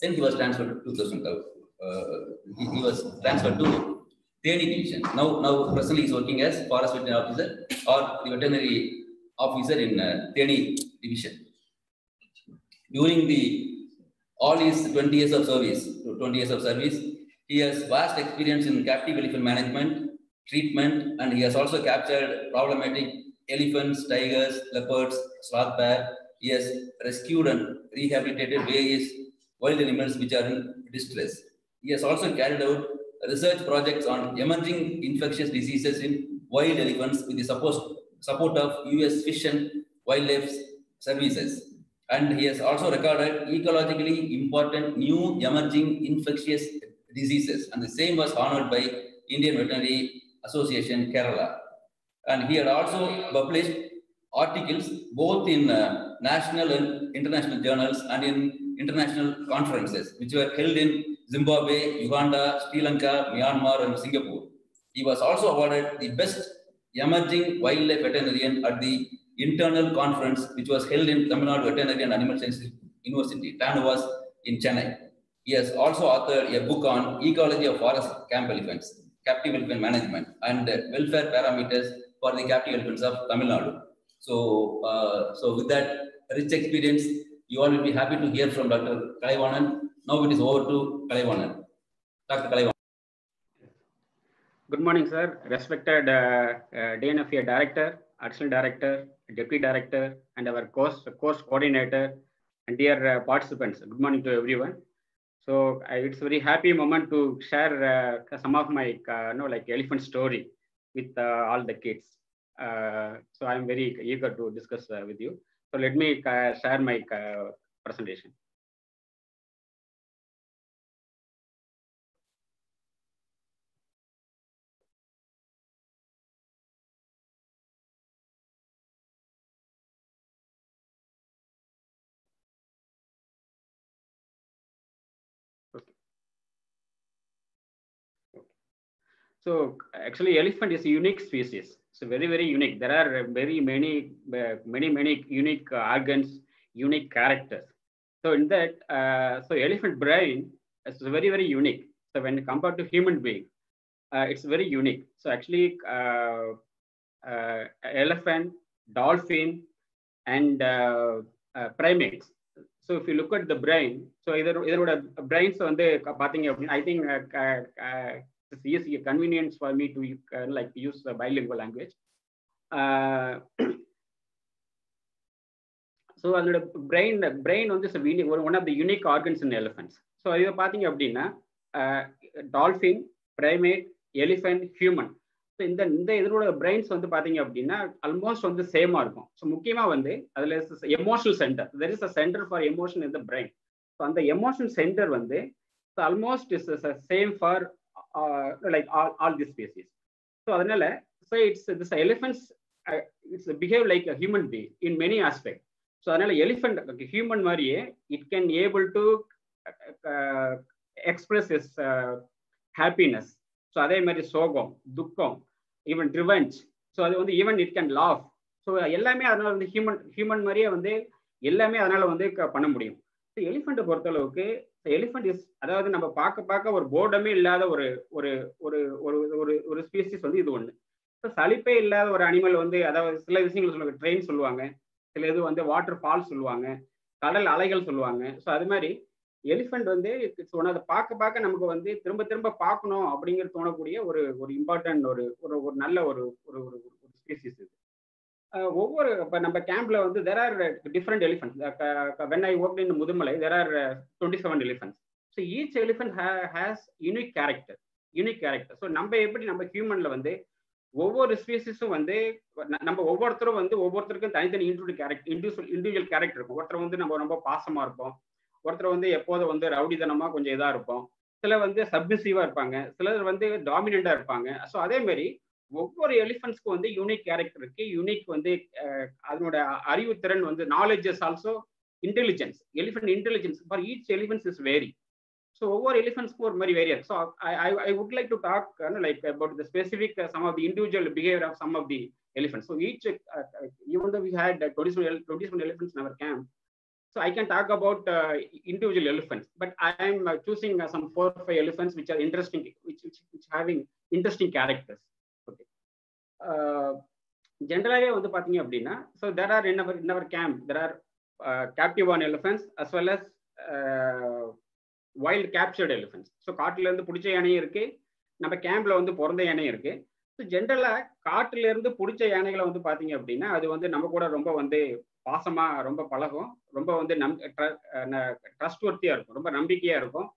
Then he was transferred to 2000. Uh, he, he was transferred to Theni division. Now, now presently he's working as forest veterinary officer or the veterinary officer in uh, division. During the all his 20 years of service, 20 years of service, he has vast experience in captive elephant management, treatment, and he has also captured problematic elephants, tigers, leopards, sloth bear. He has rescued and rehabilitated various wild animals which are in distress. He has also carried out research projects on emerging infectious diseases in wild elephants with the support, support of US Fish and Wildlife Services. And he has also recorded ecologically important new emerging infectious diseases. And the same was honored by Indian Veterinary Association Kerala. And he had also published articles both in uh, national and international journals and in international conferences, which were held in Zimbabwe, Uganda, Sri Lanka, Myanmar, and Singapore. He was also awarded the best emerging wildlife veterinarian at the internal conference, which was held in Tamil Nadu Veterinary and Animal Sciences University. TAN was in Chennai. He has also authored a book on ecology of forest camp elephants, captive elephant management, and welfare parameters for the captive elephants of Tamil Nadu. So, uh, so with that rich experience, you all will be happy to hear from Dr. Kalaivanan. Now it is over to Kalaivanan. Dr. Kalaivanan. Good morning, sir. Respected uh, uh, DNFA director, additional director, deputy director, and our course, course coordinator, and dear uh, participants. Good morning to everyone. So uh, it's a very happy moment to share uh, some of my, uh, you know, like elephant story with uh, all the kids. So I'm very eager to discuss with you. So let me share my presentation. So actually, elephant is a unique species It's very, very unique. There are very many, uh, many, many unique uh, organs, unique characters. So in that, uh, so elephant brain is very, very unique. So when compared to human being, uh, it's very unique. So actually, uh, uh, elephant, dolphin, and primates. So if you look at the brain, so either இதனோட brains வந்து பார்த்தீங்க அப்படின்னு I think It's easy convenience for me to uh, like use the bilingual language. Uh, so அதோட brain brain வந்து one of the unique organs in elephants so இதை பார்த்தீங்க அப்படின்னா dolphin primate elephant human so இந்த இந்த இதனோட brains வந்து பார்த்தீங்க அப்படின்னா ஆல்மோஸ்ட் வந்து சேமாக இருக்கும். ஸோ முக்கியமாக வந்து அதில் emotional centre there is a centre for emotion in the brain so அந்த எமோஷன் சென்டர் வந்து almost is same for uh, like all, all these species. So அதனால so it's this elephants uh, it's behave like a human being in many aspects. So அதனால elephant human மாதிரியே it can able to uh, express its uh, happiness. So அதே மாதிரி சோகம் துக்கம் even revenge so அது வந்து even it can laugh so எல்லாமே அதனால வந்து ஹியூமன் ஹியூமன் மாதிரியே வந்து எல்லாமே அதனால வந்து பண்ண முடியும் ஸோ எலிஃபெண்ட்டை பொறுத்தளவுக்கு எலிஃபென்ட் இஸ் அதாவது நம்ம பார்க்க பார்க்க ஒரு போர்டமே இல்லாத ஒரு ஒரு ஒரு ஒரு ஒரு ஒரு ஸ்பீசிஸ் வந்து இது ஒன்று ஸோ சளிப்பே இல்லாத ஒரு அனிமல் வந்து அதாவது சில விஷயங்கள் சொல்லுவாங்க ட்ரெயின் சொல்லுவாங்க. சில இது வந்து வாட்டர் ஃபால் சொல்லுவாங்க. கடல் அலைகள் சொல்லுவாங்க. ஸோ அது மாதிரி எலிஃபென்ட் வந்து இட்ஸ் அதை பார்க்க பார்க்க நமக்கு வந்து திரும்ப திரும்ப பார்க்கணும் அப்படிங்கிற தோணக்கூடிய ஒரு ஒரு இம்பார்ட்டன்ட் ஒரு ஒரு ஒரு நல்ல ஒரு ஒரு ஒரு ஒரு ஸ்பீசிஸ் இது. ஒவ்வொரு இப்போ நம்ம கேம்ப்ல வந்து there are different elephants when I work in Mudumalai there are twenty seven elephants so each elephant has unique character unique character so நம்ம எப்படி நம்ம ஹியூமன்ல வந்து ஒவ்வொரு ஸ்பீசிஸும் வந்து நம்ம ஒவ்வொருத்தரும் வந்து ஒவ்வொருத்தருக்கும் தனித்தனி individual character individual individual character இருக்கும். ஒருத்தர் வந்து நம்ம ரொம்ப பாசமா இருப்போம். ஒருத்தர் வந்து எப்போதும் வந்து ரவுடித்தனமா கொஞ்சம் இதாக இருப்போம். சில வந்து சப்மிசிவா இருப்பாங்க. சிலர் வந்து டாமினண்டா இருப்பாங்க. ஸோ அதே மாதிரி ஒவ்வொரு எலிஃபென்ட்ஸ்க்கும் வந்து யூனிக் கேரக்டர் இருக்கு. யூனிக் வந்து அதனோட அறிவுத்திறன் வந்து knowledge is also intelligence elephant intelligence for each elephants is very so ஒவ்வொரு எலிஃபென்ட்ஸ்க்கும் ஒரு மாதிரி warrior so I would like to talk like about the specific some of the individual behaviour of some of the elephants so each even though we had twenty twenty seven elephants in our camp So I can talk about uh, individual elephants, but I am uh, choosing uh, some four or five elephants which are interesting, which, which, which having interesting characters. ஜென்ரலாகவே வந்து பார்த்தீங்க அப்படின்னா so there are in our in our camp there are captive on elephants as well as wild captured elephants so காட்டிலேருந்து பிடிச்ச யானையும் இருக்குது நம்ம கேம்பில் வந்து பிறந்த யானையும் இருக்குது ஸோ ஜென்ரலாக காட்டிலேருந்து பிடிச்ச யானைகளை வந்து பார்த்தீங்க அப்படின்னா அது வந்து நம்ம கூட ரொம்ப வந்து பாசமாக ரொம்ப பழகும். ரொம்ப வந்து நம் ட்ரஸ்ட் ஒர்த்தியாக இருக்கும். ரொம்ப நம்பிக்கையாக இருக்கும்.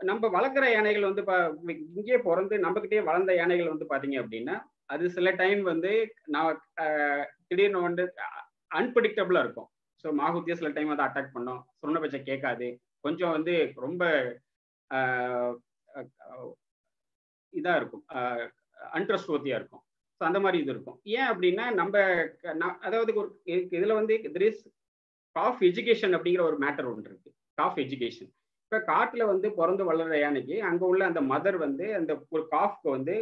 நம்ம வளர்க்குற யானைகள் வந்து இங்கேயே பிறந்து நம்மக்கிட்டே வளர்ந்த யானைகள் வந்து பார்த்தீங்க அப்படின்னா அது சில டைம் வந்து நான் திடீர்னு வந்து அன்பிரடிக்டபிளா இருக்கும். ஸோ மாகுத்தியா சில டைம் வந்து அட்டாக் பண்ணோம். சொன்ன பட்ச கேட்காது. கொஞ்சம் வந்து ரொம்ப இதாக இருக்கும். அன்ட்ரஸ்ட்வர்த்தியாக இருக்கும். ஸோ அந்த மாதிரி இது இருக்கும். ஏன் அப்படின்னா நம்ம அதாவது ஒரு இதில் வந்து தெர் இஸ் காஃப் எஜுகேஷன் அப்படிங்கிற ஒரு மேட்டர் ஒன்று இருக்கு. காஃப் எஜுகேஷன் இப்போ காட்டில் வந்து பிறந்து வளர்ற யானைக்கு அங்கே உள்ள அந்த மதர் வந்து அந்த ஒரு காஃப்க்கு வந்து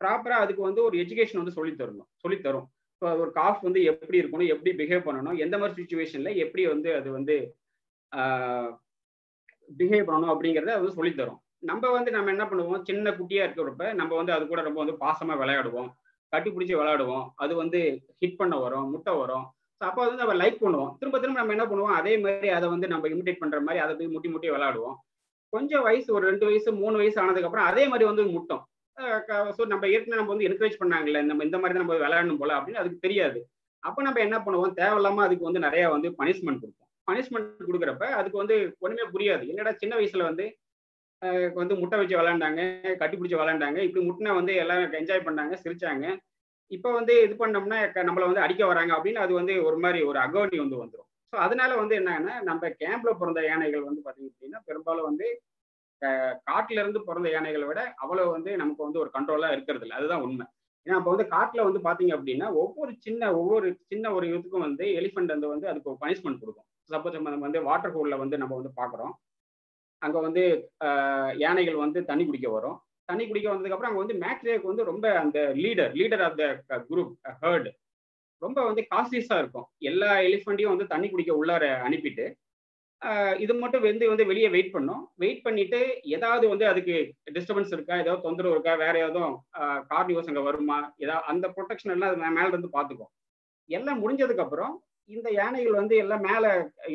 ப்ராப்பராக அதுக்கு வந்து ஒரு எஜுகேஷன் வந்து சொல்லி தரணும். சொல்லி தரும். இப்போ ஒரு காஃப் வந்து எப்படி இருக்கணும் எப்படி பிஹேவ் பண்ணணும் எந்த மாதிரி சுச்சுவேஷனில் எப்படி வந்து அது வந்து பிஹேவ் பண்ணணும் அப்படிங்கிறத அது சொல்லி தரும். நம்ம வந்து நம்ம என்ன பண்ணுவோம் சின்ன குட்டியாக இருக்கிறப்ப நம்ம வந்து அது கூட ரொம்ப வந்து பாசமாக விளையாடுவோம். கட்டி பிடிச்சி விளையாடுவோம். அது வந்து ஹிட் பண்ண வரும் முட்டை வரும். ஸோ அப்போ வந்து நம்ம லைக் பண்ணுவோம். திரும்ப திரும்ப நம்ம என்ன பண்ணுவோம் அதே மாதிரி அதை வந்து நம்ம இமிடேட் பண்ணுற மாதிரி அதை போய் முட்டி முட்டி விளையாடுவோம். கொஞ்சம் வயசு ஒரு ரெண்டு வயசு மூணு வயசு ஆனதுக்கப்புறம் அதே மாதிரி வந்து முட்டும். ஸோ நம்ம ஏற்கனவே நம்ம வந்து என்கரேஜ் பண்ணாங்கல்ல நம்ம இந்த மாதிரி தான் நம்ம விளையாடணும் போல அப்படின்னு அதுக்கு தெரியாது. அப்போ நம்ம என்ன பண்ணுவோம்? தேவையில்லாம அதுக்கு வந்து நிறைய வந்து பனிஷ்மெண்ட் கொடுப்போம். பனிஷ்மெண்ட் கொடுக்குறப்ப அதுக்கு வந்து ஒண்ணுமே புரியாது. என்னடா சின்ன வயசுல வந்து வந்து முட்டை வச்சு விளாண்டாங்க கட்டி பிடிச்சி விளாண்டாங்க இப்படி முட்டினா வந்து எல்லாம் என்ஜாய் பண்ணாங்க சிரிச்சாங்க. இப்போ வந்து இது பண்ணோம்னா நம்மளை வந்து அடிக்க வராங்க அப்படின்னு அது வந்து ஒரு மாதிரி ஒரு அகவனி வந்து வந்துடும் ஸோ அதனால வந்து என்னன்னா நம்ம கேம்ப்ல பிறந்த யானைகள் வந்து பார்த்தீங்க அப்படின்னா பெரும்பாலும் வந்து காட்டுல இருந்து பிறந்த யானைகளை விட அவ்வளவு வந்து நமக்கு வந்து ஒரு கண்ட்ரோலா இருக்கிறது இல்லை. அதுதான் உண்மை. ஏன்னா அப்போ வந்து காட்டுல வந்து பாத்தீங்க அப்படின்னா ஒவ்வொரு சின்ன ஒவ்வொரு சின்ன ஒரு இதுக்கும் வந்து எலிஃபண்ட் வந்து வந்து அதுக்கு பனிஷ்மெண்ட் கொடுக்கும். சப்போஸ் நம்ம வந்து வாட்டர் ஹோல்ல வந்து நம்ம வந்து பாக்குறோம். அங்க வந்து யானைகள் வந்து தண்ணி குடிக்க வரும். தண்ணி குடிக்க வந்ததுக்கு அப்புறம் அங்க வந்து மேக்ரேக்கு வந்து ரொம்ப அந்த leader leader of the group herd ரொம்ப வந்து காஸ்ட்லியஸா இருக்கும். எல்லா எலிஃபண்ட்டையும் வந்து தண்ணி குடிக்க உள்ளார அனுப்பிட்டு இது மட்டும் வந்து வந்து வெளியே வெயிட் பண்ணும். வெயிட் பண்ணிட்டு ஏதாவது வந்து அதுக்கு டிஸ்டர்பன்ஸ் இருக்கா? ஏதாவது தொந்தரவு இருக்கா? வேற ஏதாவது கார்னிவர்ஸ் அங்கே வருமா? ஏதாவது அந்த ப்ரொடெக்ஷன் எல்லாம் அது மேல இருந்து பார்த்துக்கும் எல்லாம் முடிஞ்சதுக்கு அப்புறம் இந்த யானைகள் வந்து எல்லாம் மேலே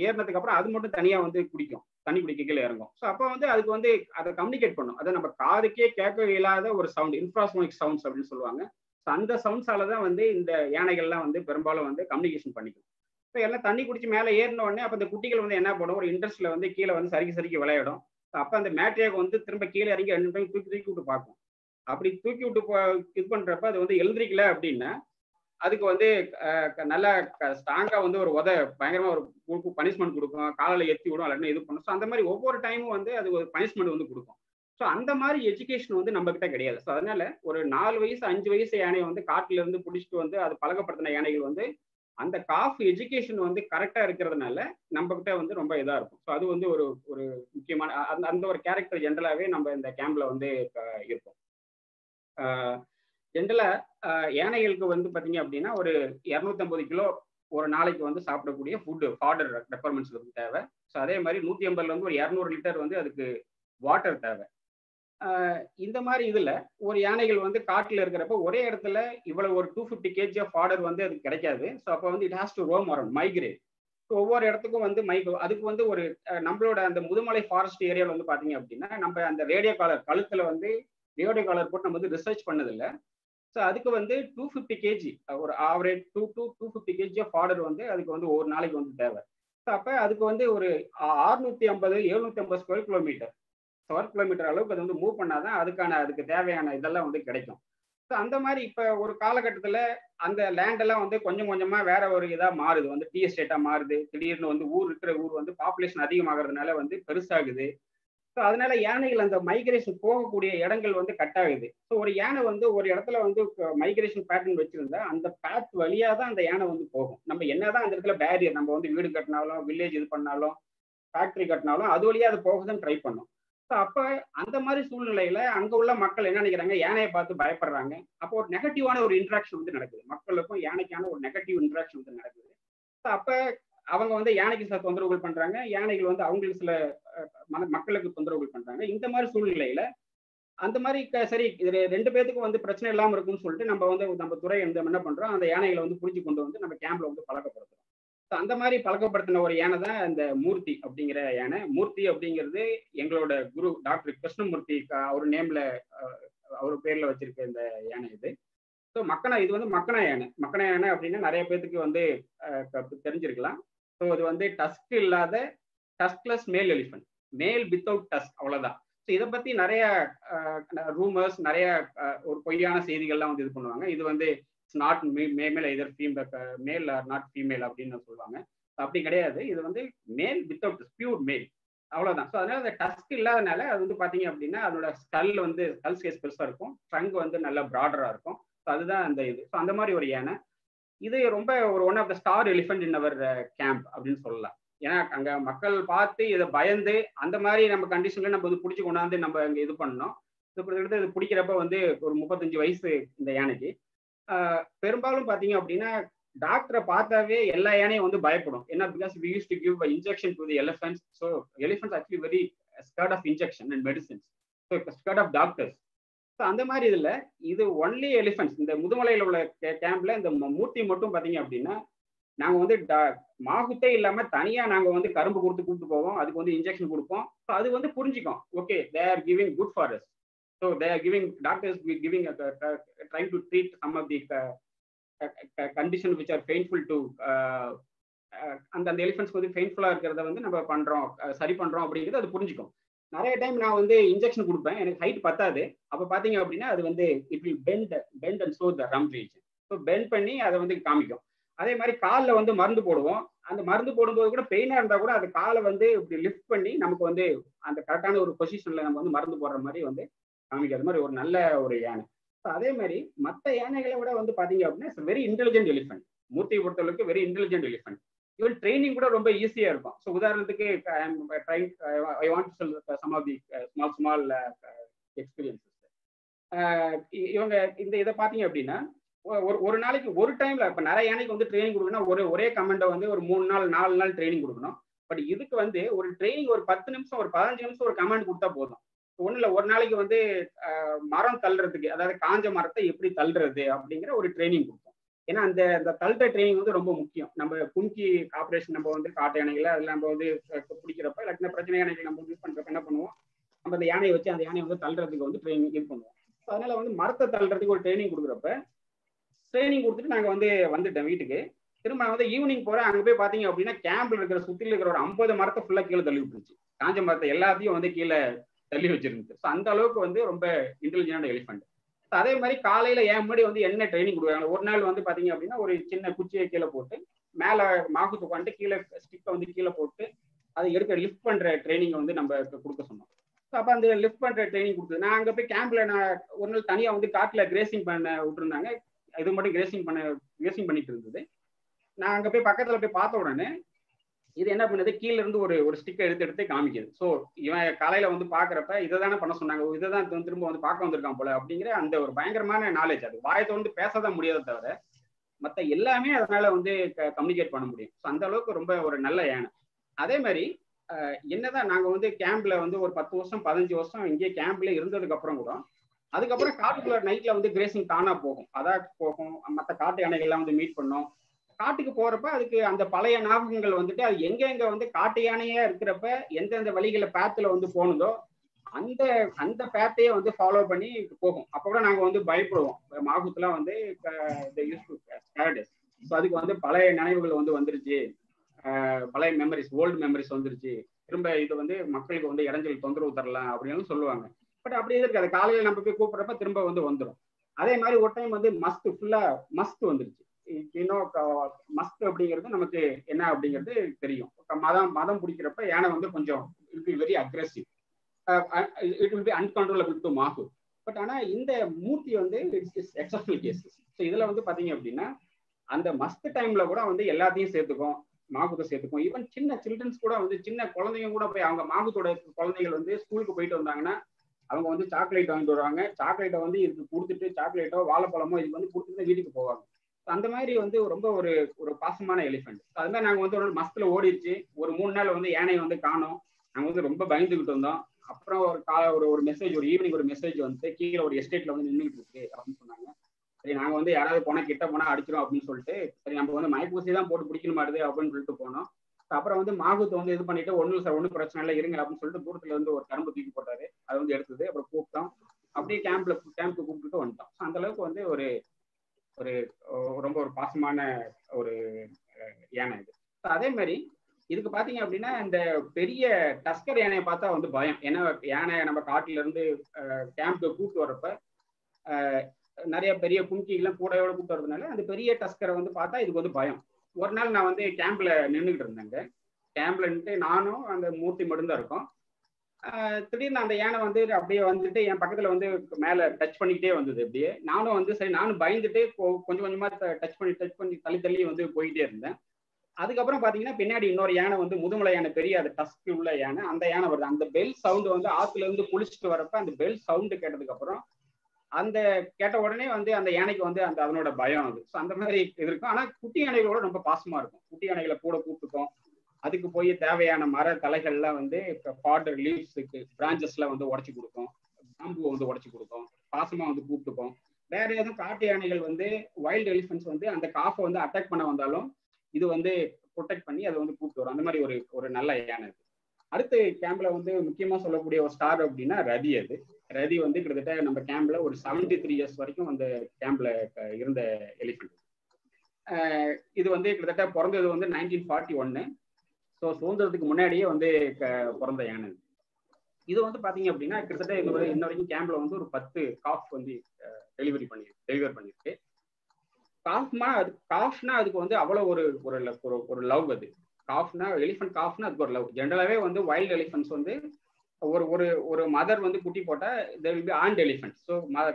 ஏறினதுக்கு அப்புறம் அது மட்டும் தனியா வந்து குடிக்கும். தண்ணி குடிக்க கீழே இறங்கும். ஸோ அப்போ வந்து அதுக்கு வந்து அதை கம்யூனிகேட் பண்ணும். அதை நம்ம காதுக்கே கேட்க இல்லாத ஒரு சவுண்ட் இன்ஃப்ராசோனிக் சவுண்ட்ஸ் அப்படின்னு சொல்லுவாங்க. ஸோ அந்த சவுண்ட்ஸால தான் வந்து இந்த யானைகள்லாம் வந்து பெரும்பாலும் வந்து கம்யூனிகேஷன் பண்ணிக்கும். இப்போ எல்லாம் தண்ணி குடிச்சு மேலே ஏறின உடனே அப்போ அந்த குட்டிகள் வந்து என்ன பண்ணும்? ஒரு இன்ட்ரெஸ்ட்ல வந்து கீழே வந்து சறுக்கி சறுக்கி விளையாடும். அப்போ அந்த மேட்ரியாக வந்து திரும்ப கீழே இறங்கி ரெண்டு டைம் தூக்கி தூக்கி விட்டு பார்க்கும். அப்படி தூக்கி விட்டு இது பண்றப்ப அது வந்து எழுந்திரிக்கல அப்படின்னா அதுக்கு வந்து நல்லா ஸ்ட்ராங்கா வந்து ஒரு உத பயங்கரமா ஒரு பனிஷ்மெண்ட் கொடுக்கும். காலையில எத்தி விடும் அல்லது இது பண்ணும். ஸோ அந்த மாதிரி ஒவ்வொரு டைமும் வந்து அது ஒரு பனிஷ்மெண்ட் வந்து கொடுக்கும். ஸோ அந்த மாதிரி எஜுகேஷன் வந்து நம்ம கிட்ட கிடையாது. ஸோ அதனால ஒரு நாலு வயசு அஞ்சு வயசு யானையை வந்து காட்டுல இருந்து பிடிச்சிட்டு வந்து அது பழக்கப்படுத்தின யானைகள் வந்து அந்த காஃப் எஜுகேஷன் வந்து கரெக்டா இருக்கிறதுனால நம்ம கிட்ட வந்து ரொம்ப இதா இருக்கும். ஸோ அது வந்து ஒரு ஒரு முக்கியமான அந்த அந்த ஒரு கேரக்டர் ஜென்ரலாகவே நம்ம இந்த கேம்ப்ல வந்து இருக்கும் ஜென்ரலா யானைகளுக்கு வந்து பார்த்தீங்க அப்படின்னா ஒரு இரநூத்தம்பது கிலோ ஒரு நாளைக்கு வந்து சாப்பிடக்கூடிய ஃபுட்டு ஃபாடர் ரெக்குவயர்மெண்ட்ஸ் வந்து தேவை. ஸோ அதே மாதிரி நூற்றி ஐம்பதுல இருந்து ஒரு இரநூறு லிட்டர் வந்து அதுக்கு வாட்டர் தேவை. இந்த மாதிரி இதுல ஒரு யானைகள் வந்து காட்டுல இருக்கிறப்ப ஒரே இடத்துல இவ்வளவு ஒரு two fifty KG of order வந்து அது கிடைக்காது. ஸோ அப்போ வந்து it has to roam around migrate so ஒவ்வொரு இடத்துக்கும் வந்து மைக்ரோ அதுக்கு வந்து ஒரு நம்மளோட அந்த முதுமலை ஃபாரஸ்ட் ஏரியாவில் வந்து பார்த்தீங்க அப்படின்னா நம்ம அந்த ரேடியோ காலர் கழுத்தில் வந்து ரேடியோ காலர் போட்டு நம்ம வந்து ரிசர்ச் பண்ணதில்லை. ஸோ அதுக்கு வந்து டூ ஃபிஃப்டி கேஜி ஒரு average two two two fifty KG of order வந்து அதுக்கு வந்து ஒரு நாளைக்கு வந்து தேவை. ஸோ அப்போ அதுக்கு வந்து ஒரு அறுநூத்தி ஐம்பது எழுநூத்தி ஐம்பது ஸ்கொயர் கிலோமீட்டர் ஸ்கொயர் கிலோமீட்டர் அளவுக்கு அது வந்து மூவ் பண்ணாதான் அதுக்கான அதுக்கு தேவையான இதெல்லாம் வந்து கிடைக்கும். ஸோ அந்த மாதிரி இப்போ ஒரு காலகட்டத்தில் அந்த லேண்டெல்லாம் வந்து கொஞ்சம் கொஞ்சமாக வேற ஒரு இதாக மாறுது. வந்து டி எஸ்டேட்டாக மாறுது. திடீர்னு வந்து ஊர் இருக்கிற ஊர் வந்து பாப்புலேஷன் அதிகமாகிறதுனால வந்து பெருசாகுது. ஸோ அதனால யானைகள் அந்த மைக்ரேஷன் போகக்கூடிய இடங்கள் வந்து கட் ஆகுது. ஸோ ஒரு யானை வந்து ஒரு இடத்துல வந்து மைக்ரேஷன் பேட்டர்ன் வச்சிருந்தா அந்த பேத் வழியாக தான் அந்த யானை வந்து போகும். நம்ம என்னதான் அந்த இடத்துல பேரியர் நம்ம வந்து வீடு கட்டினாலும் வில்லேஜ் இது பண்ணாலும் ஃபேக்ட்ரி கட்டினாலும் அது வழியாக அது போக தான் ட்ரை பண்ணும். அப்ப அந்த மாதிரி சூழ்நிலையில அங்க உள்ள மக்கள் என்ன நினைக்கிறாங்க? யானையை பார்த்து பயப்படுறாங்க. அப்போ ஒரு நெகட்டிவான ஒரு இன்ட்ராக்ஷன் வந்து நடக்குது. மக்களுக்கும் யானைக்கான ஒரு நெகட்டிவ் இன்ட்ராக்ஷன் வந்து நடக்குது. அப்ப அவங்க வந்து யானைக்கு சில தொந்தரவுகள் பண்றாங்க. யானைகள் வந்து அவங்களுக்கு சில மன மக்களுக்கு தொந்தரவுகள் பண்றாங்க. இந்த மாதிரி சூழ்நிலையில அந்த மாதிரி சரி இது ரெண்டு பேத்துக்கும் வந்து பிரச்சனை இல்லாம இருக்கும்னு சொல்லிட்டு நம்ம வந்து நம்ம துறை வந்து என்ன பண்றோம்? அந்த யானைகளை வந்து புரிஞ்சு கொண்டு வந்து நம்ம கேம்ப்ல வந்து பழக்கப்படுத்துறோம். அந்த மாதிரி பழக்கப்படுத்தின ஒரு யானை தான் இந்த மூர்த்தி அப்படிங்கிற யானை. மூர்த்தி அப்படிங்கிறது எங்களோட குரு டாக்டர் கிருஷ்ணமூர்த்தி அவர் நேம்ல அவர் பேர்ல வச்சிருக்க இந்த யானை இது. ஸோ மக்கனா இது வந்து மக்கனா யானை. மக்கனா யானை அப்படின்னா நிறைய பேத்துக்கு வந்து தெரிஞ்சிருக்கலாம். ஸோ இது வந்து டஸ்க் இல்லாத டஸ்க்லெஸ் மேல் எலிஃபென்ட். மேல் வித்தவுட் டஸ்க் அவ்வளோதான் ஸோ இதை பத்தி நிறைய ரூமர்ஸ் நிறைய ஒரு பொய்யான செய்திகள்லாம் வந்து இது பண்ணுவாங்க. இது வந்து இட்ஸ் நாட் மேல் இதர் female male or not female அப்படின்னு சொல்லுவாங்க. அப்படி கிடையாது. இது வந்து மேல் வித்தவுட் பியூர் மேல் அவ்வளோதான் ஸோ அதனால அந்த டஸ்க் இல்லாதனால அது வந்து பார்த்தீங்க அப்படின்னா அதோட ஸ்கல் வந்து ஸ்கல் ஸ்கேஸ் பெருசாக இருக்கும். ட்ரங்க் வந்து நல்லா ப்ராடராக இருக்கும். ஸோ அதுதான் அந்த இது. ஸோ அந்த மாதிரி ஒரு யானை. இது ரொம்ப ஒரு one of the star elephant in our camp அப்படின்னு சொல்லலாம். ஏன்னா அங்கே மக்கள் பார்த்து இதை பயந்து அந்த மாதிரி நம்ம கண்டிஷன்ல நம்ம வந்து பிடிச்சி கொண்டாந்து நம்ம அங்கே இது பண்ணோம் இது இது பிடிக்கிறப்ப வந்து ஒரு முப்பத்தஞ்சு வயசு இந்த யானைக்கு. பெரும்பாலும் பாத்தீங்க அப்படின்னா டாக்டரை பார்த்தாவே எல்லா யானையும் வந்து பயப்படும். ஏன்னா because we use to give injection to the elephants so elephants actually very scared of injection and medicines so scared of doctors so அந்த மாதிரி இதில் இது ஒன்லி எலிஃபென்ட்ஸ் இந்த முதுமலையில் உள்ள கேம்ப்ல இந்த மூர்த்தி மட்டும் பார்த்தீங்க அப்படின்னா நாங்கள் வந்து மாகுத்தே இல்லாமல் தனியாக நாங்கள் வந்து கரும்பு கொடுத்து கூப்பிட்டு போவோம். அதுக்கு வந்து இன்ஜெக்ஷன் கொடுப்போம். ஸோ அது வந்து புரிஞ்சுக்கும். Okay they are giving good for us so they a, giving trying to trying some treat some uh, uh, uh, conditions condition are are to uh, uh, அந்த அந்த எலிஃபென்ட்ஸ்க்கு வந்து பெயின்ஃபுல்லாக இருக்கிறத வந்து நம்ம பண்ணுறோம் சரி பண்ணுறோம் அப்படிங்கிறது அது புரிஞ்சுக்கும். நிறைய டைம் நான் வந்து இன்ஜெக்ஷன் கொடுப்பேன் எனக்கு ஹைட் பத்தாது. அப்போ பார்த்தீங்க அப்படின்னா அது வந்து it will bend bend and so the rum region so bend பண்ணி அதை வந்து காமிக்கும். அதே மாதிரி காலில் வந்து மருந்து போடுவோம். அந்த மருந்து போடும்போது கூட பெயினாக இருந்தால் கூட அது காலை வந்து இப்படி லிஃப்ட் பண்ணி நமக்கு வந்து அந்த கரெக்டான ஒரு பொசிஷனில் நம்ம வந்து மருந்து போடுற மாதிரி வந்து காமிக்கிறது மாதிரி ஒரு நல்ல ஒரு யானை. ஸோ அதே மாதிரி மற்ற யானைகளை விட வந்து பார்த்தீங்க அப்படின்னா வெரி இன்டெலிஜென்ட் எலிஃபென்ட் மூர்த்தியை பொறுத்தளவுக்கு very intelligent elephant even training கூட ரொம்ப ஈஸியா இருக்கும். ஸோ உதாரணத்துக்கு ஐ வாண்ட் சொல் some of the small small experiences இவங்க இந்த இதை பார்த்தீங்க அப்படின்னா ஒரு ஒரு நாளைக்கு ஒரு டைம்ல இப்போ நிறைய யானைக்கு வந்து ட்ரைனிங் கொடுக்கணும்னா ஒரு ஒரே கமெண்டை வந்து ஒரு மூணு நாள் நாலு நாள் ட்ரைனிங் கொடுக்கணும். பட் இதுக்கு வந்து ஒரு ட்ரைனிங் ஒரு பத்து நிமிஷம் ஒரு பதினஞ்சு நிமிஷம் ஒரு கமெண்ட் கொடுத்தா போதும். ஒன்றும் இல்லை ஒரு நாளைக்கு வந்து மரம் தள்ளுறதுக்கு அதாவது காஞ்ச மரத்தை எப்படி தள்ளுறது அப்படிங்கிற ஒரு ட்ரைனிங் கொடுப்போம் ஏன்னா அந்த அந்த தள்ளுற ட்ரைனிங் வந்து ரொம்ப முக்கியம். நம்ம கும்கி ஆப்ரேஷன் நம்ம வந்து காட்டு யானைகளை அதில் நம்ம வந்து பிடிக்கிறப்ப இல்லாட்டினா பிரச்சனை யானைகள் நம்ம யூஸ் பண்ணுறப்ப என்ன பண்ணுவோம்? நம்ம அந்த யானையை வச்சு அந்த யானையை வந்து தள்ளுறதுக்கு வந்து ட்ரைனிங் இது பண்ணுவோம். அதனால வந்து மரத்தை தள்ளுறதுக்கு ஒரு ட்ரைனிங் கொடுக்குறப்ப ட்ரைனிங் கொடுத்துட்டு நாங்கள் வந்து வந்துட்டோம் வீட்டுக்கு. திரும்ப நான் வந்து ஈவினிங் போகிறேன் அங்கே போய் பார்த்தீங்க அப்படின்னா கேம்பில் இருக்கிற சுற்றில இருக்கிற ஒரு ஐம்பது மரத்தை ஃபுல்லாக கீழே தள்ளி விட்டுருச்சு. காஞ்ச மரத்தை எல்லாத்தையும் வந்து கீழே தள்ளி வச்சிருந்துச்சு. ஸோ அந்த அளவுக்கு வந்து ரொம்ப இன்டெலிஜென்டான எலிஃபென்ட் அதே மாதிரி காலையில ஏன் முன்னாடி வந்து என்ன ட்ரைனிங் கொடுக்குறாங்க? ஒரு நாள் வந்து பாத்தீங்க அப்படின்னா ஒரு சின்ன குச்சியை கீழே போட்டு மேலே மாகுத்து உட்காந்துட்டு கீழே ஸ்டிக்கை வந்து கீழே போட்டு அதை எடுக்க லிஃப்ட் பண்ற ட்ரைனிங்கை வந்து நம்ம கொடுக்க சொன்னோம். ஸோ அப்போ அந்த லிஃப்ட் பண்ற ட்ரைனிங் கொடுத்தது. நான் அங்கே போய் கேம்ப்ல நான் ஒரு நாள் தனியாக வந்து காட்டில் கிரேசிங் பண்ண விட்டுருந்தாங்க. இது மட்டும் கிரேசிங் பண்ண கிரேசிங் பண்ணிட்டு இருந்தது. நான் அங்கே போய் பக்கத்தில் போய் பார்த்த உடனே இது என்ன பண்ணுது? கீழ இருந்து ஒரு ஒரு ஸ்டிக்கை எடுத்து எடுத்து காமிக்குது. ஸோ இவன் காலையில வந்து பாக்குறப்ப இதை தானே பண்ண சொன்னாங்க. இதை தான் திரும்ப வந்து பார்க்க வந்திருக்கான் போல அப்படிங்கிற அந்த ஒரு பயங்கரமான நாலேஜ் அது. வாயத்தை வந்து பேசதான் முடியாத தவிர மற்ற எல்லாமே அதனால வந்து கம்யூனிகேட் பண்ண முடியும். ஸோ அந்த அளவுக்கு ரொம்ப ஒரு நல்ல யானை. அதே மாதிரி என்னதான் நாங்க வந்து கேம்ப்ல வந்து ஒரு பத்து வருஷம் பதினஞ்சு வருஷம் இங்கே கேம்ப்ல இருந்ததுக்கு அப்புறம் கூட அதுக்கப்புறம் காட்டுக்குள்ள நைட்ல வந்து கிரேசிங் தானா போகும். அதான் போகும். மற்ற காட்டு யானைகள்லாம் வந்து மீட் பண்ணோம். காட்டுக்கு போறப்ப அதுக்கு அந்த பழைய ஞாபகங்கள் வந்துட்டு அது எங்க எங்க வந்து காட்டு யானையா இருக்கிறப்ப எந்தெந்த வழிகளை பேத்துல வந்து போனதோ அந்த அந்த பேத்தையே வந்து ஃபாலோ பண்ணி போகும். அப்ப கூட நாங்க வந்து பயப்படுவோம். மாகுத்துலாம் வந்து ஸோ அதுக்கு வந்து பழைய நினைவுகள் வந்து வந்துருச்சு. பழைய மெமரிஸ் ஓல்டு மெமரிஸ் வந்துருச்சு. திரும்ப இது வந்து மக்களுக்கு வந்து இடைஞ்சல் தொந்தரவு தரலாம் அப்படின்னு சொல்லுவாங்க. பட் அப்படி இருக்காது. காலையில நம்ம போய் கூப்பிடுறப்ப திரும்ப வந்து வந்துடும் அதே மாதிரி ஒரு டைம் வந்து மஸ்து ஃபுல்லா மஸ்து வந்துருச்சு. இன்னும் மஸ்ட் uh, அப்படிங்கிறது நமக்கு என்ன அப்படிங்கிறது தெரியும். மதம் மதம் பிடிக்கிறப்ப யானை வந்து கொஞ்சம் it be very aggressive it will be uncontrollable to mahout but ஆனால் இந்த மூர்த்தி வந்து இட்ஸ் எக்ஸப்ஷனல் கேசஸ் ஸோ இதில் வந்து பார்த்தீங்க அப்படின்னா அந்த மஸ்து டைம்ல கூட வந்து எல்லாத்தையும் சேர்த்துக்கும் மாகுத்தை சேர்த்துக்கும். ஈவன் சின்ன சில்ட்ரன்ஸ் கூட வந்து சின்ன குழந்தைங்க கூட போய் அவங்க மாகுத்தோட குழந்தைகள் வந்து ஸ்கூலுக்கு போயிட்டு வந்தாங்கன்னா அவங்க வந்து சாக்லேட் வாங்கிட்டு வருவாங்க. சாக்லேட்டை வந்து இதுக்கு கொடுத்துட்டு சாக்லேட்டோ வாழைப்பழமோ இதுக்கு வந்து கொடுத்துட்டு வீட்டுக்கு போவாங்க. அந்த மாதிரி வந்து ரொம்ப ஒரு ஒரு பாசமான எலிஃபென்ட் அது மாதிரி நாங்க வந்து ஒரு நாள் மஸ்துல ஓடிடுச்சு. ஒரு மூணு நாள் வந்து யானை வந்து காணோம். நாங்க வந்து ரொம்ப பயந்துகிட்டு இருந்தோம். அப்புறம் ஒரு கா ஒரு ஒரு மெசேஜ் ஒரு ஈவினிங் ஒரு மெசேஜ் வந்து கீழே ஒரு எஸ்டேட்ல வந்து நின்றுட்டு இருக்கு அப்படின்னு சொன்னாங்க. சரி நாங்க வந்து யாராவது போனா கிட்ட போனா அடிச்சிடும் அப்படின்னு சொல்லிட்டு சரி நம்ம வந்து மயக்கூசி தான் போட்டு பிடிக்கணும் மாடுது அப்படின்னு சொல்லிட்டு போனோம். அப்புறம் வந்து மாகுத்து வந்து இது பண்ணிட்டு ஒன்றும் சார் ஒன்றும் பிரச்சனை இல்லை இருங்க அப்படின்னு சொல்லிட்டு தூரத்துல இருந்து ஒரு கரும்பு தூக்கி போட்டாரு. அது வந்து எடுத்தது அப்புறம் கூப்பிட்டோம். அப்படியே கேம்ப்ல கேம்ப்க்கு கூப்பிட்டு வந்துட்டோம். அந்த அளவுக்கு வந்து ஒரு ஒரு ரொம்ப ஒரு பாசமான ஒரு யானை இது. அதே மாதிரி இதுக்கு பாத்தீங்க அப்படின்னா இந்த பெரிய டஸ்கர் யானையை பார்த்தா வந்து பயம். ஏன்னா யானை நம்ம காட்டுல இருந்து கேம்ப்க்கு கூப்பிட்டு வரப்ப நிறைய பெரிய கும்கிகள்லாம் கூடையோட கூப்பிட்டு வரதுனால அந்த பெரிய டஸ்கரை வந்து பார்த்தா இதுக்கு வந்து பயம். ஒரு நாள் நான் வந்து கேம்ப்ல நின்றுகிட்டு இருந்தேங்க. கேம்ப்ல நின்று நானும் அந்த மூர்த்தி மட்டும்தான் இருக்கோம். திடீர்னு அந்த யானை வந்து அப்படியே வந்துட்டு என் பக்கத்துல வந்து மேல டச் பண்ணிக்கிட்டே வந்தது அப்படியே. நானும் வந்து சரி நானும் பயந்துட்டு கொஞ்சம் கொஞ்சமா டச் பண்ணி டச் பண்ணி தள்ளி தள்ளி வந்து போயிட்டே இருந்தேன். அதுக்கப்புறம் பாத்தீங்கன்னா பின்னாடி இன்னொரு யானை வந்து முதுமலை யானை பெரிய அது டஸ்க் உள்ள யானை அந்த யானை வருது. அந்த பெல் சவுண்டு வந்து ஆத்துல இருந்து குளிச்சுட்டு வரப்ப அந்த பெல் சவுண்டு கேட்டதுக்கு அப்புறம் அந்த கேட்ட உடனே வந்து அந்த யானைக்கு வந்து அந்த அதனோட பயம் அது. ஸோ அந்த மாதிரி இது இருக்கும். ஆனா குட்டி யானைகளோட ரொம்ப பாசமா இருக்கும். குட்டி யானைகளை கூட கூப்பிட்டுக்கும் அதுக்கு போய் தேவையான மர தலைகள்லாம் வந்து பாடர் லீவ்ஸுக்கு பிரான்ச்சஸ்லாம் வந்து உடச்சி கொடுக்கும். பாம்பு வந்து உடச்சி கொடுக்கும். பாசமாக வந்து கூப்பிட்டுக்கும். வேற எதுவும் காட்டு யானைகள் வந்து வைல்டு எலிஃபென்ட்ஸ் வந்து அந்த காஃபை வந்து அட்டாக் பண்ண வந்தாலும் இது வந்து ப்ரொடெக்ட் பண்ணி அதை வந்து கூப்பிட்டு வரும். அந்த மாதிரி ஒரு ஒரு நல்ல யானை இது அடுத்து கேம்ப்ல வந்து முக்கியமாக சொல்லக்கூடிய ஒரு ஸ்டார் அப்படின்னா ரதி அது. ரதி வந்து கிட்டத்தட்ட நம்ம கேம்ப்ல ஒரு செவன்டி த்ரீ இயர்ஸ் வரைக்கும் அந்த கேம்ப்ல இருந்த எலிஃபென்ட் இது வந்து கிட்டத்தட்ட பிறந்தது வந்து நைன்டீன் ஃபார்ட்டி ஒன்னு ஸோ சுதந்திரத்துக்கு முன்னாடியே வந்து பிறந்த யானை. இது வந்து பாத்தீங்க அப்படின்னா கிட்டத்தட்ட இந்த இன்ன வரைக்கும் கேம்ப்ல வந்து ஒரு பத்து காஃப் வந்து டெலிவரி பண்ணி டெலிவர் பண்ணியிருக்கு. காஃப்னா அது காஃப்னா அதுக்கு வந்து அவ்வளோ ஒரு ஒரு ஒரு லவ் அது. காஃப்னா எலிஃபென்ட் காஃப்னா அதுக்கு ஒரு லவ் ஜென்ரலாகவே வந்து வைல்டு எலிஃபென்ட்ஸ் வந்து ஒரு ஒரு ஒரு மதர் வந்து குட்டி போட்டால் there will be aunt elephant so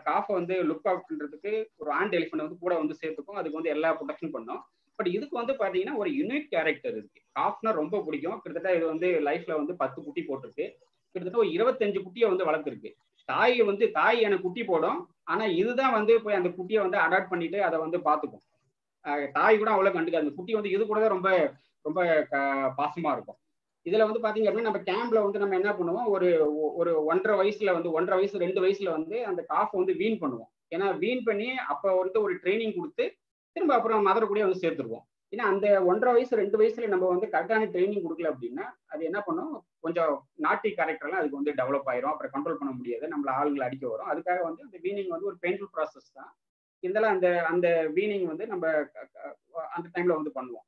காஃபை வந்து லுக் அவுட் பண்ணுறதுக்கு ஒரு ஆண்ட் எலிஃபென்ட் வந்து கூட வந்து சேர்த்துக்கும். அதுக்கு வந்து எல்லா ப்ரொடெக்ஷன் பண்ணும். பட் இதுக்கு வந்து பாத்தீங்கன்னா ஒரு யூனிக் கேரக்டர் இருக்கு. காஃப்னா ரொம்ப பிடிக்கும். கிட்டத்தட்ட இது வந்து லைஃப்ல வந்து பத்து குட்டி போட்டிருக்கு. கிட்டத்தட்ட ஒரு இருபத்தஞ்சு குட்டியை வந்து வளர்த்துருக்கு. தாய் வந்து தாய் எனக்கு குட்டி போடும். ஆனா இதுதான் வந்து போய் அந்த குட்டியை வந்து அடாப்ட் பண்ணிட்டு அதை வந்து பார்த்துக்கும் தாய் கூட அவ்வளோ கண்டுக்காது. அந்த குட்டி வந்து இது கூட தான் ரொம்ப ரொம்ப பாசமா இருக்கும். இதுல வந்து பாத்தீங்க அப்படின்னா நம்ம கேம்ப்ல வந்து நம்ம என்ன பண்ணுவோம்? ஒரு ஒரு ஒன்றரை வயசுல வந்து ஒன்றரை வயசு ரெண்டு வயசுல வந்து அந்த காஃப் வந்து வீண் பண்ணுவோம். ஏன்னா வீண் பண்ணி அப்ப வந்து ஒரு ட்ரைனிங் கொடுத்து திரும்ப அப்புறம் மதரை கூட வந்து சேர்த்துருவோம். ஏன்னா அந்த ஒன்றரை வயசு ரெண்டு வயசுல நம்ம வந்து கரெக்டான ட்ரைனிங் கொடுக்கல அப்படின்னா அது என்ன பண்ணும்? கொஞ்சம் நாட்டி கேரக்டர்லாம் அதுக்கு வந்து டெவலப் ஆயிரும். அப்புறம் கண்ட்ரோல் பண்ண முடியாது. நம்மள ஆளுங்களை அடிக்க வரும். அதுக்காக வந்து அந்த வீனிங் வந்து ஒரு பெயின்ஃபுல் ப்ராசஸ் தான். இருந்தாலும் அந்த அந்த வீனிங் வந்து நம்ம அந்த டைம்ல வந்து பண்ணுவோம்.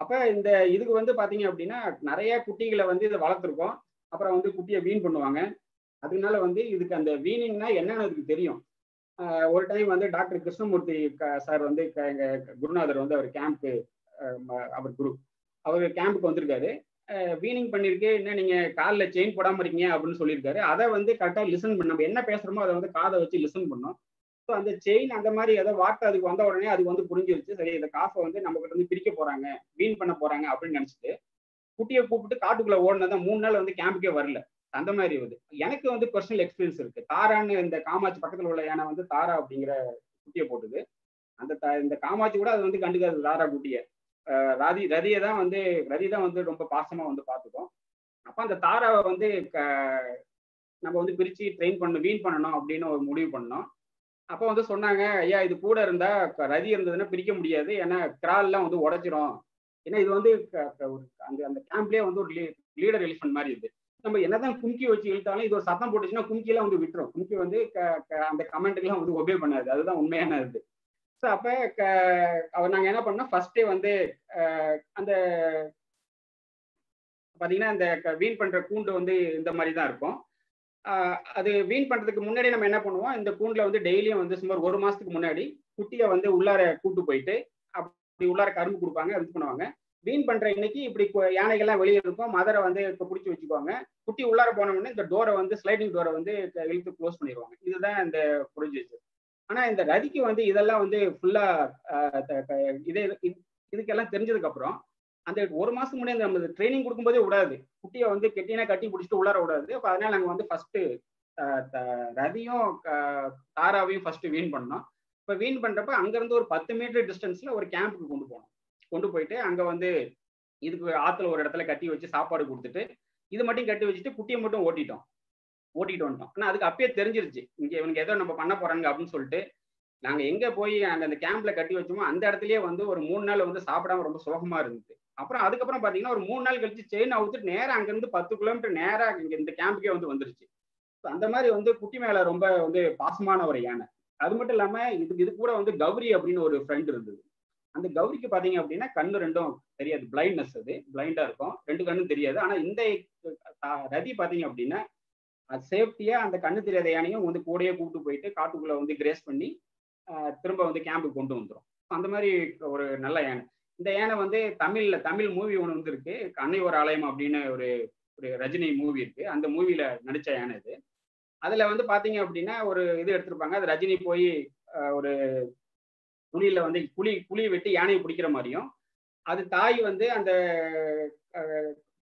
அப்ப இந்த இதுக்கு வந்து பாத்தீங்க அப்படின்னா நிறைய குட்டிகளை வந்து இதை வளர்த்துருக்கோம். அப்புறம் வந்து குட்டியை வீண் பண்ணுவாங்க. அதனால வந்து இதுக்கு அந்த வீனிங்னா என்னன்னு அதுக்கு தெரியும். ஒரு டைம் வந்து டாக்டர் கிருஷ்ணமூர்த்தி சார் வந்து எங்க குருநாதர் வந்து அவர் கேம்ப்பு அவர் குரு. அவர் கேம்புக்கு வந்திருக்காரு. வீனிங் பண்ணிருக்கு என்ன நீங்க காலில் செயின் போடாம இருக்கீங்க அப்படின்னு சொல்லியிருக்காரு. அதை வந்து கரெக்டாக லிசன் பண்ண நம்ம என்ன பேசுறோமோ அதை வந்து காதை வச்சு லிசன் பண்ணோம். ஸோ அந்த செயின் அந்த மாதிரி ஏதோ வார்த்தை அதுக்கு வந்த உடனே அது வந்து புரிஞ்சிருச்சு சரி இந்த காஃபை வந்து நம்ம கிட்ட வந்து பிரிக்க போறாங்க வீண் பண்ண போறாங்க அப்படின்னு நினைச்சிட்டு குட்டியை கூப்பிட்டு காட்டுக்குள்ள ஓடினதான் மூணு நாள் வந்து கேம்புக்கே வரல. அந்த மாதிரி வந்து எனக்கு வந்து பர்சனல் எக்ஸ்பீரியன்ஸ் இருக்கு. தாரான்னு இந்த காமாட்சி பக்கத்தில் உள்ள யானை வந்து தாரா அப்படிங்கிற குட்டியை போட்டுது. அந்த இந்த காமாட்சி கூட அது வந்து கண்டுக்காது தாரா குட்டியை. ரதி ரதியை தான் வந்து ரதி தான் வந்து ரொம்ப பாசமா வந்து பார்த்துக்கும் அப்போ அந்த தாராவை வந்து நம்ம வந்து பிரித்து ட்ரெயின் பண்ணணும் வீண் பண்ணணும் அப்படின்னு ஒரு முடிவு பண்ணோம். அப்போ வந்து சொன்னாங்க ஐயா இது கூட இருந்தா ரதி இருந்ததுன்னா பிரிக்க முடியாது. ஏன்னா கிரால்லாம் வந்து உடைச்சிரும். ஏன்னா இது வந்து அந்த அந்த கேம்ப்லேயே வந்து ஒரு லீடர் எலிஃபென்ட் மாதிரி இது. நம்ம என்னதான் கும்கி வச்சு இழுத்தாலும் இது ஒரு சத்தம் போட்டுச்சுன்னா கும்கிலாம் வந்து விட்டுரும். கும்கி வந்து அந்த கமெண்ட்டுக்கெல்லாம் வந்து ஒபே பண்ணாது. அதுதான் உண்மையான இது. ஸோ அப்போ அவர் நாங்கள் என்ன பண்ணோம்? ஃபர்ஸ்டே வந்து அந்த பார்த்தீங்கன்னா இந்த வீண் பண்ணுற கூண்டு வந்து இந்த மாதிரி தான் இருக்கும். அது வீண் பண்ணுறதுக்கு முன்னாடி நம்ம என்ன பண்ணுவோம்? இந்த கூண்டில் வந்து டெய்லியும் வந்து சுமார் ஒரு மாதத்துக்கு முன்னாடி குட்டியை வந்து உள்ளார கூட்டு போயிட்டு அப்படி உள்ளார கரும்பு கொடுப்பாங்க இது பண்ணுவாங்க. வீண் பண்ற இன்னைக்கு இப்படி யானைகள்லாம் வெளியே இருக்கும் மதரை வந்து இப்போ பிடிச்சி வச்சுக்குவாங்க. குட்டி உள்ளார போனோம்னா இந்த டோரை வந்து ஸ்லைடிங் டோரை வந்து இழுத்து க்ளோஸ் பண்ணிடுவாங்க. இதுதான் இந்த புரிஞ்சிச்சு ஆனா இந்த ரதிக்கு வந்து இதெல்லாம் வந்து ஃபுல்லா இதே இதுக்கெல்லாம் தெரிஞ்சதுக்கு அப்புறம் அந்த ஒரு மாசம் முன்னாடி நம்ம ட்ரைனிங் கொடுக்கும்போதே விடாது. குட்டியை வந்து கெட்டினா கட்டி பிடிச்சிட்டு உள்ளார விடாது. அப்போ அதனால நாங்கள் வந்து ஃபர்ஸ்ட் ரதியும் தாராவையும் ஃபர்ஸ்ட் வீன் பண்ணோம். இப்போ வீண் பண்றப்ப அங்கிருந்து ஒரு பத்து மீட்டர் டிஸ்டன்ஸ்ல ஒரு கேம்புக்கு கொண்டு போனோம். கொண்டு போயிட்டு அங்க வந்து இதுக்கு ஆத்துல ஒரு இடத்துல கட்டி வச்சு சாப்பாடு கொடுத்துட்டு இது மட்டும் கட்டி வச்சுட்டு குட்டியை மட்டும் ஓட்டிட்டோம். ஓட்டிட்டு வந்துட்டோம் ஆனா அதுக்கு அப்பயே தெரிஞ்சிருச்சு. இங்க இவனுக்கு ஏதோ நம்ம பண்ண போறாங்க அப்படின்னு சொல்லிட்டு நாங்க எங்க போய் அங்க அந்த கேம்ப்ல கட்டி வச்சோமோ அந்த இடத்துலயே வந்து ஒரு மூணு நாள் வந்து சாப்பிடாம ரொம்ப சோகமா இருந்துச்சு அப்புறம் அதுக்கப்புறம் பாத்தீங்கன்னா ஒரு மூணு நாள் கழிச்சு செயின் அவுத்துட்டு நேராக அங்கிருந்து பத்து கிலோமீட்டர் நேராக இங்க இந்த கேம்புக்கே வந்து வந்துருச்சு. அந்த மாதிரி வந்து குட்டி மேல ரொம்ப வந்து பாசமான ஒரு யானை. அது மட்டும் இல்லாம இது இது கூட வந்து கௌரி அப்படின்னு ஒரு ஃப்ரெண்ட் இருந்தது. அந்த கௌரிக்கு பாத்தீங்க அப்படின்னா கண்ணு ரெண்டும் தெரியாது. பிளைண்ட்னஸ் அது. பிளைண்டா இருக்கும். ரெண்டு கண்ணும் தெரியாது. ஆனா இந்த ரதி பாத்தீங்க அப்படின்னா அது சேஃப்டியா அந்த கண்ணு தெரியாத யானையும் வந்து கூடையே கூப்பிட்டு போயிட்டு காட்டுக்குள்ள வந்து கிரேஸ் பண்ணி திரும்ப வந்து கேம்புக்கு கொண்டு வந்துடும் அந்த மாதிரி ஒரு நல்ல யானை. இந்த யானை வந்து தமிழ்ல தமிழ் மூவி ஒன்று வந்து இருக்கு அன்னை ஒரு ஆலயம் அப்படின்னு ஒரு ஒரு ரஜினி மூவி இருக்கு. அந்த மூவியில நடிச்ச யானை இது அதுல வந்து பாத்தீங்க அப்படின்னா ஒரு இது எடுத்திருப்பாங்க. அது ரஜினி போய் ஒரு புலியில வந்து புளி புலியை வெட்டி யானையை பிடிக்கிற மாதிரியும் அது தாய் வந்து அந்த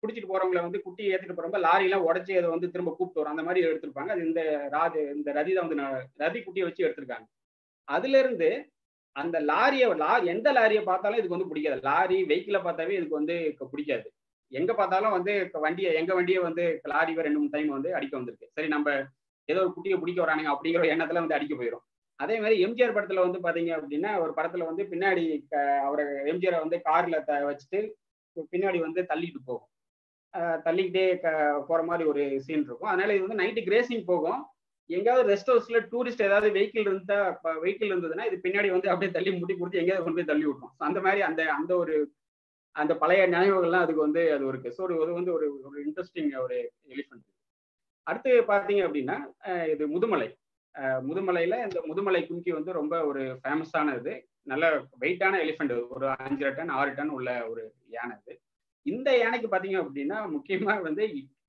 பிடிச்சிட்டு போறவங்கள வந்து குட்டி ஏத்துட்டு போறப்ப லாரியெல்லாம் உடச்சி அதை வந்து திரும்ப கூப்பிட்டு வரும். அந்த மாதிரி எடுத்திருப்பாங்க. அது இந்த ராது இந்த ரதி தான் வந்து ரதி குட்டியை வச்சு எடுத்திருக்காங்க. அதுல இருந்து அந்த லாரியை லா எந்த லாரியை பார்த்தாலும் இதுக்கு வந்து பிடிக்காது. லாரி வெஹிக்கிளை பார்த்தாவே இதுக்கு வந்து பிடிக்காது. எங்க பார்த்தாலும் வந்து வண்டியை எங்க வண்டியை வந்து லாரி ரெண்டு மூணு டைம் வந்து அடிக்க வந்திருக்கு. சரி நம்ம ஏதோ ஒரு குட்டியை பிடிக்க வரானுங்க அப்படிங்கிற எண்ணத்துல வந்து அடிக்க போயிடும் அதே மாதிரி எம்ஜிஆர் படத்துல வந்து பாத்தீங்க அப்படின்னா ஒரு படத்துல வந்து பின்னாடி அவரை எம்ஜிஆரை வந்து கார்ல வச்சுட்டு பின்னாடி வந்து தள்ளிட்டு போகும். தள்ளிக்கிட்டே போற மாதிரி ஒரு சீன் இருக்கும். அதனால இது வந்து நைட்டு கிரேசிங் போகும். எங்கேயாவது ரெஸ்ட் ஹவுஸ்ல டூரிஸ்ட் ஏதாவது வெஹிக்கிள் இருந்தா வெஹிக்கிள் இருந்ததுன்னா இது பின்னாடி வந்து அப்படியே தள்ளி முட்டி கொடுத்து எங்கேயாவது கொண்டு போய் தள்ளி விட்டோம் அந்த மாதிரி அந்த அந்த ஒரு அந்த பழைய நினைவுகள்லாம் அதுக்கு வந்து அது இருக்கு. ஸோ அது வந்து ஒரு ஒரு இன்ட்ரெஸ்டிங் ஒரு எலிஃபென்ட் அடுத்து பார்த்தீங்க அப்படின்னா இது முதுமலை. முதுமலையில இந்த முதுமலை கும்கி வந்து ரொம்ப ஒரு ஃபேமஸான இது நல்ல வெயிட்டான எலிஃபெண்ட் ஒரு அஞ்சரை டன் ஆறு டன் உள்ள ஒரு யானை இது இந்த யானைக்கு பார்த்தீங்க அப்படின்னா முக்கியமா வந்து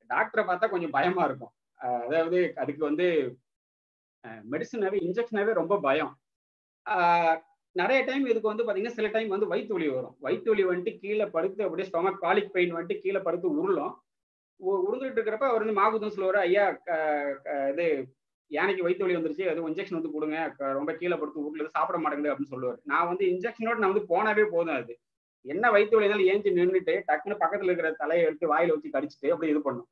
டாக்டரை பார்த்தா கொஞ்சம் பயமா இருக்கும். அதாவது அதுக்கு வந்து மெடிசனாவே இன்ஜெக்ஷனாவே ரொம்ப பயம். நிறைய டைம் இதுக்கு வந்து பார்த்தீங்கன்னா சில டைம் வந்து வயிற்று வலி வரும். வயிற்று வலி வந்துட்டு கீழே படுத்து அப்படியே ஸ்டொமக் காலிக் பெயின் வந்துட்டு கீழே படுத்து உருளும். உருந்துட்டு இருக்கிறப்ப அவர் வந்து மாகுதம் சொல்லுவார் ஐயா இது யானைக்கு வயிற்று வலி வந்துருச்சு அது இன்ஜெக்ஷன் வந்து கொடுங்க ரொம்ப கீழே படுத்து உருளுது சாப்பிட மாட்டேங்குது அப்படின்னு சொல்லுவார். நான் வந்து இன்ஜெக்ஷனோட நான் வந்து போனாவே போதும் அது. என்ன வயிற்று வலினாலும் ஏஞ்சி நின்றுட்டு டக்குன்னு பக்கத்துல இருக்கிற தலையை எடுத்து வாயில வச்சு கடிச்சிட்டு அப்படி இது பண்ணும்.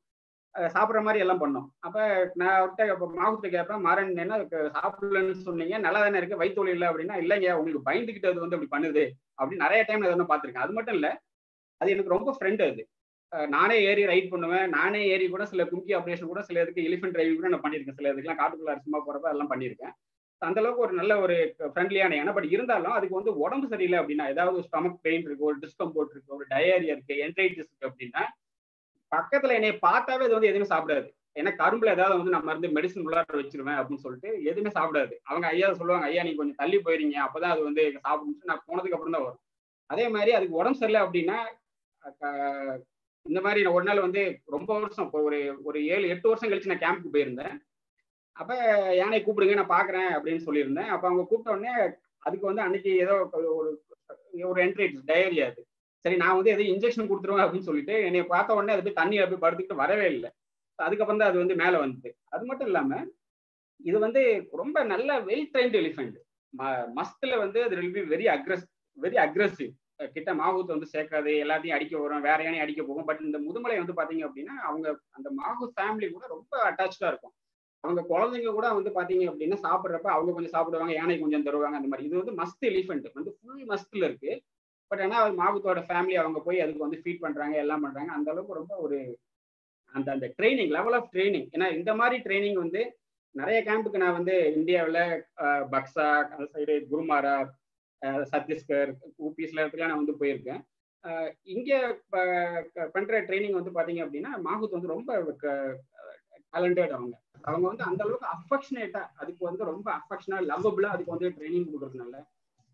சாப்பிட்ற மாதிரி எல்லாம் பண்ணோம். அப்போ நான் அவர்கிட்ட மாவுத்த கேட்பேன் மாறன் என்ன சாப்பிடலன்னு சொன்னீங்க நல்லா தானே இருக்கு வயிற்று இல்லை அப்படின்னா இல்லைங்க உங்களுக்கு பயந்துக்கிட்டது வந்து அப்படி பண்ணுது. அப்படின்னு நிறைய டைம் நான் பார்த்துருக்கேன். அது மட்டும் இல்லை அது எனக்கு ரொம்ப ஃப்ரெண்ட் அது. நானே ஏறி ரைட் பண்ணுவேன். நானே ஏறி கூட சில கும்கி ஆப்ரேஷன் கூட சில இதுக்கு எலிஃபென்ட் டிரைவிங் கூட நான் பண்ணியிருக்கேன். சில இதுக்கெல்லாம் காட்டுக்குள்ள சும்மா போகிறப்ப அதெல்லாம் பண்ணியிருக்கேன். அந்த அளவுக்கு ஒரு நல்ல ஒரு ஃப்ரெண்ட்லியான யானை பட் இருந்தாலும் அதுக்கு வந்து உடம்பு சரியில்லை அப்படின்னா ஏதாவது ஸ்டமக் பெயின் இருக்கு ஒரு டிஸ்கம்போர்ட் இருக்கு ஒரு டயரியா இருக்கு என்டைட்டிஸ் இருக்கு அப்படின்னா பக்கத்துல என்னை பார்த்தாவே அது வந்து எதுவுமே சாப்பிடாது. ஏன்னா கரும்புல ஏதாவது வந்து நம்ம இருந்து மெடிசன் உள்ளார வச்சிருவேன் அப்படின்னு சொல்லிட்டு எதுவுமே சாப்பிடாது. அவங்க ஐயா சொல்லுவாங்க ஐயா நீங்க கொஞ்சம் தள்ளி போயிருங்க. அப்பதான் அது வந்து சாப்பிடுச்சு நான் போனதுக்கு அப்புறம் தான் வரும். அதே மாதிரி அதுக்கு உடம்பு சரியில்லை அப்படின்னா இந்த மாதிரி நான் ஒரு நாள் வந்து ரொம்ப வருஷம் ஒரு ஒரு ஏழு எட்டு வருஷம் கழிச்சு நான் கேம்புக்கு போயிருந்தேன். அப்ப யானை கூப்பிடுங்க நான் பாக்குறேன் அப்படின்னு சொல்லியிருந்தேன். அப்ப அவங்க கூப்பிட்ட உடனே அதுக்கு வந்து அன்னைக்கு ஏதோ ஒரு ஒரு என்ட்ரைட்டிஸ் டயரியா அது. சரி நான் வந்து எதுவும் இன்ஜெக்ஷன் கொடுத்துருவேன் அப்படின்னு சொல்லிட்டு என்னை பார்த்த உடனே அது போய் தண்ணி அப்படி படுத்துக்கிட்டு வரவே இல்லை. அதுக்கப்புறம் தான் அது வந்து மேலே வந்தது. அது மட்டும் இல்லாம இது வந்து ரொம்ப நல்ல வெல் ட்ரைன்டு எலிஃபென்ட் மஸ்தில் வந்து அது will be very aggress very aggressive கிட்ட மாகுத்து வந்து சேர்க்காது எல்லாத்தையும் அடிக்க வரும் வேற யானையும் அடிக்க போகும். பட் இந்த முதுமலை வந்து பாத்தீங்க அப்படின்னா அவங்க அந்த மாகு ஃபேமிலி கூட ரொம்ப அட்டாச்சா இருக்கும். அவங்க குழந்தைங்க கூட வந்து பாத்தீங்க அப்படின்னா சாப்பிட்றப்ப அவங்க கொஞ்சம் சாப்பிடுவாங்க யானை கொஞ்சம் தருவாங்க அந்த மாதிரி. இது வந்து மஸ்த் எலிஃபென்ட் வந்து ஃபுல் மஸ்தில் இருக்கு. பட் ஆனால் மாகுத்தோட ஃபேமிலி அவங்க போய் அதுக்கு வந்து ஃபீட் பண்றாங்க எல்லாம் பண்றாங்க. அந்த அளவுக்கு ரொம்ப ஒரு அந்த அந்த ட்ரைனிங் லெவல் ஆஃப் ட்ரைனிங் ஏன்னா இந்த மாதிரி ட்ரைனிங் வந்து நிறைய கேம்புக்கு நான் வந்து இந்தியாவில் பக்ஸா அந்த சைடு குருமாரா சத்தீஸ்கர் ஊபிஸ்ல இடத்துல நான் வந்து போயிருக்கேன். இங்கே பண்ற ட்ரைனிங் வந்து பாத்தீங்க அப்படின்னா மாகுத் வந்து ரொம்ப டேலண்டட் அவங்க. அவங்க வந்து அந்த அளவுக்கு அஃபெக்ஷனேட்டா அதுக்கு வந்து ரொம்ப அஃபெக்ஷனா லவ்வபிளா அதுக்கு வந்து ட்ரைனிங் கொடுக்கறதுனால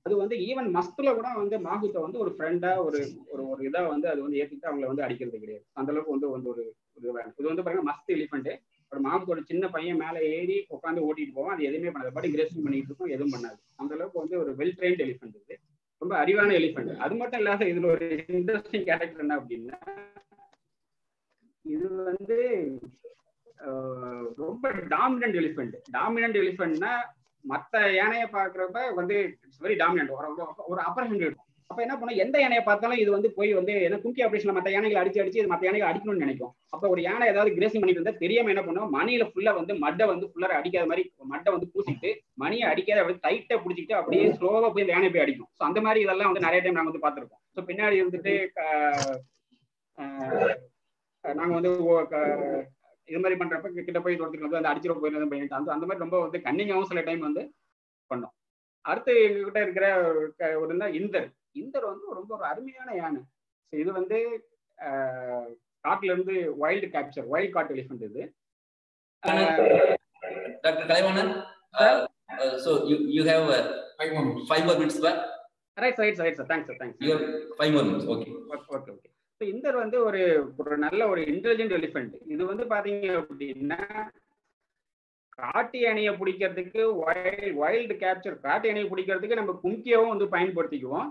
அது வந்து ஈவன் மஸ்துல கூட வந்து மாகுத்தை வந்து ஒரு ஃப்ரெண்டா ஒரு ஒரு ஒரு இதா வந்து அது வந்து ஏற்றிட்டு அவங்கள வந்து அடிக்கிறது கிடையாது. அந்த அளவுக்கு வந்து வந்து ஒரு இது வந்து பாருங்க மஸ்த் எலிஃபெண்ட்டு ஒரு மாகுத்தோட சின்ன பையன் மேலே ஏறி உட்காந்து ஓட்டிட்டு போவோம் அது எதுவுமே பண்ணாது. பட் கிரேசிங் பண்ணிட்டு இருக்கும். எதுவும் பண்ணாது. அந்த அளவுக்கு வந்து ஒரு வெல் ட்ரெயின்ட் எலிஃபென்ட் இது. ரொம்ப அறிவான எலிஃபென்ட் அது மட்டும் இல்லாத இதுல ஒரு இன்ட்ரெஸ்டிங் கேரக்டர் என்ன அப்படின்னா இது வந்து ரொம்ப டாமினன்ட் எலிஃபென்ட் டாமினன்ட் எலிஃபென்ட்னா மற்ற யானையை பார்க்குறப்ப வந்து இட்ஸ் வெரி டாமினன்ட் ஒரு ஒரு அப்பர் ஹேண்ட் இருக்கும். அப்ப என்ன பண்ணும்? எந்த யானையை பார்த்தாலும் இது வந்து போய் வந்து ஏன்னா கும்கி ஆபரேஷன்ல மற்ற யானைகள் அடிச்சு அடிச்சு இது மற்ற யானைகள் அடிக்கணும்னு நினைக்கும். அப்ப ஒரு யானை ஏதாவது கிரேசிங் பண்ணிட்டு இருந்தா தெரியாம என்ன பண்ணும்? மணியில ஃபுல்லா வந்து மட்டை வந்து ஃபுல்லா அடிக்காத மாதிரி மட்டை வந்து பூசிட்டு மணியை அடிக்காத அப்படியே டைட்டா பிடிச்சிட்டு அப்படியே ஸ்லோவா போய் இந்த யானை போய் அடிக்கும். ஸோ அந்த மாதிரி இதெல்லாம் வந்து நிறைய டைம் நாங்க வந்து பாத்துருக்கோம் ஸோ பின்னாடி இருந்துட்டு நாங்க வந்து இது மாதிரி பண்றப்ப கிட்ட போய் ஒருத்தருக்கு வந்து அந்த அடிச்சிட போயிருந்தது பையன் அந்த அந்த மாதிரி ரொம்ப வந்து கன்னிங்காகவும் சில டைம் வந்து பண்ணோம். அடுத்து எங்ககிட்ட இருக்கிற ஒரு இந்தர். இந்தர் வந்து ரொம்ப ஒரு அருமையான யானை. இது வந்து காட்டுல இருந்து wild capture wild caught elephant இது. Doctor Kalaivanan uh, five more minutes. five more minutes back right right right sir thanks sir thanks five more minutes. Okay. Okay okay okay so Inder வந்து ஒரு ஒரு நல்ல ஒரு இன்டெலிஜென்ட் எலிஃபென்ட் இது வந்து பாத்தீங்க அப்படின்னா காட்டு யானையை பிடிக்கிறதுக்கு வைல்ட் வைல்டு கேப்சர் காட்டு யானையை பிடிக்கிறதுக்கு நம்ம கும்கியாவும் வந்து பயன்படுத்திக்குவோம்.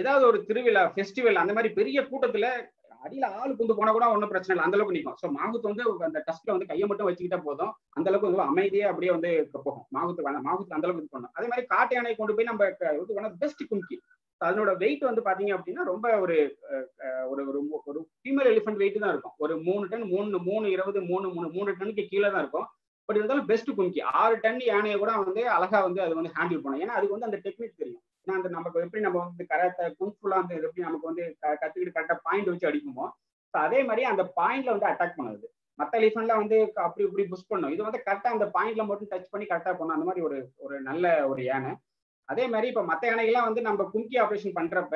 ஏதாவது ஒரு திருவிழா ஃபெஸ்டிவல் அந்த மாதிரி பெரிய கூட்டத்துல அடியில ஆள் கொண்டு போனா கூட ஒன்றும் பிரச்சனை இல்லை. அந்த அளவுக்கு நிற்கும் ஸோ மாகுத்து வந்து அந்த டஸ்ட்ல வந்து கையை மட்டும் வச்சுக்கிட்டா போதும். அந்த அளவுக்கு வந்து அமைதியே அப்படியே வந்து போகும். மாகுத்து மாகுத்து அந்த அளவுக்கு இது பண்ணும். அதே மாதிரி காட்டு யானையை கொண்டு போய் நம்ம இது பண்ண பெஸ்ட் கும்கி. அதனோட வெயிட் வந்து பாத்தீங்க அப்படின்னா ரொம்ப ஒரு ஒரு ஒரு ஒரு ஃபீமேல் எலிஃபென்ட் வெயிட் தான் இருக்கும். ஒரு மூணு டன் மூணு மூணு இருபது மூணு மூணு மூணு டன்னுக்கு கீழே தான் இருக்கும். பட் இருந்தாலும் பெஸ்ட் கும்கி. ஆறு டன் யானையை கூட வந்து அழகா வந்து அது வந்து ஹேண்டில் பண்ணும். ஏன்னா அதுக்கு வந்து அந்த டெக்னிக் தெரியும். ஏன்னா அந்த நமக்கு எப்படி நம்ம வந்து கரெக்டாக குங்ஃபுல்லா வந்து எப்படி நமக்கு வந்து கத்துக்கிட்டு கரெக்டாக பாயிண்ட் வச்சு அடிக்குமோ ஸோ அதே மாதிரி அந்த பாயிண்ட்ல வந்து அட்டாக் பண்ணுது. மற்ற லீஃபன்லாம் வந்து அப்படி இப்படி புஷ் பண்ணும். இது வந்து கரெக்டாக அந்த பாயிண்ட்ல மட்டும் டச் பண்ணி கரெக்டாக பண்ணும் அந்த மாதிரி ஒரு ஒரு நல்ல ஒரு யானை. அதே மாதிரி இப்போ மற்ற யானைகள்லாம் வந்து நம்ம கும்கி ஆப்ரேஷன் பண்றப்ப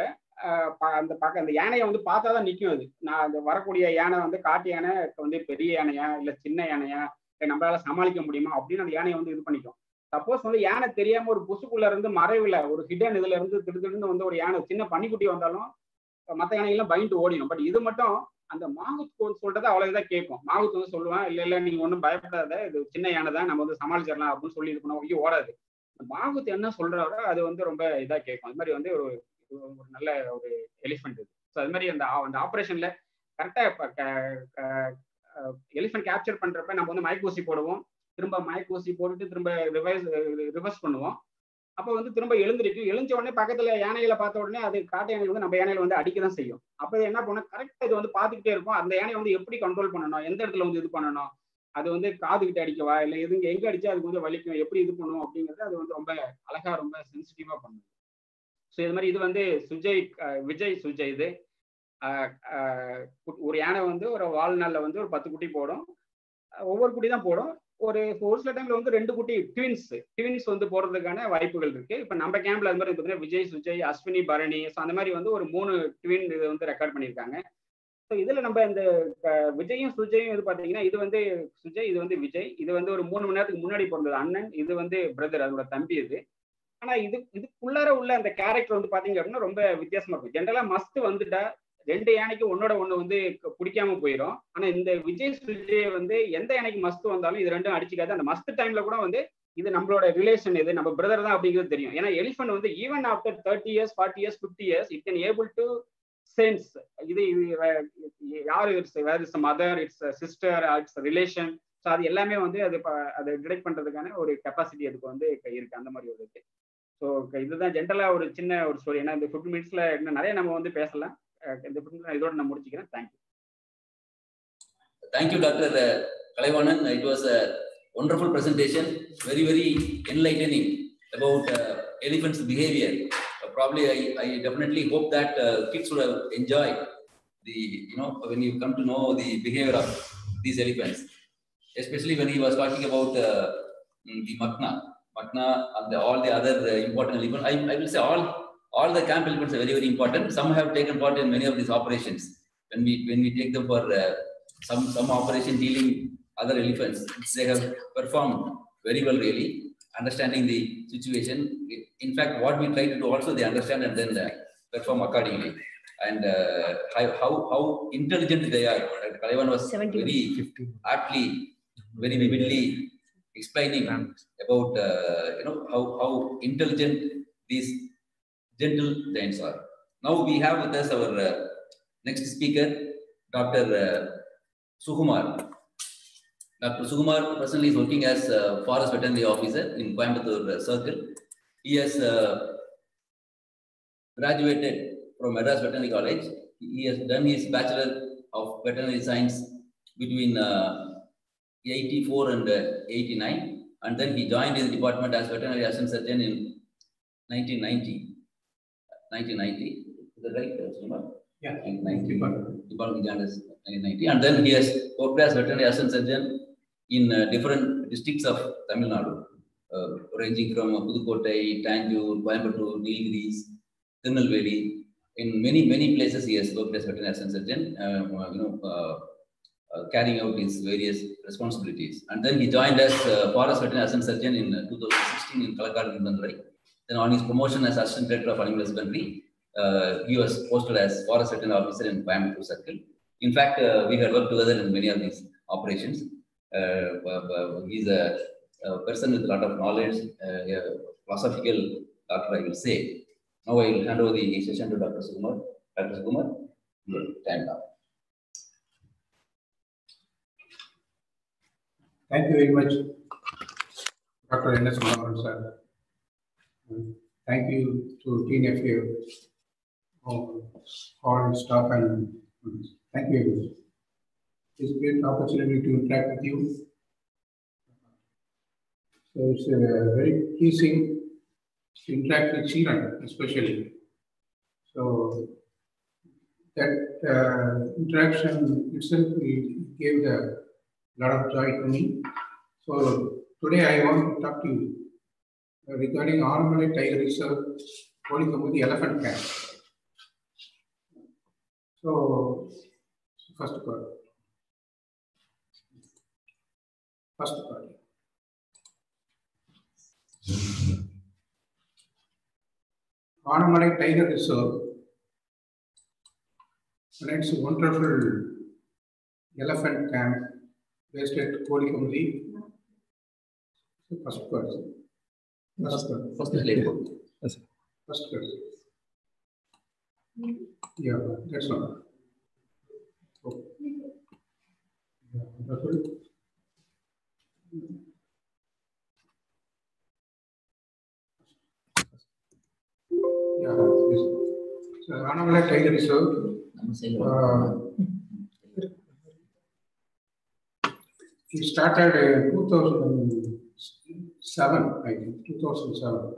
அந்த பார்க்க அந்த யானையை வந்து பார்த்தா தான் நிற்கும் அது. நான் அந்த வரக்கூடிய யானை வந்து காட்டு யானை வந்து பெரிய யானையா இல்லை சின்ன யானையா இல்லை நம்மளால சமாளிக்க முடியுமா அப்படின்னு அந்த யானையை வந்து இது பண்ணிக்கும். சப்போஸ் வந்து யானை தெரியாம ஒரு புசுக்குள்ள இருந்து மறைவுல ஒரு ஹிடன் இதுல இருந்து திடுதிடுன்னு வந்து ஒரு யானை சின்ன பன்னிக்குட்டி வந்தாலும் மற்ற யானைகள்லாம் பயந்து ஓடிடும். பட் இது மட்டும் அந்த மாகுத் சொல்றதை அவ்வளவு இதாக கேட்கும். மாகுத் வந்து சொல்லுவான் இல்ல இல்ல நீங்க ஒன்றும் பயப்படாத. இது சின்ன யானை தான். நம்ம வந்து சமாளிச்சிடலாம் அப்படின்னு சொல்லி இது பண்ண ஐயோ ஓடாது. மாகுத் என்ன சொல்றாரோ அது வந்து ரொம்ப இதா கேட்கும். அது மாதிரி வந்து ஒரு ஒரு நல்ல ஒரு எலிஃபென்ட் இது. ஸோ அது மாதிரி அந்த அந்த ஆப்ரேஷன்ல கரெக்டா எலிஃபென்ட் கேப்சர் பண்றப்ப நம்ம வந்து மயக்கூசி போடுவோம். திரும்ப மயக்கூசி போட்டுட்டு திரும்ப ரிவைஸ் ரிவர்ஸ் பண்ணுவோம். அப்போ வந்து திரும்ப எழுந்திருக்கும். எழுந்த உடனே பக்கத்துல யானைகளை பார்த்த உடனே அது காட்டு யானை வந்து நம்ம யானையில வந்து அடிக்க தான் செய்யும். அப்போ என்ன பண்ணோம்? கரெக்டாக இது வந்து பார்த்துக்கிட்டே இருக்கும். அந்த யானையை வந்து எப்படி கண்ட்ரோல் பண்ணணும்? எந்த இடத்துல வந்து இது பண்ணணும்? அது வந்து காதுகிட்ட அடிக்கவா? இல்லை எதுங்க எங்க அடிச்சா அதுக்கு வந்து வலிக்கும்? எப்படி இது பண்ணும்? அப்படிங்கிறது அது வந்து ரொம்ப அழகா ரொம்ப சென்சிட்டிவா பண்ணும். ஸோ இது மாதிரி இது வந்து சுஜய் விஜய் சுஜய் இது. ஒரு யானை வந்து ஒரு வாழ்நாளில் வந்து ஒரு பத்து குட்டி போடும். ஒவ்வொரு குட்டி தான் போடும். ஒரு ஒரு சில டைம்ல வந்து ரெண்டு குட்டி ட்வின்ஸ் ட்வின்ஸ் வந்து போறதுக்கான வாய்ப்புகள் இருக்கு. இப்போ நம்ம கேம்ப்ல அது மாதிரி பார்த்தீங்கன்னா விஜய் சுஜய் அஸ்வினி பரணி ஸோ அந்த மாதிரி வந்து ஒரு மூணு ட்வின் இது வந்து ரெக்கார்ட் பண்ணியிருக்காங்க. ஸோ இதுல நம்ம இந்த விஜயும் சுஜயும் இது பாத்தீங்கன்னா இது வந்து சுஜய் இது வந்து விஜய் இது வந்து ஒரு மூணு மணி நேரத்துக்கு முன்னாடி பிறந்தது அண்ணன் இது வந்து பிரதர் அதோட தம்பி இது. ஆனா இது இதுக்குள்ளார உள்ள அந்த கேரக்டர் வந்து பாத்தீங்க அப்படின்னா ரொம்ப வித்தியாசமா இருக்கும். ஜென்ரலா மஸ்ட் வந்துட்டா ரெண்டு யானைக்கு ஒன்னோட ஒண்ணு வந்து பிடிக்காம போயிடும் ஆனா இந்த விஜய் சுஜய் வந்து எந்த யானைக்கு மஸ்து வந்தாலும் இது ரெண்டும் அடிச்சுக்காது. அந்த மஸ்து டைம்ல கூட வந்து இது நம்மளோட ரிலேஷன் இது நம்ம பிரதர் தான் அப்படிங்கிறது தெரியும். ஏன்னா எலிஃபென்ட் வந்து even after thirty years forty years fifty years it can able to sense இது யாரு it's where its mother its sister its relation so அது எல்லாமே வந்து அது அதை டிடெக்ட் பண்றதுக்கான ஒரு கெப்பாசிட்டி அதுக்கு வந்து இருக்கு. அந்த மாதிரி ஒரு இருக்கு ஸோ இதுதான் ஜென்ரலாக ஒரு சின்ன ஒரு ஸ்டோரி ஏன்னா இந்த ஃபிஃப்டி மினிட்ஸில் இன்னும் நிறைய நம்ம வந்து பேசலாம். இந்த இதோட நான் முடிச்சுக்கிறேன் thank you thank you doctor Kalaivanan it was a wonderful presentation very very enlightening about uh, elephants behavior uh, probably I, I definitely hope that uh, kids would have enjoyed the you know when you come to know the behavior of these elephants especially when he was talking about the makna makna and the, all the other important elephants I, I will say all all the camp elements are very, very important. Some have taken part in many of these operations. When we when we take them for uh, some some operation dealing other elephants, they have performed very well, really, understanding the situation. In fact, what we try to do also, they understand and then uh, perform accordingly. And uh, how how intelligent they are. Kalaivan was 17. very aptly, very vividly explaining about you know how how intelligent these gentle giants. Now we have with us our uh, next speaker, Dr. Uh, Sukumar. Dr. Sukumar presently is working as a forest veterinary officer in Coimbatore Circle. He has uh, graduated from Madras Veterinary College. He has done his Bachelor of Veterinary Science between uh, 84 and uh, 89. And then he joined his department as veterinary assistant surgeon in 1990. 1990. Is that right, uh, Yeah. 1990. Department. Department joined us 1990. And then he has worked as veterinary assistant surgeon in uh, different districts of Tamil Nadu, uh, ranging from uh, Pudukkottai, Tanjore, Coimbatore, Nilgiris, Tirunelveli. In many, many places he has worked as veterinary assistant surgeon, um, uh, you know, uh, carrying out his various responsibilities. And then he joined as uh, forest veterinary assistant surgeon in uh, 2016 in Kalakad, Madurai. Then on his promotion as assistant director of animal husbandry, uh, he was posted as forest veterinary officer in Coimbatore Circle. In fact, uh, we had worked together in many of these operations. Uh, uh, he's a, a person with a lot of knowledge, uh, a philosophical doctor, I will say. Now I will hand over the session to Dr. Sukumar. Dr. Sukumar, your time now. Thank you very much, Dr. N.S. Mohan, sir. Thank you to TNFU, all, staff and thank you. It's a great opportunity to interact with you. So it's uh, very pleasing to interact with children especially. So that uh, interaction itself give the lot of joy to me. So today I want to talk to you regarding Armalite Tiger Reserve, Polikamudi Elephant Camp. So first part. First part. Armalite Tiger Reserve. And it's a wonderful elephant camp based at Kolikamudi. So First person. First person. First slide. First person. Yeah, that's all. Okay. Yeah, wonderful. Yeah, yes. So Anamala Tiger Reserve, நம்ம side ல uh, it started in 2007, I think, 2007.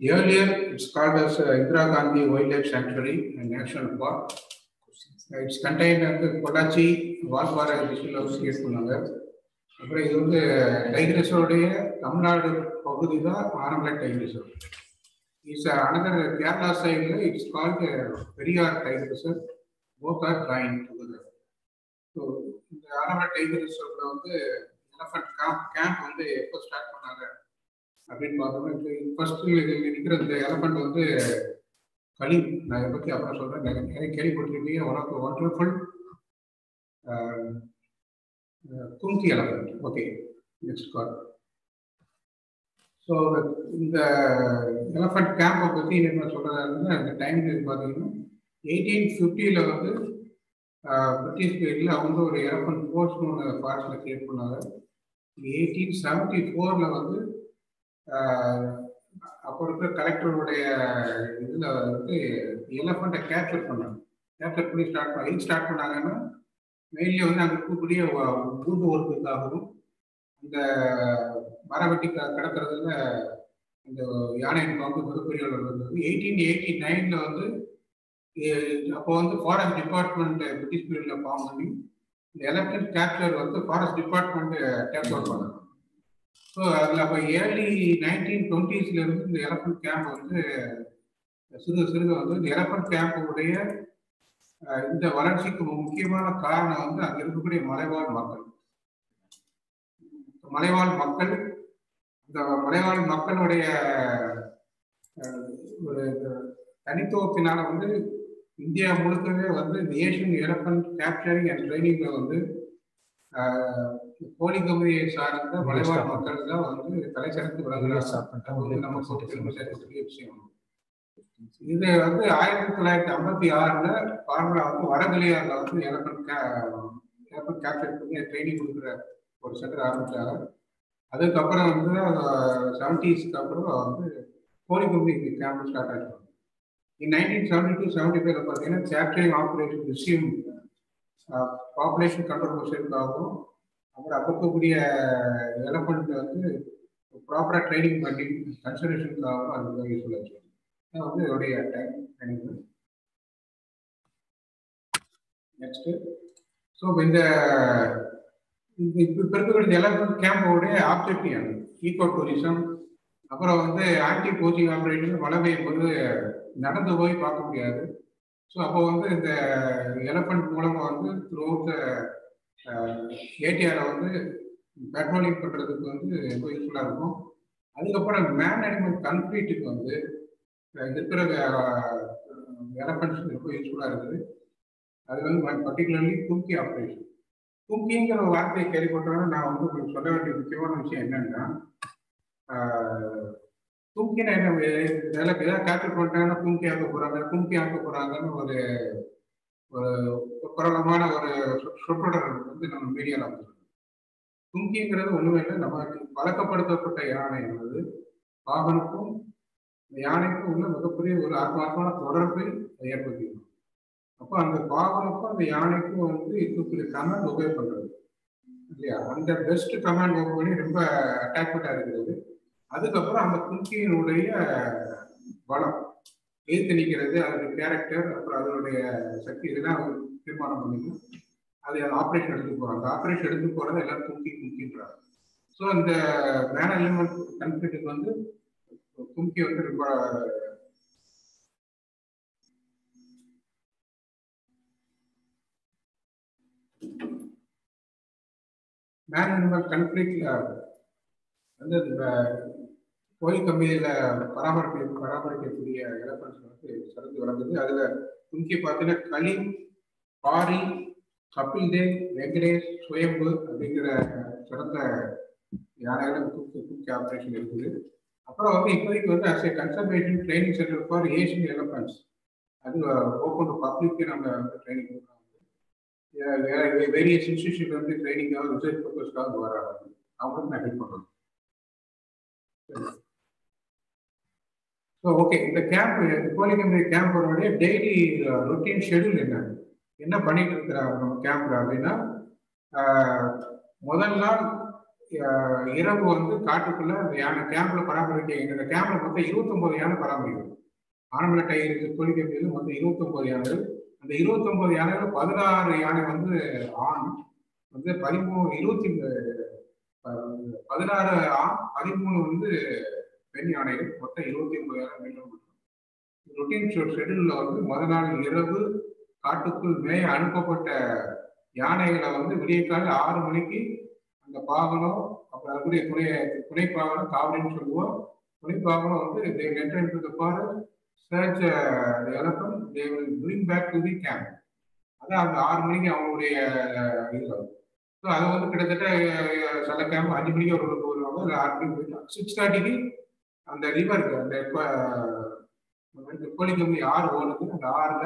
Earlier, it's called as uh, Indira Gandhi Wildlife Sanctuary and National Park. It's contained under Pollachi Valparai டிஸ்ட்ரிக்ட்ல வந்து create பண்ணாங்க அப்புறம் இது வந்து uh, tiger Tamil Nadu பகுதி தான் ஆரம்ப tiger reserve it's another Kerala சைடில் it's called Periyar tiger both are join together so இந்த ஆரம்ப டைகர் வந்து எலஃபண்ட் கேம்ப் கேம்ப் வந்து எப்போ ஸ்டார்ட் பண்ணாங்க? அப்படின்னு பார்த்தோம்னா ஃபர்ஸ்ட் இருக்கிற இந்த எலமெண்ட் வந்து களி. நான் இதை பற்றி அப்புறம் சொல்கிறேன் நிறைய நிறைய கேள்விப்பட்டிருக்கீங்க. உனக்கு wonderful kumki elephant okay next call so இந்த எலஃபண்ட் கேம்பை பற்றி என்ன சொல்கிறதா இருந்தால் அந்த டைம் பார்த்தீங்கன்னா எயிட்டீன் ஃபிஃப்டியில் வந்து uh, பிரிட்டிஷ் பீரியடில் அவங்க ஒரு எலஃபண்ட் ஃபோர்ஸ்னு ஒன்று ஃபாரஸ்டில் கிரியேட் பண்ணாங்க. எயிட்டீன் செவன்டி ஃபோரில் வந்து அப்போ இருக்கிற கலெக்டருடைய இதில் வந்து எலஃபண்ட்டை கேப்சர் பண்ணாங்க கேப்சர் பண்ணி ஸ்டார்ட் பண்ணி ஸ்டார்ட் பண்ணாங்கன்னா மெயின்லி வந்து அங்கே இருக்கக்கூடிய கூண்டு ஒர்க்குக்காகவும் அந்த மரவெட்டி க கடத்துறதுல இந்த யானையின் பங்கு மிகப்பெரிய அளவில் இருந்தது. எயிட்டீன் எயிட்டி நைனில் வந்து அப்போ வந்து forest department British period form பண்ணி இந்த எலக்ட்ரிக் கேப்சர் வந்து ஃபாரஸ்ட் டிபார்ட்மெண்ட் டேக் ஓவர் பண்ணாங்க ஸோ அதில் அப்போ ஏர்லி நைன்டீன் டுவெண்ட்டீஸ்ல இருந்து இந்த எலஃபண்ட் கேம்ப் வந்து சிறுக சிறுக வந்து இந்த எலஃபண்ட் கேம்புடைய இந்த வளர்ச்சிக்கு முக்கியமான காரணம் வந்து அங்கே இருக்கக்கூடிய மலைவாழ் மக்கள். மலைவாழ் மக்கள் இந்த மலைவாழ் மக்களுடைய ஒரு தனித்துவத்தினால வந்து இந்தியா முழுக்கவே வந்து nation Asian elephant capturing and ட்ரைனிங்ல வந்து ஆஹ், கோழிக்கம்பதியை சார்ந்த மலைவாழ் மக்கள் தான் வந்து தலை சிறந்து விளங்குறாங்க ஒரு பெருமை சேர்க்கக்கூடிய விஷயம். இது வந்து ஆயிரத்தி தொள்ளாயிரத்தி ஐம்பத்தி ஆறுல பார்முலா வந்து வடகலியார்ல வந்து எலஃபண்ட் எலஃபண்ட் கேப்சர் பண்ணி ட்ரைனிங் கொடுக்குற ஒரு சென்டர் ஆரம்பிச்சாங்க அதுக்கப்புறம் வந்து செவன்டிஸ்க்கு அப்புறம் வந்து கோழிக்கும்பி கேம்ப் ஸ்டார்ட் ஆச்சு in nineteen seventy two seventy ஃபைவ்ல பார்த்தீங்கன்னா capturing operation receive population control மெஷருக்காகவும் அப்புறம் அப்பக்கக்கூடிய இருக்கக்கூடிய எலமெண்ட் வந்து ப்ராப்பராக ட்ரைனிங் பண்ணி கன்சர்வேஷனுக்காகவும் அது யூஸ்ஃபுல்லாக வச்சு வந்து என்னுடைய டைம் ட்ரைனிங் நெக்ஸ்ட்டு ஸோ இந்த இந்த இப்போ இருக்கக்கூடிய எலமெண்ட் கேம்போடைய ஆப்ஜெக்டிவ் ஈகோ டூரிசம் அப்புறம் வந்து ஆன்டி கோச்சிங் ஆப்ரேஷன் மழை போது நடந்து போய் பார்க்க முடியாது. ஸோ அப்போ வந்து இந்த எலஃபண்ட் மூலமாக வந்து த்ரூ அவுட் ஏடிஆரை வந்து பெட்ரோலிங் பண்ணுறதுக்கு வந்து ரொம்ப யூஸ்ஃபுல்லாக இருக்கும். அதுக்கப்புறம் மேன் அனிமல் கன்ஃப்ளீட்டுக்கு வந்து இருக்கிற எலஃபண்ட்ஸ் ரொம்ப யூஸ்ஃபுல்லாக இருக்குது. அது வந்து பர்டிகுலர்லி தும்கி ஆப்ரேஷன் தும்கிங்கிற வார்த்தையை கேள்விப்பட்டோன்னா நான் வந்து உங்களுக்கு சொல்ல வேண்டிய முக்கியமான விஷயம் என்னன்னா தும்கினா என்ன வேலைக்கு ஏதாவது கேப்சர் பண்ணிட்டாங்கன்னா தும்கி ஆக்க போகிறாங்க தும்கி ஆக்க போகிறாங்கன்னு ஒரு ஒரு பிரபலமான ஒரு சொற்றொடர் வந்து நம்ம மீடியாவில் வந்து தும்கிங்கிறது ஒன்றுமே இல்லை நம்ம பழக்கப்படுத்தப்பட்ட யானை என்பது பாகனுக்கும் யானைக்கும் உள்ள மிகப்பெரிய ஒரு ஆத்மாத்மான தொடர்பை ஏற்படுத்திக்கணும் அப்போ அந்த பாகனுக்கும் அந்த யானைக்கும் வந்து இருக்கக்கூடிய கமெண்ட் ஒபே இல்லையா? அந்த பெஸ்ட் கமெண்ட் ஒபே பண்ணி ரொம்ப அட்டாச்மெண்ட்டாக இருக்கிறது. அதுக்கப்புறம் அந்த குங்கியினுடைய பலம் ஏற்று நிற்கிறது அதோடைய கேரக்டர் அப்புறம் அதனுடைய சக்தி இதெல்லாம் தீர்மானம் பண்ணிக்கணும் அது ஆப்ரேஷன் எடுத்து போகிறாங்க ஆப்ரேஷன் எடுத்து போகிறது எல்லாம் குங்கி குங்கின்றாங்க ஸோ அந்த மேன் எலிமெண்ட் கன்ஃபிளிக்ட்டுக்கு வந்து கும்கி வந்து ரொம்ப மேன் அனிமல் கன்ஃபிளிக்ட்ல வந்து இந்த கோயில் கம்பியில பராமரிக்க பராமரிக்கக்கூடிய எலப்பன்ஸ் வந்து சிறந்து விளங்குது அதுல முக்கிய பார்த்தீங்கன்னா களி பாரி கபில் தேவ் வெங்கடேஷ் சுயம்பு அப்படிங்கிற சிறந்த யானைகளும் கும்கி ஆப்ரேஷன் இருக்குது. அப்புறம் வந்து இப்போதைக்கு வந்து as a conservation training centre for Asian elephants அது ஓப்பன் டு பப்ளிக்கு நம்ம வந்து ட்ரைனிங் கொடுக்குறோம் வேரியஸ் இன்ஸ்டியூஷன் வந்து ட்ரைனிங்காக ரிசர்ச் பர்பஸ்க்காக வராங்க அவங்களுக்கு நான் ஹெல்ப் பண்ணுறோம் ஸோ ஓகே இந்த கேம்ப் கோலிகம்பி கேம்போடைய டெய்லி ரொட்டீன் ஷெடியூல் என்ன? என்ன பண்ணிட்டு இருக்கிறாங்க நம்ம கேம்ப்ல அப்படின்னா uh, முதல் நாள் uh, இரவு வந்து காட்டுக்குள்ள அந்த யானை கேம்ப்ல பராமரிக்க இந்த கேம்ப்ல மொத்தம் இருபத்தொன்பது யானை பராமரிக்கும். ஆனமலை டயர் கோழிக்கம்பியில் மொத்தம் இருபத்தொன்பது யானைகள். அந்த இருபத்தொன்பது யானைகள் பதினாறு யானை வந்து ஆண் வந்து பதிமூணு இருபத்தி பதினாறு ஆண் பதிமூணு வந்து பெண் யானைகள் மொத்தம் இருபத்தி ஒன்பதாயிரம் மீட்டர் மெயின்டைன் பண்ணுறோம் ரொட்டீன் ஷெடியூல்ல வந்து முதல் நாள் இரவு காட்டுக்குள் மேய அனுப்பப்பட்ட யானைகளை வந்து விடிய காலை ஆறு மணிக்கு அந்த பாகனம் அப்புறம் அதுக்குரிய துணை துணை பாகனம் காவலின்னு சொல்லுவோம். துணை பாகனம் வந்து they enter into the forest search the they will bring back to the camp அதான் அந்த ஆறு மணிக்கு அவங்களுடைய uh, இதில் ஸோ அதை வந்து கிட்டத்தட்ட சில கேம்ப் அஞ்சு மணிக்கு ஒரு போடுவாங்க இல்லை ஆறு மணிக்கு போயிட்டு சிக்ஸ் தேர்ட்டிக்கு அந்த ரிவருக்கு அந்த கோழிக்கம்பி ஆறு ஓடுது. அந்த ஆறுல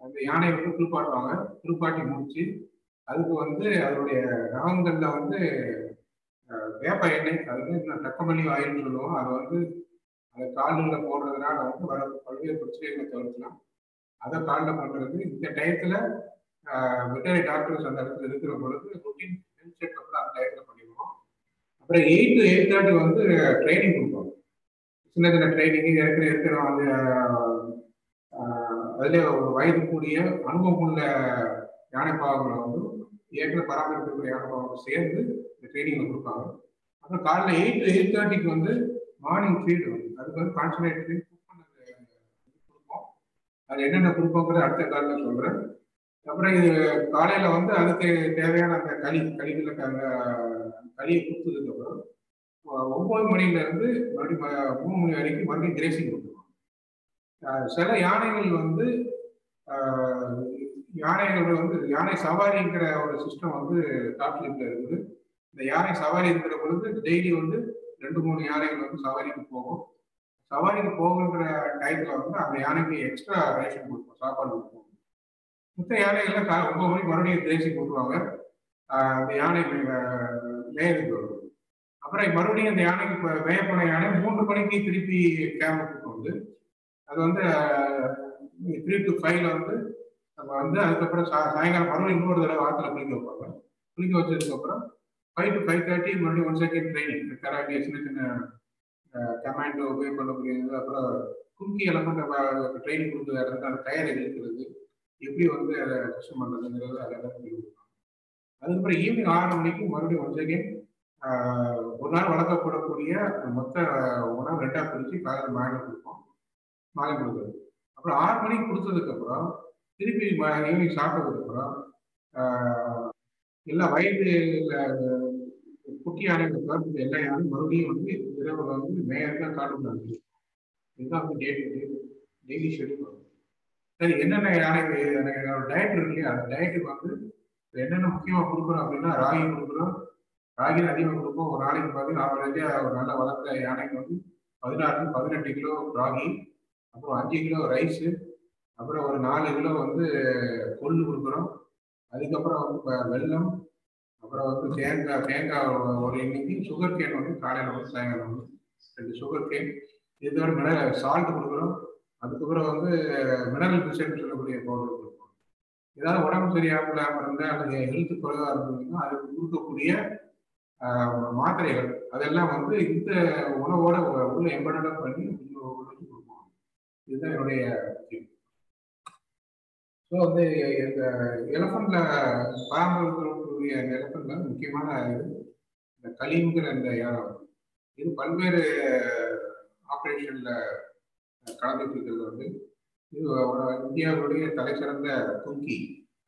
அந்த யானையை வந்து குளிப்பாட்டுவாங்க. குளிப்பாட்டி முடிச்சு அதுக்கு வந்து அதனுடைய நகங்கள்ல வந்து வேப்ப எண்ணெய் அது வந்து தக்கமல்லி ஆயில்னு சொல்லுவோம். அதை வந்து அதை காலில் போடுறதுனால வந்து வர பல்வேறு பிரச்சனைகளை தவிர்க்கலாம். அதை காலில் பண்ணுறது இந்த டயத்தில் வெட்டரி டாக்டர்ஸ் அந்த இடத்துல இருக்கிற பொழுது ரொட்டீன் ஹெல்த் செக்அப் அந்த டயத்தில் பண்ணிடுவோம். அப்புறம் எயிட் டு எயிட் தேர்ட்டி வந்து ட்ரைனிங் கொடுப்போம். சின்ன சின்ன ட்ரைனிங் ஏற்கனவே இருக்கிற அந்த அதிலே ஒரு வயது கூடிய அனுபவம் உள்ள யானை பாகங்களை வந்து ஏற்கனவே பராமரிக்கக்கூடிய யானைப்பாவங்களை சேர்ந்து இந்த ட்ரைனிங்கில் கொடுப்பாங்க. அப்புறம் காலைல எயிட் டு எயிட் தேர்ட்டிக்கு வந்து மார்னிங் ஃபீல்டு வந்து அதுக்கு வந்து கான்சன்ட்ரேட் பண்ணி குக் பண்ணது கொடுப்போம். அது என்னென்ன கொடுப்போங்கிறத அடுத்த காலில் சொல்கிறேன் அப்புறம் இது காலையில் வந்து அதுக்கு தேவையான அந்த களி கழிவுகளுக்கு அந்த களியை கொடுத்ததுக்கு அப்புறம் ஒன்பது மணிலேருந்து மறுபடியும் மூணு மணி வரைக்கும் மறுபடியும் கிரேசிங் கொடுத்துருவோம். சில யானைகள் வந்து யானைகள் வந்து யானை சவாரிங்கிற ஒரு சிஸ்டம் வந்து டாப் இருக்குது. இந்த யானை சவாரி இருக்கிற பொழுது டெய்லி வந்து ரெண்டு மூணு யானைகள் வந்து சவாரிக்கு போகும். சவாரிக்கு போகுன்ற டைத்துல வந்து அந்த யானைக்கு எக்ஸ்ட்ரா ரேஷன் கொடுப்போம் சாப்பாடு கொடுப்போம். மற்ற கா ஒன்பது மணிக்கு மறுபடியும் தேசி கொடுத்துருவாங்க அந்த யானை மேயத்துக்கு வரும் அப்புறம் மறுபடியும் அந்த யானைக்கு இப்ப போன யானை மூன்று மணிக்கு திருப்பி கேம்புக்கு வந்து அது வந்து த்ரீ டு ஃபைவ்ல வந்து நம்ம வந்து அதுக்கப்புறம் சா சாயங்காலம் மறுபடியும் இன்னொரு தடவை ஆற்றுல குளிக்க வைப்பாங்க. குளிக்க வச்சதுக்கப்புறம் ஃபைவ் டு ஃபைவ் தேர்ட்டி மறுபடியும் ஒன் செகண்ட் ட்ரைனிங் கராட்டி சின்ன சின்ன கமாண்டோ உபயோகப்படக்கூடியது அப்புறம் கும்கி எலமெண்ட் ட்ரைனிங் கொடுக்குற இடத்துல அந்த டயரை இருக்கிறது எப்படி வந்து அதை கஷ்டம் பண்ணுறதுங்கிறது அதெல்லாம் சொல்லி கொடுப்பாங்க அதுக்கப்புறம் ஈவினிங் ஆறு மணிக்கு மறுபடியும் ஒன் ஒரு நாள் வளர்க்கப்படக்கூடிய மொத்த உணவு ரெண்டாக பிரித்து காலையில் மாலை கொடுப்போம். மாலை கொடுக்குறது. அப்புறம் ஆறு மணிக்கு கொடுத்ததுக்கப்புறம் திருப்பி ஈவினிங் சாப்பிட்டதுக்கப்புறம் எல்லா வயது குட்டி யானைகள் எல்லா யானையும் மறுபடியும் வந்து இரவு வந்து மேயர்தான் காட்டுறாங்க இதுதான் வந்து டேட் டெய்லி ஷெடியூல் சரி என்னென்ன எனக்கு டயட் இருக்கு இல்லையா அந்த டயட்டுக்கு வந்து என்னென்ன முக்கியமாக கொடுக்குறோம் அப்படின்னா ராகி கொடுக்குறோம் ராகி அதிகமாக கொடுப்போம். ஒரு நாளைக்கு பார்த்தீங்கன்னா ஆவரேஜா ஒரு நல்ல வளர்த்த யானைக்கு வந்து பதினாறு பதினெட்டு கிலோ ராகி அப்புறம் அஞ்சு கிலோ ரைஸு அப்புறம் ஒரு நாலு கிலோ வந்து கொள்ளு கொடுக்குறோம் அதுக்கப்புறம் வந்து வெள்ளம் வெல்லம் அப்புறம் வந்து தேங்காய் தேங்காய் ஒரு இன்னைக்கு சுகர் கேன் வந்து காலையில் வந்து சாயங்காலம் வந்து ரெண்டு சுகர் கேன் இது தவிர சால்ட் கொடுக்குறோம் அதுக்கப்புறம் வந்து மினரல் பிசைன்னு சொல்லக்கூடிய பவுடர் கொடுப்போம். ஏதாவது உடம்பு சரியாம இல்லாமல் இருந்தால் அல்லது ஹெல்த் குறைவாக இருந்ததுன்னா அதுக்கு கொடுக்கக்கூடிய மாத்திரைகள். அதெல்லாம் வந்து இந்த உணவோட உள்ள எம்படடாக பண்ணி உள்ள கொடுப்போம். இதுதான் என்னுடைய முக்கியம். ஸோ வந்து இந்த எலஃபண்ட்ல பராமரிக்கக்கூடிய எலஃபண்ட்ல முக்கியமான இது. இந்த களிங்கிற அந்த யானம் இது பல்வேறு ஆப்ரேஷன்ல கலந்துட்டு இருக்கிறது வந்து இது ஒரு இந்தியாவுடைய தலைசிறந்த கொங்கி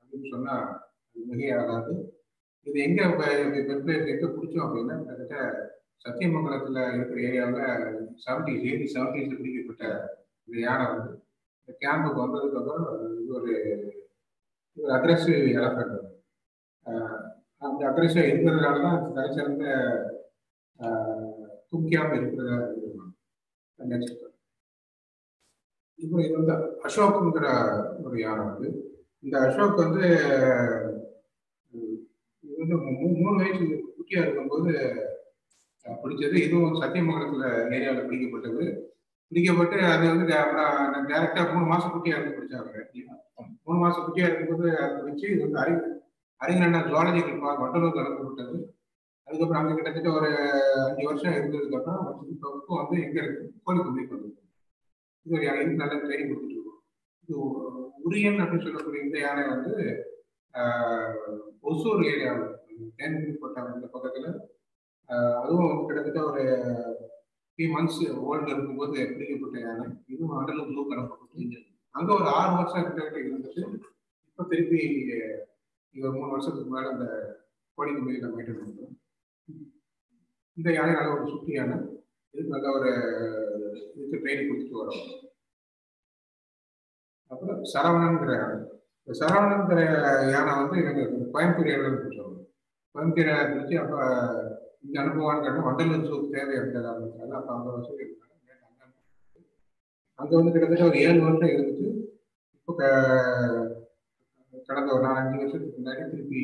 அப்படின்னு சொன்னால் அது மிகையாகாது. இது எங்க வெப்சைட் எங்க பிடிச்சோம் அப்படின்னா கிட்டத்தட்ட சத்தியமங்கலத்தில் இருக்கிற ஏரியாவில் செவன்டிஸ் எயிட்டி செவன்டிஸ்ல பிடிக்கப்பட்ட இந்த யானை வந்து இந்த கேம்புக்கு வந்ததுக்கு அப்புறம் இது ஒரு ஒரு அக்ரெசிவ் எலஃபண்ட் அந்த அக்ரெசிவ் இருக்கிறதுனால தான் அது தலைசிறந்த குங்கியாக இருக்கிறதா நினைச்சிருக்கேன் இப்போ இது வந்து அசோக்குங்கிற ஒரு யானை வந்து இந்த அசோக் வந்து இது வந்து மூணு வயசு குட்டியா இருக்கும்போது பிடிச்சது. இதுவும் சத்தியமங்கலத்துல ஏரியாவில் பிடிக்கப்பட்டது. பிடிக்கப்பட்டு அது வந்து டைரக்டா மூணு மாசம் குட்டியா இருந்து பிடிச்சாங்க மூணு மாசம் குட்டியா இருக்கும்போது அதை பிடிச்சி இது வந்து அறி அறிஞர் ஜுவாலஜிக்கல் பார்க் வண்டலூர் விட்டது அதுக்கப்புறம் அங்கே கிட்டத்தட்ட ஒரு அஞ்சு வருஷம் இருந்ததுக்கப்புறம் இப்போ வந்து எங்க இருக்கு? கோழிக்கும்பிக்கு கொண்டு இது ஒரு யானை நல்ல ட்ரைனிங் கொடுத்துட்டு இருக்கோம் இது உரியன் அப்படின்னு சொல்லக்கூடிய இந்த யானை வந்து ஒசூர் ஏரியாவில் தேன்குடி கோட்டம் இந்த பக்கத்தில். அதுவும் கிட்டத்தட்ட ஒரு த்ரீ மந்த்ஸ் ஓல்டு இருக்கும்போது பிடிக்கப்பட்ட யானை. இதுவும் அடல் ப்ளூ அனுப்பப்பட்டு அங்கே ஒரு ஆறு வருஷம் கிட்ட இருந்துட்டு இப்போ திருப்பி இது ஒரு மூணு வருஷத்துக்கு மேலே அந்த கோழிக்கும்பியை நம்ம மெயின்டைன் பண்ணுறோம் இந்த யானை நல்ல ஒரு சுற்றி யானை. இதுக்கு நல்ல ஒரு இதுக்கு ட்ரைனிங் கொடுத்துட்டு வரோம். அப்புறம் சரவணங்கிற யானை சரவணங்கிற யானை வந்து எனக்கு கோயம்புத்தூர் யானை பிடிச்சோம் கோயம்புத்தூர் யானை பிடிச்சி அப்போ இந்த அனுபவம் கேட்டால் வண்டலூர் சூப் தேவை இருந்தது அப்போ அங்கே வசதி அங்கே வந்து கிட்டத்தட்ட ஒரு ஏழு வருஷம் இருந்துட்டு இப்போ கடந்த ஒரு நாலஞ்சு வருஷத்துக்கு முன்னாடி திருப்பி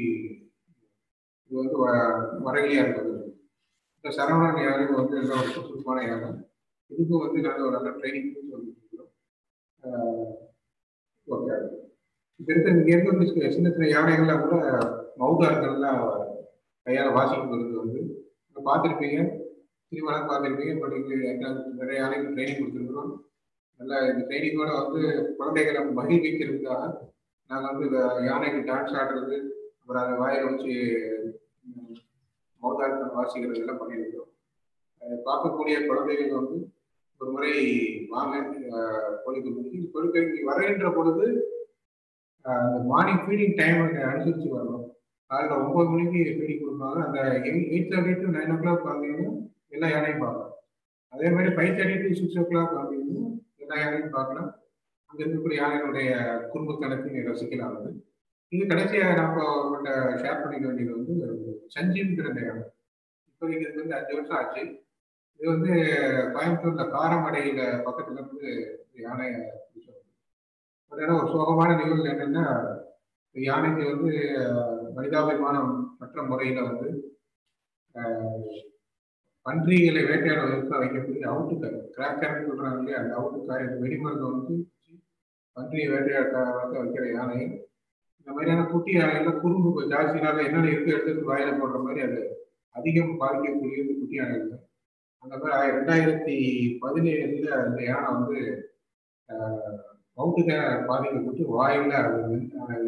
இது வந்து வ- வரகிலியா இருந்தது. இந்த சரவணன் யாரும் வந்து நல்ல ஒரு சுறுசுறுப்பான யாரும் இதுக்கும் வந்து நல்ல ஒரு நல்ல ட்ரைனிங் சொல்லிட்டு ஓகே இப்போ இருக்க இங்க வந்து சின்ன சின்ன யானைகள்லாம் கூட மௌதார்கள்லாம் கையால் வாசிக்கும் பொழுது வந்து பார்த்துருப்பீங்க. திருமணம் பார்த்துருப்பீங்க. இப்போ நீங்கள் நிறைய யானைகள் ட்ரைனிங் கொடுத்துருக்குறோம். நல்லா இந்த ட்ரைனிங்கோட வந்து குழந்தைகளை மகிழ்விக்கிறதுக்காக நாங்கள் வந்து இந்த யானைக்கு டான்ஸ் ஆடுறது அப்புறம் அதை வாயில வச்சு மௌதார்கள் வாசிக்கிறது எல்லாம் பண்ணியிருக்கிறோம். பார்க்கக்கூடிய குழந்தைகள் வந்து ஒரு முறை வாங்க கோழிக்கு கோழிக்கு வருகின்ற பொழுது அந்த மார்னிங் ஃபீடிங் டைம் அனுசரித்து வரணும். காலையில் ஒன்பது மணிக்கு ஃபீடிங் கொடுப்பாங்க. அந்த eight thirty to nine o'clock பார்த்தீங்கன்னா எல்லா யானையும் பார்க்கலாம். அதே மாதிரி five thirty to six o'clock பார்த்தீங்கன்னா எல்லா யானையும் பார்க்கலாம். அங்கே இருக்கக்கூடிய யானையினுடைய குடும்பக்கணக்கு ரசிக்கலாம். அது இது கடைசியாக நம்ம உங்கள்கிட்ட ஷேர் பண்ணிக்க வேண்டியது வந்து சஞ்சீவ்ங்கிற இந்த யானை. இப்போதைக்கு வந்து அஞ்சு வருஷம் ஆச்சு. இது வந்து கோயம்புத்தூர்ல காரமடையில பக்கத்துல இருந்து யானை பட் ஒரு சோகமான நிகழ்வு என்னன்னா யானைக்கு வந்து மனிதாபிமானம் மற்ற முறையில் வந்து பன்றிகளை வேட்டையாடுவதற்கு வைக்கக்கூடிய அவுட்டுக்காய் கிராக்கர்னு சொல்றாங்க இல்லையா அந்த அவுட்டுக்காய் அந்த வெடிமருந்து வந்து பன்றியை வேட்டையாடுறதுக்கு வைக்கிற யானை. இந்த மாதிரியான குட்டி யானைகள்ல குறும்பு ஜாஸ்தினால என்னென்ன இருக்கு எடுத்து வாயில போடுற மாதிரி அது அதிகம் பாதிக்கக்கூடியது குட்டி யானைகள் அந்த மாதிரி ரெண்டாயிரத்தி பதினேழுல அந்த யானை வந்து மவுட்டுக்க பாதிக்கப்பட்டு வாயில அது வந்து,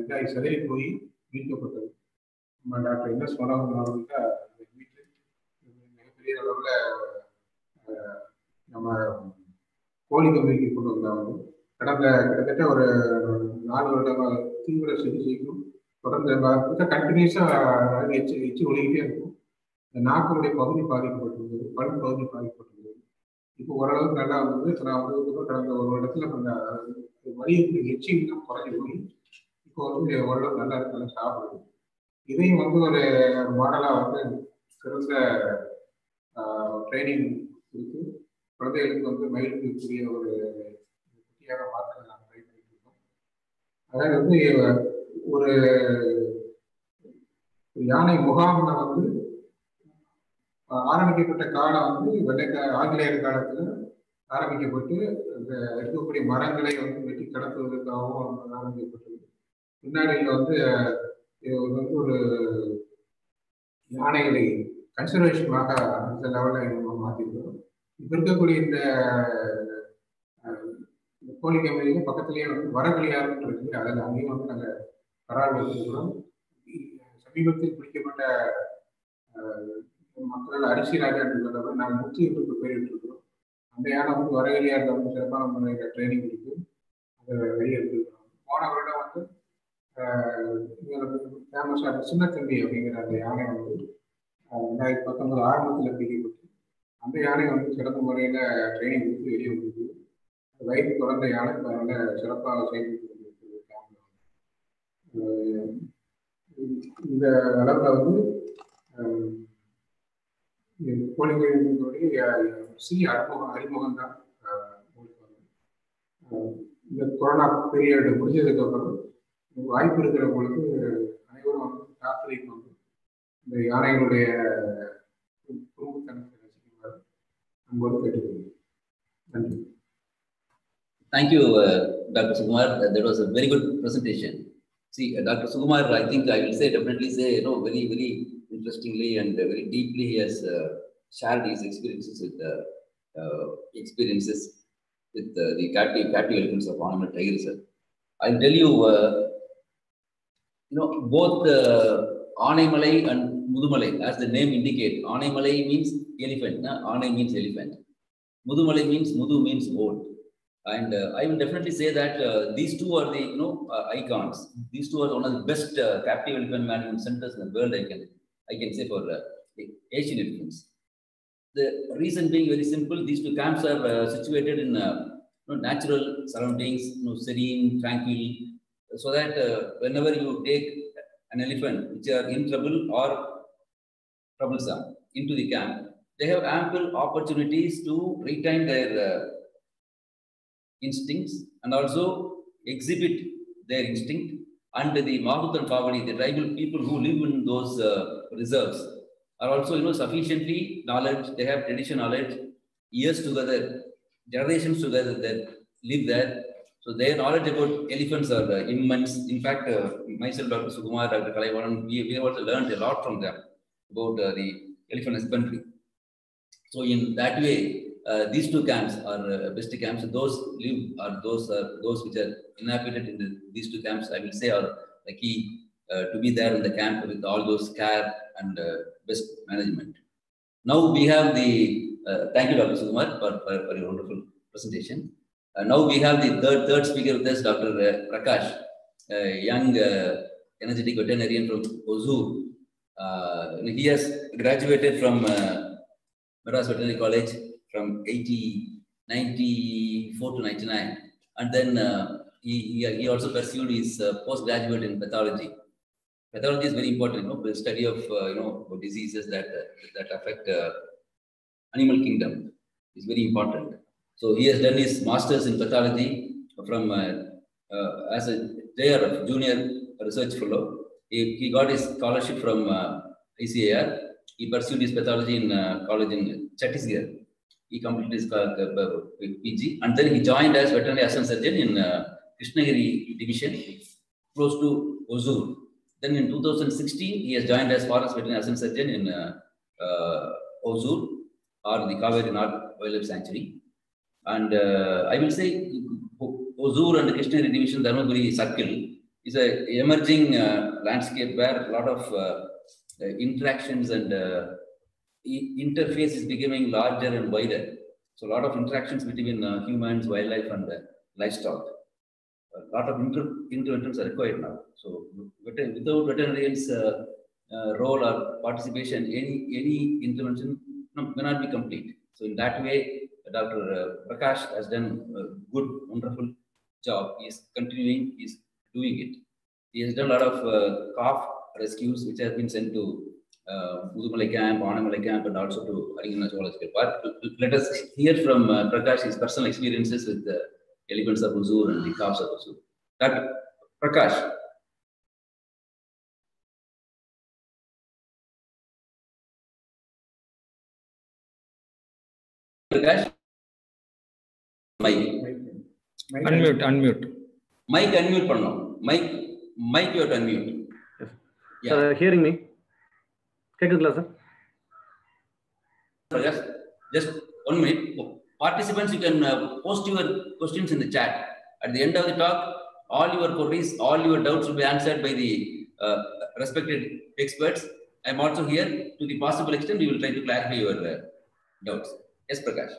இதாகி சிதறி போய் மீட்கப்பட்டது. நம்ம டாக்டர் என்ன சொன்னவங்க அவர்கிட்ட மீட்டு மிகப்பெரிய அளவில் நம்ம கோழி கம்பெனிக்கு கொண்டு வந்தாங்க. கடந்த கிட்டத்தட்ட ஒரு நாலு வருடமா தீவிர சிகிச்சைக்கும் தொடர்ந்து கண்டினியூஸாக எச்சு எச்சு ஒழிக்கிட்டே இருக்கும் நாக்கினுடைய பகுதி பாதிக்கப்பட்டிருந்தது பல் பகுதி பாதிக்கப்பட்டிருந்தது. இப்போ ஓரளவுக்கு நல்லா வந்து இப்போ நான் வந்து கடந்த ஒரு இடத்துல கொஞ்சம் வலியுறுத்தி எச்சி இன்னும் குறைஞ்சி போய் இப்போ வந்து ஓரளவுக்கு நல்லா இருக்கு சாப்பிடுது. இதையும் வந்து ஒரு மாடலாக வந்து சிறந்த ட்ரைனிங் கொடுத்து குழந்தைகளுக்கு வந்து மகிழ்ச்சிக்குரிய ஒரு குட்டியாக மாற்ற நாங்கள் ட்ரை பண்ணிட்டு இருக்கோம். அதாவது வந்து ஒரு யானை முகாமில் வந்து ஆரம்பிக்கப்பட்ட காலம் வந்து வெள்ளைக்கா ஆங்கிலேயர் காலத்துல ஆரம்பிக்கப்பட்டு அந்த இருக்கக்கூடிய மரங்களை வந்து வெட்டி கடத்துவதற்காகவும் ஆரம்பிக்கப்பட்டது. பின்னாடியில் வந்து இது வந்து ஒரு யானைகளை கன்சர்வேஷனாக அந்த லெவலில் நம்ம மாற்றிருக்கிறோம் இப்போ இருக்கக்கூடிய இந்த கோழி கம்பெனியில பக்கத்துலேயே வந்து வரகளியாருன்னு இருக்கு அதில் அங்கேயும் வந்து நாங்கள் பராமரிக்கிறோம் சமீபத்தில் பிடிக்கப்பட்ட மக்களால் மக்கள் அரிசி ராஜா என்று நாங்கள் நூற்றி என்று பெயரிட்டு இருக்கிறோம் அந்த யானை வந்து வரகளியாரில் வந்து சிறப்பான முறையில் ட்ரைனிங் கொடுத்து அதை வெளியெடுத்துருக்கிறோம் போன வருடம் வந்து ஃபேமஸான சின்னத்தம்பி அப்படிங்கிற அந்த யானை வந்து ரெண்டாயிரத்தி பத்தொன்பது ஆரம்பத்தில் பிடிக்கப்பட்டு அந்த யானை வந்து சிறந்த முறையில் ட்ரைனிங் கொடுத்து வெளியே வந்தது வயது குழந்தை யானை இப்போ நல்ல சிறப்பாக செயல்பட்டு கொண்டிருக்கிறது. இந்த அளவில் வந்து கோழிகளினுடைய சிறிய அறிமுகம் அறிமுகம் தான் இந்த கொரோனா பீரியட் முடிஞ்சதுக்கு அப்புறம் வாய்ப்பு இருக்கிறவங்களுக்கு அனைவரும் வந்து டாக்டருக்கு வந்து இந்த யானைகளுடைய குடும்பத்தனத்தை ரசிக்குமாறு அன்போடு கேட்டுக்கொள்கிறேன் நன்றி Thank you, uh, Dr. Sukumar. Uh, That was a very good presentation. See, uh, Dr. Sukumar, I think I will say, definitely say, you know, very, very interestingly and very deeply he has uh, shared his experiences with uh, uh, experiences with the captive, captive elephants of ornament tigers. I'll tell you, you know, both Anaimalai and Mudumalai, as the name indicate, Anaimalai means elephant, na? Means elephant. Mudumalai means, Mudu means old. And uh, I will definitely say that uh, these two are the you know uh, icons. These two are one of the best captive elephant management centers in the world. I can I can say for uh, Asian elephants. The reason being very simple. These two camps are uh, situated in uh, you know, natural surroundings, you know, serene, tranquil, so that uh, whenever you take an elephant which are in trouble or troublesome into the camp, they have ample opportunities to retain their uh, instincts and also exhibit their instinct. And the Mahut and Pavadi, the tribal people who live in those uh, reserves, are also you know sufficiently knowledge. They have tradition knowledge, years together, generations together that live there. So their knowledge about elephants are uh, immense. In fact, uh, myself, Dr. Sukumar, Dr. Kalaivanan, we, we have also learned a lot from them about uh, the elephant husbandry. So in that way, uh, these two camps are uh, best camps. Those live are those are those which are inhabited in the, these two camps. I will say are the key to be there in the camp with all those care and uh, best management. Now we have the uh, thank you, Dr. Sukumar, for, for, for your wonderful presentation. Uh, now we have the third third speaker with us, Dr. Uh, Prakash, a young uh, energetic veterinarian from Ozur. Uh, he has graduated from uh, Madras Veterinary College from 80, 94 to 99. And then uh, he, he, he also pursued his uh, postgraduate in pathology. Pathology is very important, you know, the study of, uh, you know, diseases that, uh, that affect uh, animal kingdom is very important. So he has done his master's in pathology from, uh, as a JRF, Junior Research Fellow. he, he got his scholarship from uh, ICAR. He pursued his pathology in college in Chhattisgarh. He completed his PG and then he joined as veterinary assistant surgeon in uh, Krishnagiri division, close to Ozur. Then in 2016, he has joined as forest veterinary assistant surgeon in uh, uh, Ozur or the Kaveri North Wildlife Sanctuary. And uh, I will say Ozur and Krishnagiri division, Dharmaburi circle is a emerging uh, landscape where a lot of uh, uh, interactions and uh, interface is becoming larger and wider. So a lot of interactions between humans, wildlife, and livestock. Lot of inter- interventions are required now. So without veterinarians' uh, uh, role or participation, any any intervention may not be complete. So in that way, Dr. uh, Prakash has done a good, wonderful job. He is continuing, he is doing it. He has done a lot of uh, calf rescues, which have been sent to uh, camp, Anamalai camp, and also to Arigana Zoological Park. Let us hear from uh, Prakash his personal experiences with the elephants of Huzur and the calves of Huzur. Dr. Prakash. Prakash. Mic. Unmute, unmute. Mic unmute பண்ணணும். Mic, mic you have to unmute. Yeah. Sir hearing me கேக்குதுங்களா sir Prakash, just one minute. Participants, you can uh, post your questions in the chat. At the end of the talk, all your queries, all your doubts will be answered by the uh, respected experts. I'm also here to the possible extent. We will try to clarify your uh, doubts. Yes, Prakash.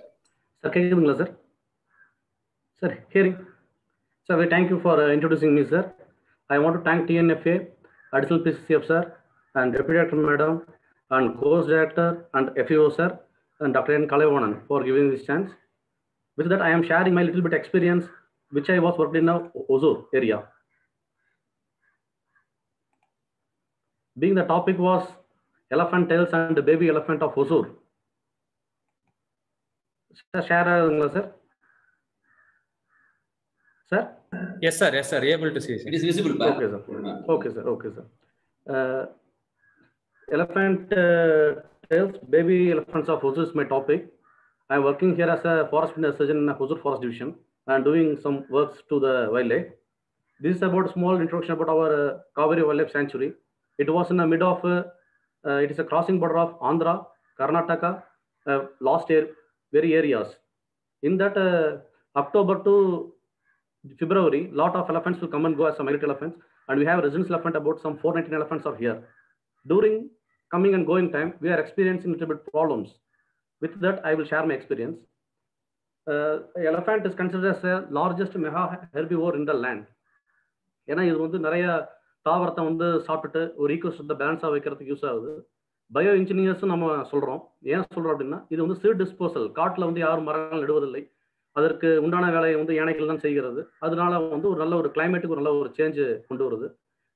Sir, can you sir? Sir, hearing. Sir, we thank you for uh, introducing me, sir. I want to thank TNFA, additional PCCF, sir, and Deputy Director, Madam, and course Director, and FEO, sir, and doctor N Kalaivanan for giving this chance with that I am sharing my little bit experience which I was worked in the Ozur area. Being the topic was elephant tails and baby elephant of Ozur. Sir, share ஆகுதுங்களா sir sir Yes, sir. Yes, sir. Able to see. Sir. It is visible, pa? Okay sir Uh, okay sir okay sir elephant uh, tails baby elephants of Huzur is my topic. I'm working here as a forest surgeon in Huzur Forest Division and doing some works to the wildlife. This is about small introduction about our uh, Kaveri Wildlife Sanctuary. It was in the mid of, uh, uh, it is a crossing border of Andhra, Karnataka, uh, last year, very areas. In that uh, October to February, a lot of elephants will come and go as a migratory elephants, and we have residence elephant about some 419 elephants are here. During coming and going time, we are experiencing little bit problems. With that, I will share my experience. Uh, elephant is considered as the largest mega herbivore in the land. ஏன்னா இது வந்து நிறைய தாவரத்தை வந்து சாப்பிட்டுட்டு ஒரு ஈகோசிஸ்டத்தை பேலன்ஸாக வைக்கிறதுக்கு use ஆகுது. பயோ இன்ஜினியர்ஸ் நம்ம சொல்கிறோம் ஏன் சொல்கிறோம் அப்படின்னா இது வந்து சீட் டிஸ்போசல் காட்டில் வந்து யாரும் மரங்கள் நடுவதில்லை. அதற்கு உண்டான வேலையை வந்து யானைகள் தான் செய்கிறது. அதனால வந்து ஒரு நல்ல ஒரு கிளைமேட்டுக்கு ஒரு நல்ல ஒரு சேஞ்சு கொண்டு வருது.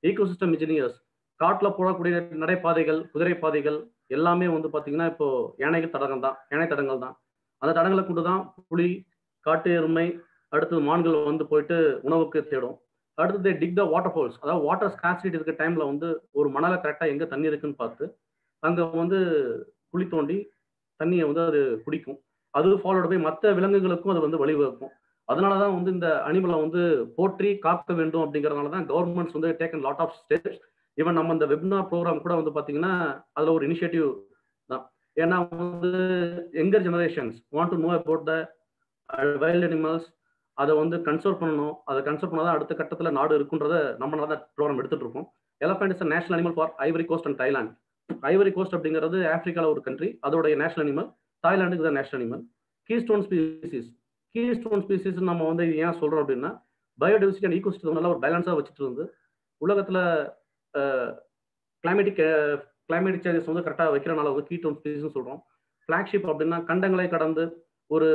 ஈகோசிஸ்டம் இன்ஜினியர்ஸ் காட்டில் போடக்கூடிய நடைபாதைகள் குதிரை பாதைகள் எல்லாமே வந்து பார்த்தீங்கன்னா இப்போ யானைகள் தடங்கள் தான் யானை தடங்கள் தான். அந்த தடங்களை கொண்டு தான் புலி காட்டு எருமை அடுத்தது மான்கள் வந்து போயிட்டு உணவுக்கு தேடும். அடுத்தது டிக் த வாட்டர் ஃபால்ஸ் அதாவது வாட்டர் ஸ்காசிட்டி இருக்க டைம்ல வந்து ஒரு மணலை கரெக்டாக எங்கே தண்ணி இருக்குன்னு பார்த்து அங்கே வந்து குழி தோண்டி தண்ணியை வந்து அது குடிக்கும். அது ஃபாலோட போய் மற்ற விலங்குகளுக்கும் அது வந்து வழிவகுக்கும். அதனால தான் வந்து இந்த அனிமலை வந்து போற்றி காக்க வேண்டும் அப்படிங்கிறதுனால தான் கவர்மெண்ட்ஸ் வந்து taken lot of steps even நம்ம இந்த வெப்னார் ப்ரோக்ராம் கூட வந்து பார்த்தீங்கன்னா அதில் ஒரு இனிஷியேட்டிவ் தான். ஏன்னா வந்து younger generations want to know about the wild animals அதை வந்து கன்சர்வ் பண்ணணும். அதை கன்சர்வ் பண்ணாதான் அடுத்த கட்டத்தில் நாடு இருக்குன்றத நம்ம தான் ப்ரோக்ராம் எடுத்துட்டு இருக்கோம் elephant is national animal for Ivory Coast and Thailand Ivory Coast அப்படிங்கிறது ஆப்பிரிக்காவில் ஒரு கண்ட்ரி அதோடைய நேஷனல் அனிமல் தாய்லாண்டுக்கு தான் national animal keystone species keystone species நம்ம வந்து ஏன் சொல்றோம் அப்படின்னா பயோடைவர்சிட்டி அண்ட் ஈகோசிஸ்டம் நல்லா ஒரு பேலன்ஸாக வச்சுட்டு இருந்து உலகத்தில் கிளைமேட்டிக் கிளைமேட்டிக் சேஞ்சஸ் வந்து கரெக்டாக வைக்கிறனால வந்து கீட்டோன் ஸ்பீசிஸ்னு சொல்கிறோம் ஃப்ளாக்ஷிப் அப்படின்னா கண்டங்களை கடந்து ஒரு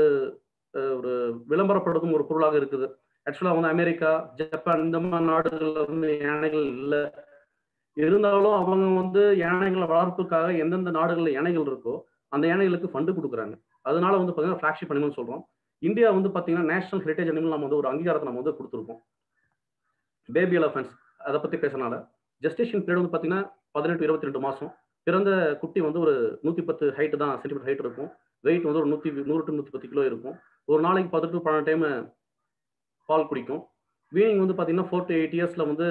ஒரு விளம்பரப்படுத்தும் ஒரு பொருளாக இருக்குது. ஆக்சுவலாக வந்து அமெரிக்கா ஜப்பான் இந்த மாதிரி நாடுகளில் வந்து யானைகள் இல்லை. இருந்தாலும் அவங்க வந்து யானைகளை வளர்ப்புக்காக எந்தெந்த நாடுகளில் யானைகள் இருக்கோ அந்த யானைகளுக்கு ஃபண்டு கொடுக்குறாங்க. அதனால வந்து பார்த்தீங்கன்னா ஃப்ளாக்ஷிப் அனிமல் சொல்கிறோம் இந்தியா வந்து பார்த்தீங்கன்னா நேஷனல் ஹெரிட்டேஜ் அனிமல் நம்ம வந்து ஒரு அங்கீகாரத்தை நம்ம வந்து கொடுத்துருக்கோம். பேபி எலஃபென்ட்ஸ் அதை பற்றி பேசுறதுனால. ஜெஸ்டேஷன் பீரியட் வந்து பார்த்தீங்கன்னா பதினெட்டு இருபத்தி ரெண்டு மாதம் பிறந்த குட்டி வந்து ஒரு நூற்றி பத்து ஹைட்டு தான் சென்டிமீட்டர் ஹைட் இருக்கும். வெயிட் வந்து ஒரு நூற்றி நூறு டு நூற்றி பத்து கிலோ இருக்கும். ஒரு நாளைக்கு பத்து டு பன்னெண்டு டைம் பால் குடிக்கும். வீனிங் வந்து பார்த்தீங்கன்னா ஃபோர் டு எயிட் இயர்ஸில் வந்து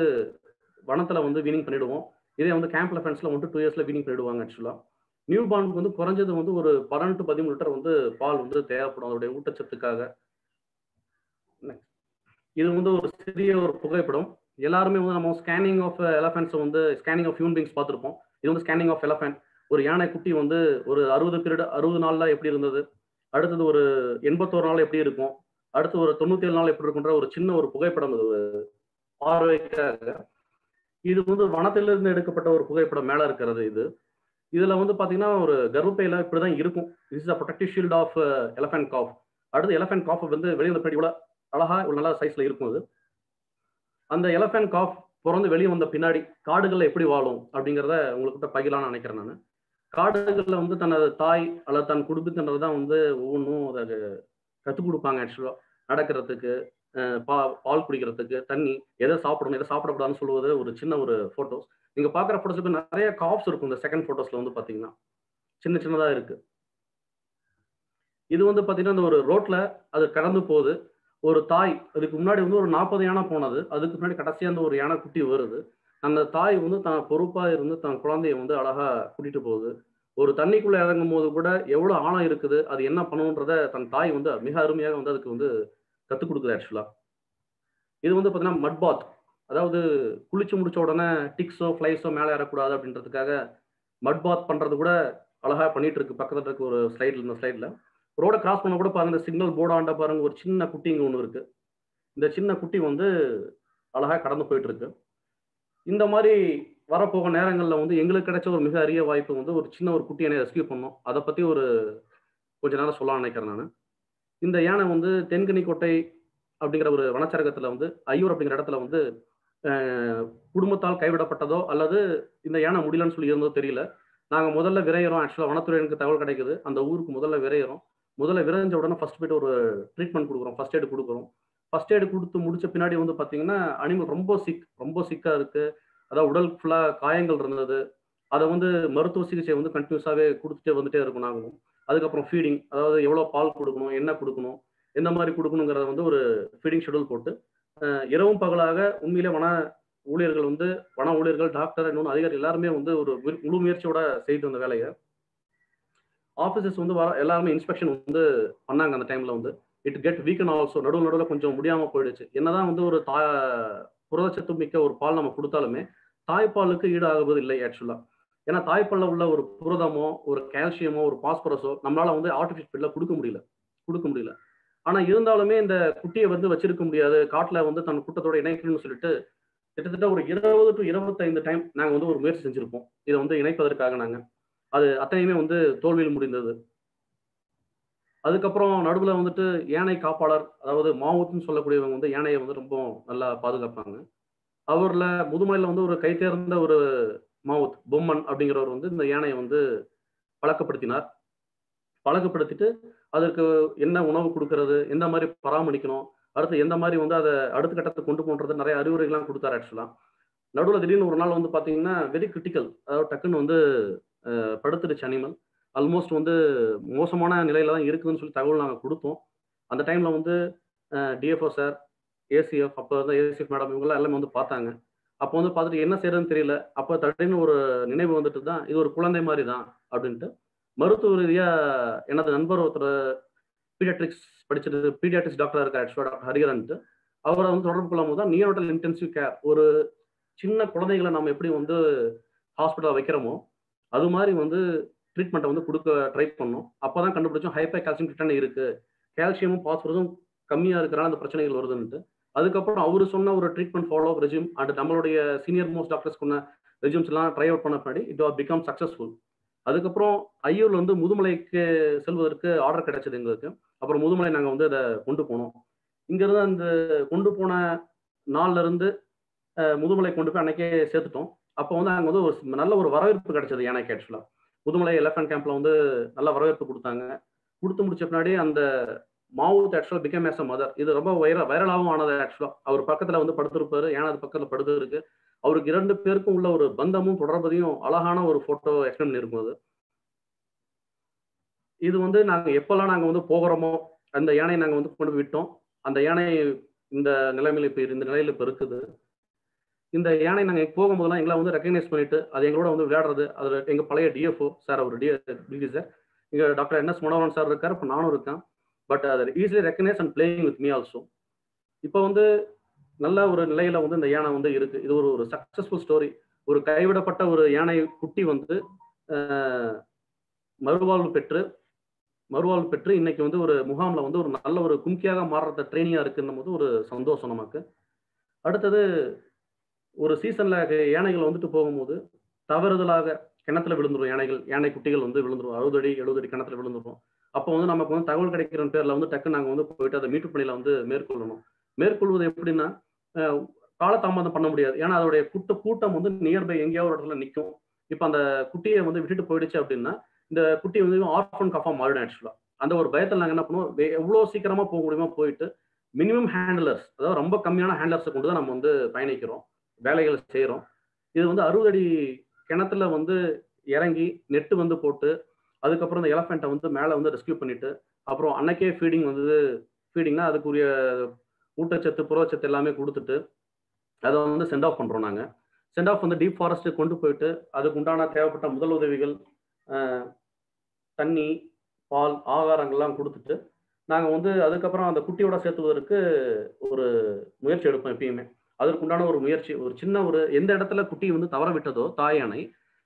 வனத்தில் வந்து வீனிங் பண்ணிடுவோம். இதே வந்து கேம்ப்ல ஃப்ரெண்ட்ஸில் ஒன் டூ இயர்ஸில் வீனிங் பண்ணிடுவாங்க ஆக்சுவலாக நியூ பார்னுக்கு வந்து குறைஞ்சது வந்து ஒரு பன்னெண்டு பதிமூணு லிட்டர் வந்து பால் வந்து தேவைப்படும் அதோடைய ஊட்டச்சத்துக்காக. இது வந்து ஒரு சிறிய ஒரு புகைப்படம். எல்லாருமே வந்து நம்ம ஸ்கேனிங் ஆஃப் எலஃபென்ட்ஸ் வந்து ஸ்கேனிங் ஆஃப் ஹியூமன் பீங்ஸ் பார்த்துருப்போம். இது வந்து ஸ்கேனிங் ஆஃப் எலஃபென்ட் ஒரு யானை குட்டி வந்து ஒரு அறுபது பீரியட் அறுபது நாளில் எப்படி இருந்தது? அடுத்தது ஒரு எண்பத்தோரு நாள் எப்படி இருக்கும்? அடுத்து ஒரு தொண்ணூத்தி ஏழு நாள் எப்படி இருக்குன்ற ஒரு சின்ன ஒரு புகைப்படம் அது பார்வைக்காக. இது வந்து வனத்திலிருந்து எடுக்கப்பட்ட ஒரு புகைப்படம் மேல இருக்கிறது இது. இதுல வந்து பாத்தீங்கன்னா ஒரு கர்ப்பப்பையில இப்படிதான் இருக்கும். Is a protective shield of elephant calf அடுத்து எலஃபென்ட் காஃப் வந்து வெளியே பின்னாடி இவ்வளவு அழகா இவ்வளோ நல்ல சைஸ்ல இருக்கும் அது. அந்த எலஃபென்ட் காஃப் பிறந்து வெளியே வந்த பின்னாடி காடுகள்ல எப்படி வாழும் அப்படிங்கிறத உங்கள்கிட்ட பகிலான்னு நினைக்கிறேன் நான். காடுகள்ல வந்து தனது தாய் அல்லது தன் குடும்பத்தினர் தான் வந்து ஒவ்வொன்றும் அதை கற்றுக் கொடுப்பாங்க ஆக்சுவலாக நடக்கிறதுக்கு பா பால் குடிக்கிறதுக்கு தண்ணி எதை சாப்பிடணும் எதை சாப்பிடக்கூடாதுன்னு சொல்லுவது ஒரு சின்ன ஒரு ஃபோட்டோஸ் நீங்கள் பார்க்குற ஃபோட்டோஸுக்கு நிறைய காப்ஸ் இருக்கும் இந்த செகண்ட் ஃபோட்டோஸில் வந்து பார்த்தீங்கன்னா. சின்ன சின்னதாக இருக்கு. இது வந்து பார்த்தீங்கன்னா இந்த ஒரு ரோட்டில் அது கடந்து போகுது. ஒரு தாய் அதுக்கு முன்னாடி வந்து ஒரு நாற்பது யானை போனது. அதுக்கு முன்னாடி கடைசியாக அந்த ஒரு யானை குட்டி வருது. அந்த தாய் வந்து தான் பொறுப்பாக இருந்து தன் குழந்தைய வந்து அழகா கூட்டிட்டு போகுது. ஒரு தண்ணிக்குள்ள இறங்கும் போது கூட எவ்வளவு ஆழம் இருக்குது அது என்ன பண்ணணுன்றத தன் தாய் வந்து மிக அருமையாக வந்து அதுக்கு வந்து கற்றுக் கொடுக்குது ஆக்சுவலா இது வந்து பார்த்தீங்கன்னா மட் பாத் அதாவது குளிச்சு முடிச்ச உடனே டிக்ஸோ ஃப்ளைஸோ மேலே ஏறக்கூடாது அப்படின்றதுக்காக மட் பாத் பண்றது கூட அழகா பண்ணிட்டு இருக்கு. பக்கத்துல இருக்க ஒரு ஸ்லைட்ல இந்த ஸ்லைட்ல ரோடை கிராஸ் பண்ண கூட பாருங்க சிக்னல் போர்டாண்ட பாருங்க ஒரு சின்ன குட்டிங்க ஒன்று இருக்கு. இந்த சின்ன குட்டி வந்து அழகாக கடந்து போயிட்டு இருக்கு இந்த மாதிரி வரப்போக நேரங்களில் வந்து எங்களுக்கு கிடைச்ச ஒரு மிக அரிய வாய்ப்பு வந்து ஒரு சின்ன ஒரு குட்டி யானையை ரெஸ்கியூ பண்ணோம். அதை பற்றி ஒரு கொஞ்ச நேரம் சொல்ல நினைக்கிறேன் நான். இந்த யானை வந்து தென்கனிக்கோட்டை அப்படிங்கிற ஒரு வனச்சரகத்தில் வந்து ஐயூர் அப்படிங்கிற இடத்துல வந்து குடும்பத்தால் கைவிடப்பட்டதோ அல்லது இந்த யானை முடியலன்னு சொல்லி இருந்ததோ தெரியல. நாங்கள் முதல்ல விரையிறோம். ஆக்சுவலாக வனத்துறை எனக்கு தகவல் கிடைக்குது. அந்த ஊருக்கு முதல்ல விரையிறோம். முதல்ல விரைஞ்ச உடனே ஃபர்ஸ்ட் போய்ட்டு ஒரு ட்ரீட்மெண்ட் கொடுக்குறோம். ஃபர்ஸ்ட் எய்டு கொடுக்குறோம். ஃபர்ஸ்ட் எய்டு கொடுத்து முடிச்ச பின்னாடி வந்து பார்த்தீங்கன்னா அனிமல் ரொம்ப சிக் ரொம்ப சிக்காக இருக்குது அதாவது உடல் ஃபுல்லாக காயங்கள் இருந்தது. அதை வந்து மருத்துவ சிகிச்சை வந்து கண்டினியூஸாகவே கொடுத்துட்டே வந்துட்டே இருக்கும் நாங்களும். அதுக்கப்புறம் ஃபீடிங் அதாவது எவ்வளோ பால் கொடுக்கணும் என்ன கொடுக்கணும் எந்த மாதிரி கொடுக்கணுங்கிறத வந்து ஒரு ஃபீடிங் ஷெடியூல் போட்டு இரவும் பகலாக உண்மையிலே வன ஊழியர்கள் வந்து வன ஊழியர்கள் டாக்டர் இன்னொன்று அதிகாரி எல்லாருமே வந்து ஒரு முழு முயற்சியோட செய்து அந்த வேலையை ஆஃபீஸர்ஸ் வந்து வர எல்லாருமே இன்ஸ்பெக்ஷன் வந்து பண்ணாங்க அந்த டைம்ல வந்து. இட் கெட் வீக்கன் ஆல்சோ நடுவு நடுவில் கொஞ்சம் முடியாமல் போயிடுச்சு. என்னதான் வந்து ஒரு தா புரதச்சத்து மிக்க ஒரு பால் நம்ம கொடுத்தாலுமே தாய்ப்பாலுக்கு ஈடாகுவது இல்லை ஆக்சுவலா ஏன்னா தாய்ப்பாலில் உள்ள ஒரு புரதமோ ஒரு கால்சியமோ ஒரு பாஸ்பரஸோ நம்மளால வந்து ஆர்டிஃபிஷியல் ஃபீல்டில் கொடுக்க முடியல. கொடுக்க முடியல. ஆனா இருந்தாலுமே இந்த குட்டியை வந்து வச்சிருக்க முடியாது. காட்டுல வந்து தன் கூட்டத்தோட இணைக்கணும்னு சொல்லிட்டு கிட்டத்தட்ட ஒரு இருபது டு இருபத்தைந்து டைம் நாங்கள் வந்து ஒரு முயற்சி செஞ்சிருப்போம். இதை வந்து இணைப்பதற்காக நாங்கள் அது அத்தனையுமே வந்து தோல்வியில் முடிந்தது. அதுக்கப்புறம் நடுவில் வந்துட்டு யானை காப்பாளர் அதாவது மாவுத்துன்னு சொல்லக்கூடியவங்க வந்து யானையை வந்து ரொம்ப நல்லா பாதுகாப்பாங்க. அவரில் முதுமலையில் வந்து ஒரு கைத்தேர்ந்த ஒரு மாவுத் பொம்மன் அப்படிங்கிறவர் வந்து இந்த யானையை வந்து பழக்கப்படுத்தினார். பழக்கப்படுத்திட்டு அதற்கு என்ன உணவு கொடுக்கறது எந்த மாதிரி பராமரிக்கணும் அடுத்து எந்த மாதிரி வந்து அதை அடுத்த கட்டத்தை கொண்டு போன்றது நிறைய அறிவுரைகள்லாம் கொடுத்தாரு ஆக்சுவலாக நடுவில் திடீர்னு ஒரு நாள் வந்து பார்த்தீங்கன்னா வெரி கிரிட்டிக்கல் அதாவது டக்குன்னு வந்து படுத்துருச்சு அனிமல் ஆல்மோஸ்ட் வந்து மோசமான நிலையில தான் இருக்குதுன்னு சொல்லி தகவல் நாங்கள் கொடுத்தோம். அந்த டைமில் வந்து டிஎஃப்ஓ சார் ஏசிஎஃப் அப்போ வந்து ஏசிஎஃப் மேடம் இவங்கெல்லாம் எல்லாமே வந்து பார்த்தாங்க. அப்போ வந்து பார்த்துட்டு என்ன செய்யறதுன்னு தெரியல. அப்போ திடீர்னு ஒரு நினைவு வந்துட்டு தான் இது ஒரு குழந்தை மாதிரி தான் அப்படின்ட்டு மருத்துவ ரீதியாக எனது நண்பர் ஒருத்தர் பீடியாட்ரிக்ஸ் படிச்சுட்டு பீடியாட்ரிக்ஸ் டாக்டர் இருக்கார் ஆக்சுவலாக டாக்டர் ஹரிகரன்ட்டு அவரை வந்து தொடர்பு கொள்ளும் போது தான் நியோட்டல் இன்டென்சிவ் கேர் ஒரு சின்ன குழந்தைகளை நம்ம எப்படி வந்து ஹாஸ்பிட்டலில் வைக்கிறோமோ அது மாதிரி வந்து ட்ரீட்மெண்ட்டை வந்து கொடுக்க ட்ரை பண்ணோம். அப்போ தான் கண்டுபிடிச்சோம் ஹைப்பர் கால்சியம் ரிட்டர்ன் இருக்குது கால்சியமும் பாஸ்பரஸும் கம்மியாக இருக்கிறனால அந்த பிரச்சனைகள் வருதுன்ட்டு அதுக்கப்புறம் அவர் சொன்ன ஒரு ட்ரீட்மெண்ட் ஃபாலோ ரெஜியூம் அண்ட் நம்மளுடைய சீனியர் மோஸ்ட் டாக்டர்ஸ் கொண்ட ரெஜியூம்ஸ் எல்லாம் ட்ரை அவுட் பண்ண பின்னாடி இட் ஆர் பிகம் சக்ஸஸ்ஃபுல் அதுக்கப்புறம் ஐயூர்ல வந்து முதுமலைக்கு செல்வதற்கு ஆர்டர் கிடைச்சது எங்களுக்கு. அப்புறம் முதுமலை நாங்கள் வந்து அதை கொண்டு போனோம். இங்கிருந்து அந்த கொண்டு போன நாள்ல இருந்து முதுமலை கொண்டு போய் அன்னைக்கே சேர்த்துட்டோம். அப்போ வந்து அங்கே வந்து ஒரு நல்ல ஒரு வரவேற்பு கிடைச்சது எனக்கு ஆக்சுவலாக புதுமலை எலஃபண்ட் கேம்ப்ல வந்து நல்ல வரவேற்பு கொடுத்தாங்க. கொடுத்து முடிச்ச பின்னாடி அந்த மாவு ஆக்சுவலாக பிகம் ஏஸ் அ மதர் இது ரொம்ப வைர வைரலாகவும் ஆனது ஆக்சுவலாக அவர் பக்கத்தில் வந்து படுத்திருப்பாரு ஏன்னா அது பக்கத்தில் படுத்து இருக்கு அவருக்கு இரண்டு பேருக்கும் உள்ள ஒரு பந்தமும் தொடர்பதையும் அழகான ஒரு ஃபோட்டோ எக்ஸ்பிளைன் பண்ணியிருக்கும் அது. இது வந்து நாங்கள் எப்போல்லாம் நாங்கள் வந்து போகிறோமோ அந்த யானையை நாங்கள் வந்து கொண்டு விட்டோம். அந்த யானை இந்த நிலைமையில் இப்போ இந்த நிலையில் இப்போ இருக்குது. இந்த யானை நாங்கள் போகும்போதெல்லாம் எங்களை வந்து ரெக்கக்னைஸ் பண்ணிட்டு அது எங்களோட வந்து விளையாடுறது. அதில் எங்கள் பழைய டிஎஃப்ஓ சார் அவர் டி டிடி சார். இங்கே டாக்டர் என்எஸ் மனோகரன் சார் இருக்கார் இப்போ நானும் இருக்கேன். பட் அது easily recognise and playing with me also இப்போ வந்து நல்ல ஒரு நிலையில வந்து இந்த யானை வந்து இருக்கு. இது ஒரு ஒரு சக்சஸ்ஃபுல் ஸ்டோரி ஒரு கைவிடப்பட்ட ஒரு யானை குட்டி வந்து மறுவாழ்வு பெற்று மறுவாழ்வு பெற்று இன்னைக்கு வந்து ஒரு முகாமில் வந்து ஒரு நல்ல ஒரு கும்கியாக மாறுறத ட்ரைனிங்கா இருக்குன்னும் போது ஒரு சந்தோஷம் நமக்கு. அடுத்தது ஒரு சீசன்ல யானைகள் வந்துட்டு போகும்போது தவறுதலாக கிணத்துல விழுந்துரும். யானைகள் யானை குட்டிகள் வந்து விழுந்துரும். அறுபது அடி எழுபது அடி கிணத்துல விழுந்துரும். அப்போ வந்து நமக்கு வந்து தகவல் கிடைக்கிற பேர்ல வந்து டக்கு நாங்க வந்து போயிட்டு அதை மீட்டு பணியில வந்து மேற்கொள்ளணும். மேற்கொள்வது எப்படின்னா காலதாமதம் பண்ண முடியாது. ஏன்னா அதோடைய கூட்ட கூட்டம் வந்து நியர்பை எங்கேயாவது ஒரு இடத்துல நிற்கும் இப்போ அந்த குட்டியை வந்து விட்டுட்டு போயிடுச்சு அப்படின்னா இந்த குட்டி வந்து ஆர்ஃபன் கஃபா மாறிடும் ஆக்சுவலா அந்த ஒரு பயத்தில் நாங்கள் என்ன பண்ணுவோம்? எவ்வளோ சீக்கிரமா போக முடியுமோ போயிட்டு மினிமம் ஹேண்ட்லர்ஸ் அதாவது ரொம்ப கம்மியான ஹேண்ட்லர்ஸை கொண்டு தான் நம்ம வந்து பயணிக்கிறோம். வேலைகளை செய்கிறோம் இது வந்து அறுபது அடி கிணத்துல வந்து இறங்கி நெட்டு வந்து போட்டு அதுக்கப்புறம் இந்த எலஃபெண்ட்டை வந்து மேலே வந்து ரெஸ்கியூ பண்ணிட்டு அப்புறம் அன்னைக்கே ஃபீடிங் வந்து ஃபீடிங்னா அதுக்குரிய ஊட்டச்சத்து புரதச்சத்து எல்லாமே கொடுத்துட்டு அதை வந்து சென்ட் ஆஃப் பண்ணுறோம் நாங்கள் சென்ட் ஆஃப் வந்து டீப் ஃபாரஸ்ட்டு கொண்டு போயிட்டு அதுக்கு உண்டான தேவைப்பட்ட முதல் உதவிகள் தண்ணி பால் ஆகாரங்கள்லாம் கொடுத்துட்டு நாங்கள் வந்து அதுக்கப்புறம் அந்த குட்டியோட சேர்த்துவதற்கு ஒரு முயற்சி எடுப்போம் எப்பயுமே. அதற்குண்டான ஒரு முயற்சி ஒரு சின்ன ஒரு எந்த இடத்துல குட்டி வந்து தவற விட்டதோ தாய் யானை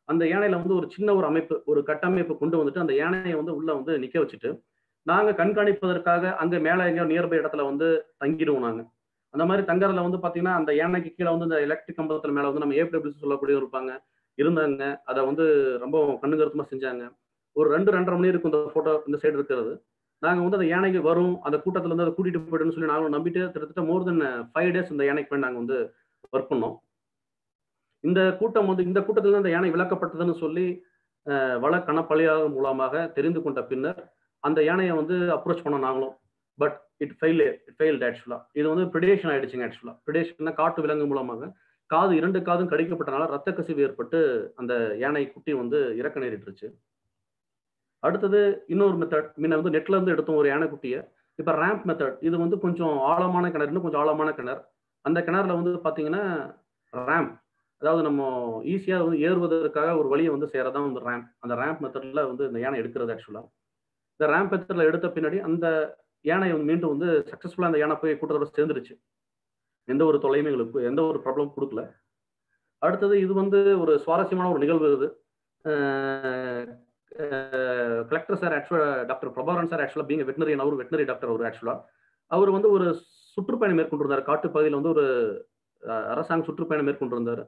அந்த யானையில வந்து ஒரு சின்ன ஒரு அமைப்பு ஒரு கட்டமைப்பு கொண்டு வந்துட்டு அந்த யானையை வந்து உள்ள வந்து நிக்க வச்சுட்டு நாங்க கண்காணிப்பதற்காக அங்க மேல எங்கேயோ நியர்பை இடத்துல வந்து தங்கிடுவோம் நாங்க. அந்த மாதிரி தங்கறதுல வந்து பாத்தீங்கன்னா அந்த யானைக்கு கீழே வந்து இந்த எலக்ட்ரிக் கம்பத்துல மேல வந்து நம்ம ஏபிடபிள்யூ சொல்லக்கூடிய இருப்பாங்க இருந்தாங்க. அதை வந்து ரொம்ப கண்ணுங்கருத்துமா செஞ்சாங்க. ஒரு ரெண்டு ரெண்டரை மணி இருக்கும் இந்த போட்டோ இந்த சைடு இருக்கிறது. நாங்கள் வந்து அந்த யானைக்கு வரும் அந்த கூட்டத்தில் வந்து அதை கூட்டிட்டு போய்டுன்னு சொல்லி நாங்களும் நம்பிட்டு கிட்டத்தட்ட மோர் தென் ஃபைவ் டேஸ் இந்த யானைக்கு போய் நாங்கள் வந்து ஒர்க் பண்ணோம். இந்த கூட்டம் வந்து இந்த கூட்டத்தில் அந்த யானை விளக்கப்பட்டதுன்னு சொல்லி வள கணப்பழியாக மூலமாக தெரிந்து கொண்ட பின்னர் அந்த யானையை வந்து அப்ரோச் பண்ணோம் நாங்களும். But it fail it failed ஆக்சுவலாக இது வந்து ப்ரிடேஷன் ஆயிடுச்சுங்க ஆக்சுவலாக ப்ரிடேஷன்னா காட்டு விலங்கு மூலமாக காது இரண்டு காதும் கடிக்கப்பட்டனால ரத்த கசிவு ஏற்பட்டு அந்த யானை குட்டி வந்து இறக்க நேரிட்டுருச்சு. அடுத்தது இன்னொரு மெத்தட் முன்ன வந்து நெட்ல இருந்து எடுத்தோம் ஒரு யானைக்குட்டியை. இப்போ ரேம்ப் மெத்தட் இது வந்து கொஞ்சம் ஆழமான கிணறுன்னு கொஞ்சம் ஆழமான கிணறு. அந்த கிணறுல வந்து பார்த்தீங்கன்னா ரேம்ப் அதாவது நம்ம ஈஸியாக வந்து ஏறுவதற்காக ஒரு வழியை வந்து சேரதான் வந்து ரேம்ப் அந்த ரேம்ப் மெத்தடில் வந்து இந்த யானை எடுக்கிறது ஆக்சுவலாக இந்த ரேம்ப் மெத்தடில் எடுத்த பின்னாடி அந்த யானை வந்து மீண்டும் வந்து சக்ஸஸ்ஃபுல்லாக அந்த யானை போய் கூட்டத்தோட சேர்ந்துருச்சு. எந்த ஒரு தொலையுமே எங்களுக்கு எந்த ஒரு ப்ராப்ளம் கொடுக்கல. அடுத்தது இது வந்து ஒரு சுவாரஸ்யமான ஒரு நிகழ்வு இது. கலெக்டர் சார் ஆக்சுவலாக டாக்டர் பிரபாகரன் சார் ஆக்சுவலாக பீங்க வெட்டினரி அவர் வெட்டினரி டாக்டர் அவர் ஆக்சுவலாக அவர் வந்து ஒரு சுற்றுப்பயணம் மேற்கொண்டிருந்தார். காட்டுப்பகுதியில் வந்து ஒரு அரசாங்க சுற்றுப்பயணம் மேற்கொண்டிருந்தார்.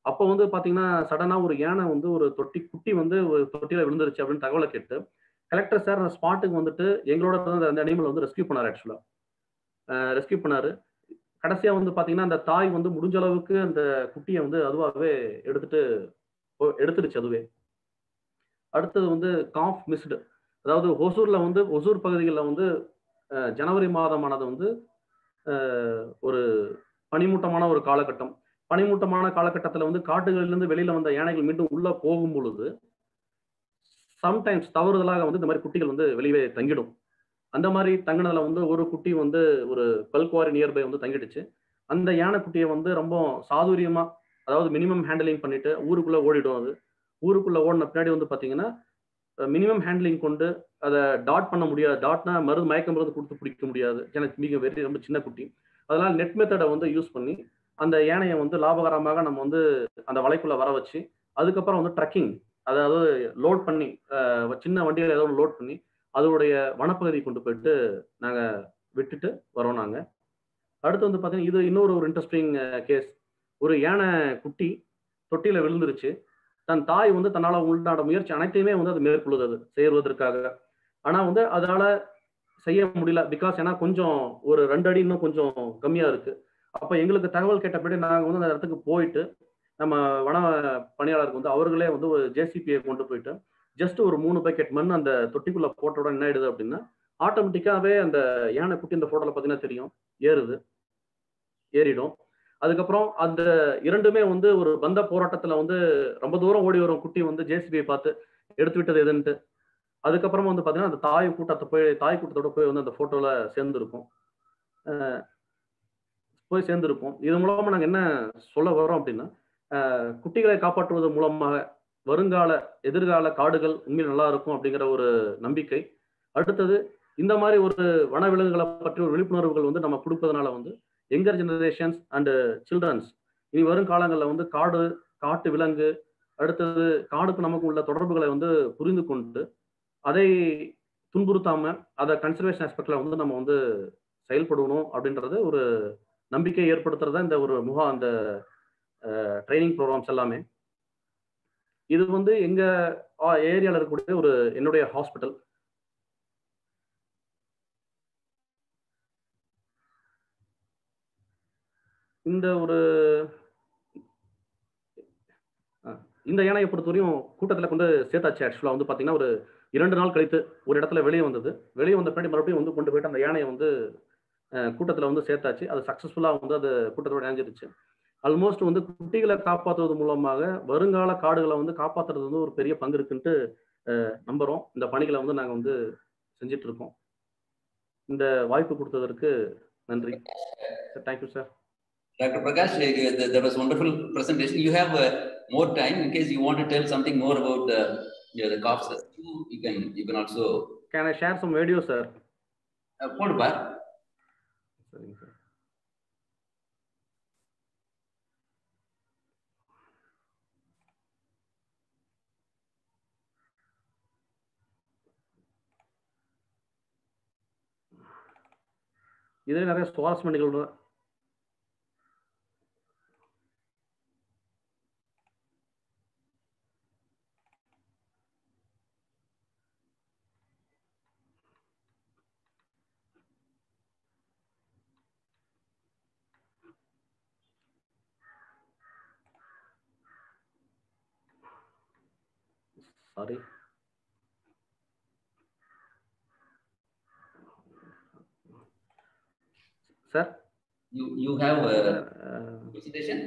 அப்போ வந்து பார்த்தீங்கன்னா சடனாக ஒரு யானை வந்து ஒரு தொட்டி குட்டி வந்து ஒரு தொட்டியில் விழுந்துருச்சு அப்படின்னு தகவலை கேட்டு கலெக்டர் சார் அந்த ஸ்பாட்டுக்கு வந்துட்டு எங்களோட அந்த அனிமல் வந்து ரெஸ்கியூ பண்ணார் ஆக்சுவலாக ரெஸ்கியூ பண்ணார். கடைசியாக வந்து பார்த்தீங்கன்னா அந்த தாய் வந்து முடிஞ்ச அளவுக்கு அந்த குட்டியை வந்து அதுவாகவே எடுத்துட்டு போ- எடுத்துடுச்சு அதுவே. அடுத்தது வந்து காஃப் மிஸ்டு. அதாவது ஒசூர்ல வந்து ஒசூர் பகுதிகளில் வந்து ஜனவரி மாதமானது வந்து ஒரு பனிமூட்டமான ஒரு காலகட்டம். பனிமூட்டமான காலகட்டத்தில் வந்து காட்டுகளிலிருந்து வெளியில வந்த யானைகள் மீண்டும் உள்ள போகும் பொழுது சம்டைம்ஸ் தவறுதலாக வந்து இந்த மாதிரி குட்டிகள் வந்து வெளியே தங்கிடும். அந்த மாதிரி தங்கினதுல வந்து ஒரு குட்டி வந்து ஒரு பல்குவாரி நியர்பை வந்து தங்கிடுச்சு. அந்த யானை குட்டியை வந்து ரொம்ப சாதுரியமா அதாவது மினிமம் ஹேண்டலிங் பண்ணிட்டு ஊருக்குள்ள ஓடிடும் அது. ஊருக்குள்ள ஓடின பின்னாடி வந்து பாத்தீங்கன்னா மினிமம் ஹேண்ட்லிங் கொண்டு அதை டாட் பண்ண முடியாது. டாட்னா மருந்து மயக்க மருந்து கொடுத்து பிடிக்க முடியாது. எனக்கு மிக வெறி ரொம்ப சின்ன குட்டி. அதனால நெட் மெத்தடை வந்து யூஸ் பண்ணி அந்த யானையை வந்து லாபகரமாக நம்ம வந்து அந்த வலைக்குள்ள வர வச்சு அதுக்கப்புறம் வந்து ட்ரக்கிங் அதாவது லோட் பண்ணி சின்ன வண்டியில் ஏதோ லோட் பண்ணி அதோடைய வனப்பகுதி கொண்டு போயிட்டு நாங்கள் விட்டுட்டு வரோம் நாங்கள் அடுத்து வந்து பார்த்தீங்கன்னா இது இன்னொரு ஒரு இன்ட்ரெஸ்டிங் கேஸ் ஒரு யானை குட்டி தொட்டியில் விழுந்துருச்சு. தன் தாய் வந்து தன்னால் உண்டான முயற்சி அனைத்தையுமே வந்து அது மேற்கொள்ளுது அது சேருவதற்காக. ஆனால் வந்து அதனால செய்ய முடியல. பிகாஸ் ஏன்னா கொஞ்சம் ஒரு ரெண்டு அடி இன்னும் கொஞ்சம் கம்மியாக இருக்கு. அப்போ எங்களுக்கு தகவல் கேட்டபடி நாங்கள் வந்து அந்த இடத்துக்கு போயிட்டு நம்ம வன பணியாளருக்கு வந்து அவர்களே வந்து ஒரு ஜேசிபியை கொண்டு போயிட்டு ஜஸ்ட் ஒரு மூணு பக்கெட் மண் அந்த தொட்டிக்குள்ள போட்டோட என்ன ஆயிடுது அப்படின்னா ஆட்டோமேட்டிக்காவே அந்த யானை குட்டி இந்த போட்டோல பார்த்தீங்கன்னா தெரியும் ஏறுது ஏறிடும். அதுக்கப்புறம் அந்த இரண்டுமே வந்து ஒரு பந்த போராட்டத்துல வந்து ரொம்ப தூரம் ஓடி வரும் குட்டி வந்து ஜேசிபியை பார்த்து. எடுத்து விட்டது எதுன்ட்டு. அதுக்கப்புறமா வந்து பாத்தீங்கன்னா அந்த தாய் கூட்டத்தை போய் தாய் கூட்டத்தோட போய் வந்து அந்த போட்டோல சேர்ந்துருக்கும். போய் சேர்ந்துருப்போம் இது மூலமா நாங்கள் என்ன சொல்ல வரோம் அப்படின்னா குட்டிகளை காப்பாற்றுவது மூலமாக வருங்கால எதிர்கால காடுகள் உண்மையில் நல்லா இருக்கும் அப்படிங்கிற ஒரு நம்பிக்கை. அடுத்தது இந்த மாதிரி ஒரு வனவிலங்குகளை பற்றி ஒரு விழிப்புணர்வுகள் வந்து நம்ம கொடுப்பதனால வந்து யங்கர் ஜெனரேஷன்ஸ் அண்டு சில்ட்ரன்ஸ் இனி வரும் காலங்களில் வந்து காடு காட்டு விலங்கு அடுத்தது காடுக்கு நமக்கு உள்ள தொடர்புகளை வந்து புரிந்து கொண்டு அதை துன்புறுத்தாம அதை கன்சர்வேஷன் ஆஸ்பெக்ட்ல வந்து நம்ம வந்து செயல்படணும் அப்படின்றது ஒரு நம்பிக்கை ஏற்படுத்துறதா இந்த ஒரு முகா அந்த ட்ரைனிங் ப்ரோக்ராம்ஸ் எல்லாமே. இது வந்து எங்க ஏரியாவில் இருக்கக்கூடிய ஒரு என்னுடைய ஹாஸ்பிட்டல் இந்த ஒரு இந்த யானையை பொறுத்தவரையும் கூட்டத்தில் கொண்டு சேர்த்தாச்சு. ஆக்சுவலாக வந்து பார்த்தீங்கன்னா ஒரு இரண்டு நாள் கழித்து ஒரு இடத்துல வெளியே வந்தது. வெளியே வந்த பின்னாடி மறுபடியும் வந்து கொண்டு போயிட்டு அந்த யானையை வந்து கூட்டத்தில் வந்து சேர்த்தாச்சு. அது சக்ஸஸ்ஃபுல்லாக வந்து அது கூட்டத்தோட இணைஞ்சிருச்சு. ஆல்மோஸ்ட் வந்து குட்டிகளை காப்பாற்றுவது மூலமாக வருங்கால காடுகளை வந்து காப்பாற்றுறது வந்து ஒரு பெரிய பங்கு இருக்குன்ட்டு நம்புகிறோம் இந்த பணிகளை வந்து நாங்கள் வந்து செஞ்சிட்ருக்கோம் இந்த வாய்ப்பு கொடுத்ததற்கு நன்றி. Sir thank you sir Dr. Prakash, uh, uh, that was wonderful presentation. You have uh, more time in case you want to tell something more about uh, yeah, the cops. You, you can you can also can I share some video sir uh, போடு பார் சரிங்க சார் இதுல நிறைய சுவாரஸ்யமான நிகழ்வு sorry sir You you have a presentation.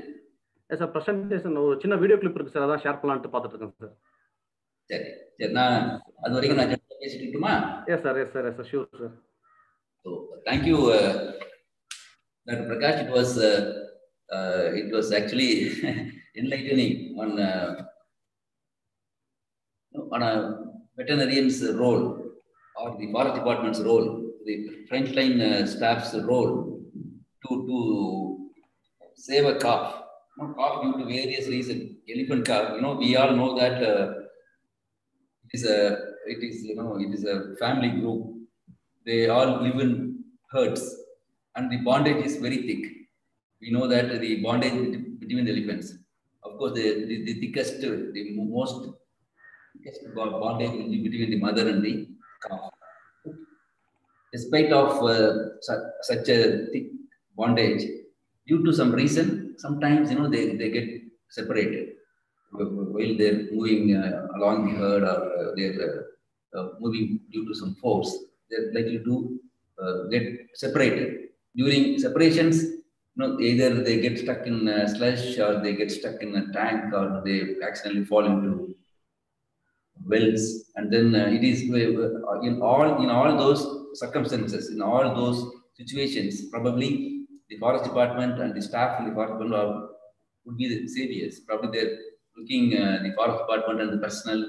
Sir presentation ஒரு சின்ன வீடியோ கிளிப் இருக்கு சார் அதான் ஷேர் பண்ணலான்ட்டு பார்த்துட்டு இருக்கேன் சார் சரி. சரி நான் அது வரைக்கும் நான் just பேசிட்டு இருக்கட்டுமா? Yes sir yes sir yes sir sure sir So thank you, uh, Dr. Prakash. It was uh, uh, it was actually enlightening on uh, on a veterinarian's role or the forest department's role, the frontline uh, staff's role to to save a calf. Not calf due to various reasons. Elephant calf. You know, we all know that uh, it is a it is you know it is a family group they all live in herds and the bondage is very thick. We know that the bondage between the elephants, of course, the, the, the thickest, the most bo- bondage between the mother and the calf. Despite of uh, su- such a thick bondage, due to some reason, sometimes you know they, they get separated while they're moving uh, along the herd or uh, they're uh, uh, moving due to some force they're likely to uh, get separated. During separations, you know, either they get stuck in a slush or they get stuck in a tank or they accidentally fall into wells. And then uh, it is uh, in all in all those circumstances, in all those situations, probably the forest department and the staff in the forest department are, would be the saviors. Probably they're looking uh, the forest department and the personnel,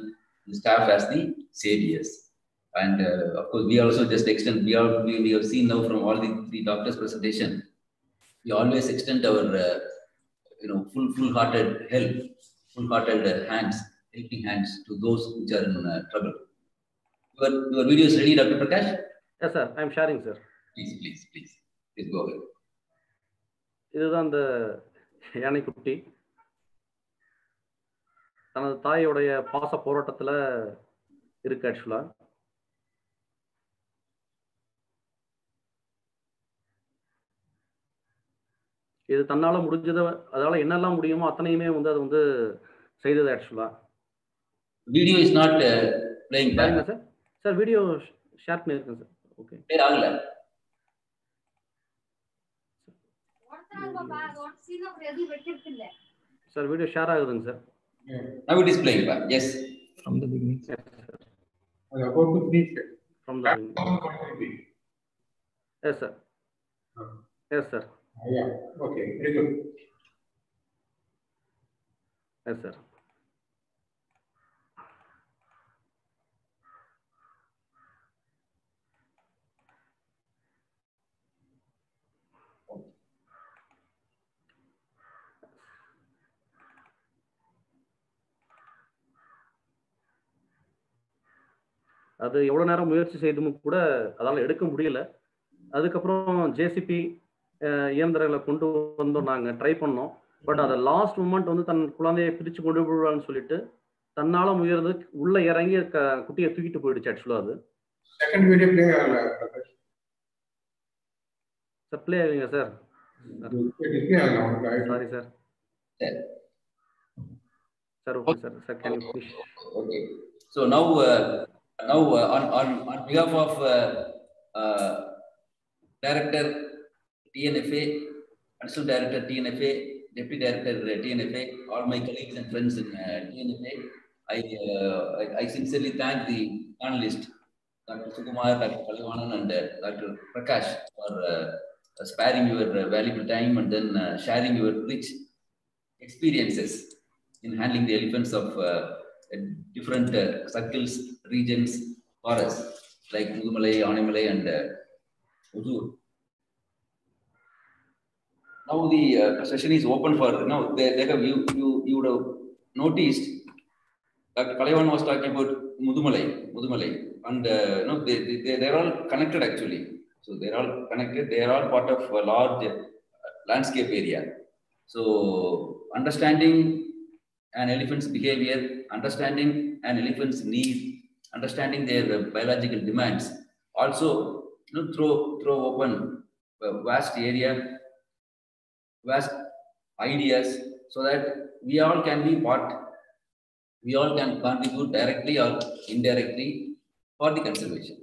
the staff as the saviors. And uh, of course, we also just extend, we, are, we, we have seen now from all the three doctors' presentation, we always extend our, uh, you know, full, full-hearted help, full-hearted uh, hands, helping hands to those which are in uh, trouble. Your, your video is ready, Dr. Prakash? Sir I am sharing sir Please, please, please, please go ahead. இதுதான் அந்த யானைக்குட்டி தனது தாயோடைய பாச போராட்டத்துல இருக்கு ஆக்சுவலா இது தன்னால முடிஞ்சதை அதால என்னெல்லாம் முடியுமோ அத்தனையுமே வந்து அது வந்து செய்தது ஆக்சுவலா Video is not uh, playing back. Sir sir video share பண்ணியிருக்கேன் சார் ஓகே clear ஆகல சார் வீடியோ ஷேர் ஆகுதுங்க sir now it is playing back yes From the beginning. அது about to finish. From the Platform yes sir yes sir Yeah, okay, very good. Yes sir அது எவ்வளோ நேரம் முயற்சி செய்தும் கூட அதால் எடுக்க முடியல. அதுக்கப்புறம் ஜேசிபி இயந்திரங்களை கொண்டு வந்தோம் நாங்கள் ட்ரை பண்ணோம். பட் அதை லாஸ்ட் மூமெண்ட் வந்து தன் குழந்தையை பிரித்து கொண்டு போடுவான்னு சொல்லிட்டு தன்னால முயறது உள்ள இறங்கி க குட்டியை தூக்கிட்டு போயிடுச்சு ஆக்சுவலாக அது. ஆகல பிரகாஷ். சார் ப்ளே ஆகுங்க sir. Sorry sir. Sir okay sir sir can you. So now, uh, now uh, on, on, on behalf of uh, uh, Director TNFA, Additional Director TNFA, Deputy Director TNFA, all my colleagues and friends in uh, TNFA, I, uh, I, I sincerely thank the panelists, Dr. Sukumar, Dr. Palavanan, and uh, Dr. Prakash for sparing your valuable time and then sharing your rich experiences in handling the elephants of different circles, regions, forests like Mudumalai, Animalai, and uh, Udur. Now the uh, session is open for now. They, they have you you you would have noticed. Dr. Kalaivan was talking about Mudumalai, Mudumalai, and uh, no, they, they they they're all connected actually. So they're all connected. They are all part of a large uh, landscape area. So understanding an elephant's behavior, understanding an elephant's need, understanding their uh, biological demands, also you know, throw throw open a vast area, vast ideas, so that we all can be part, we all can contribute directly or indirectly for the conservation,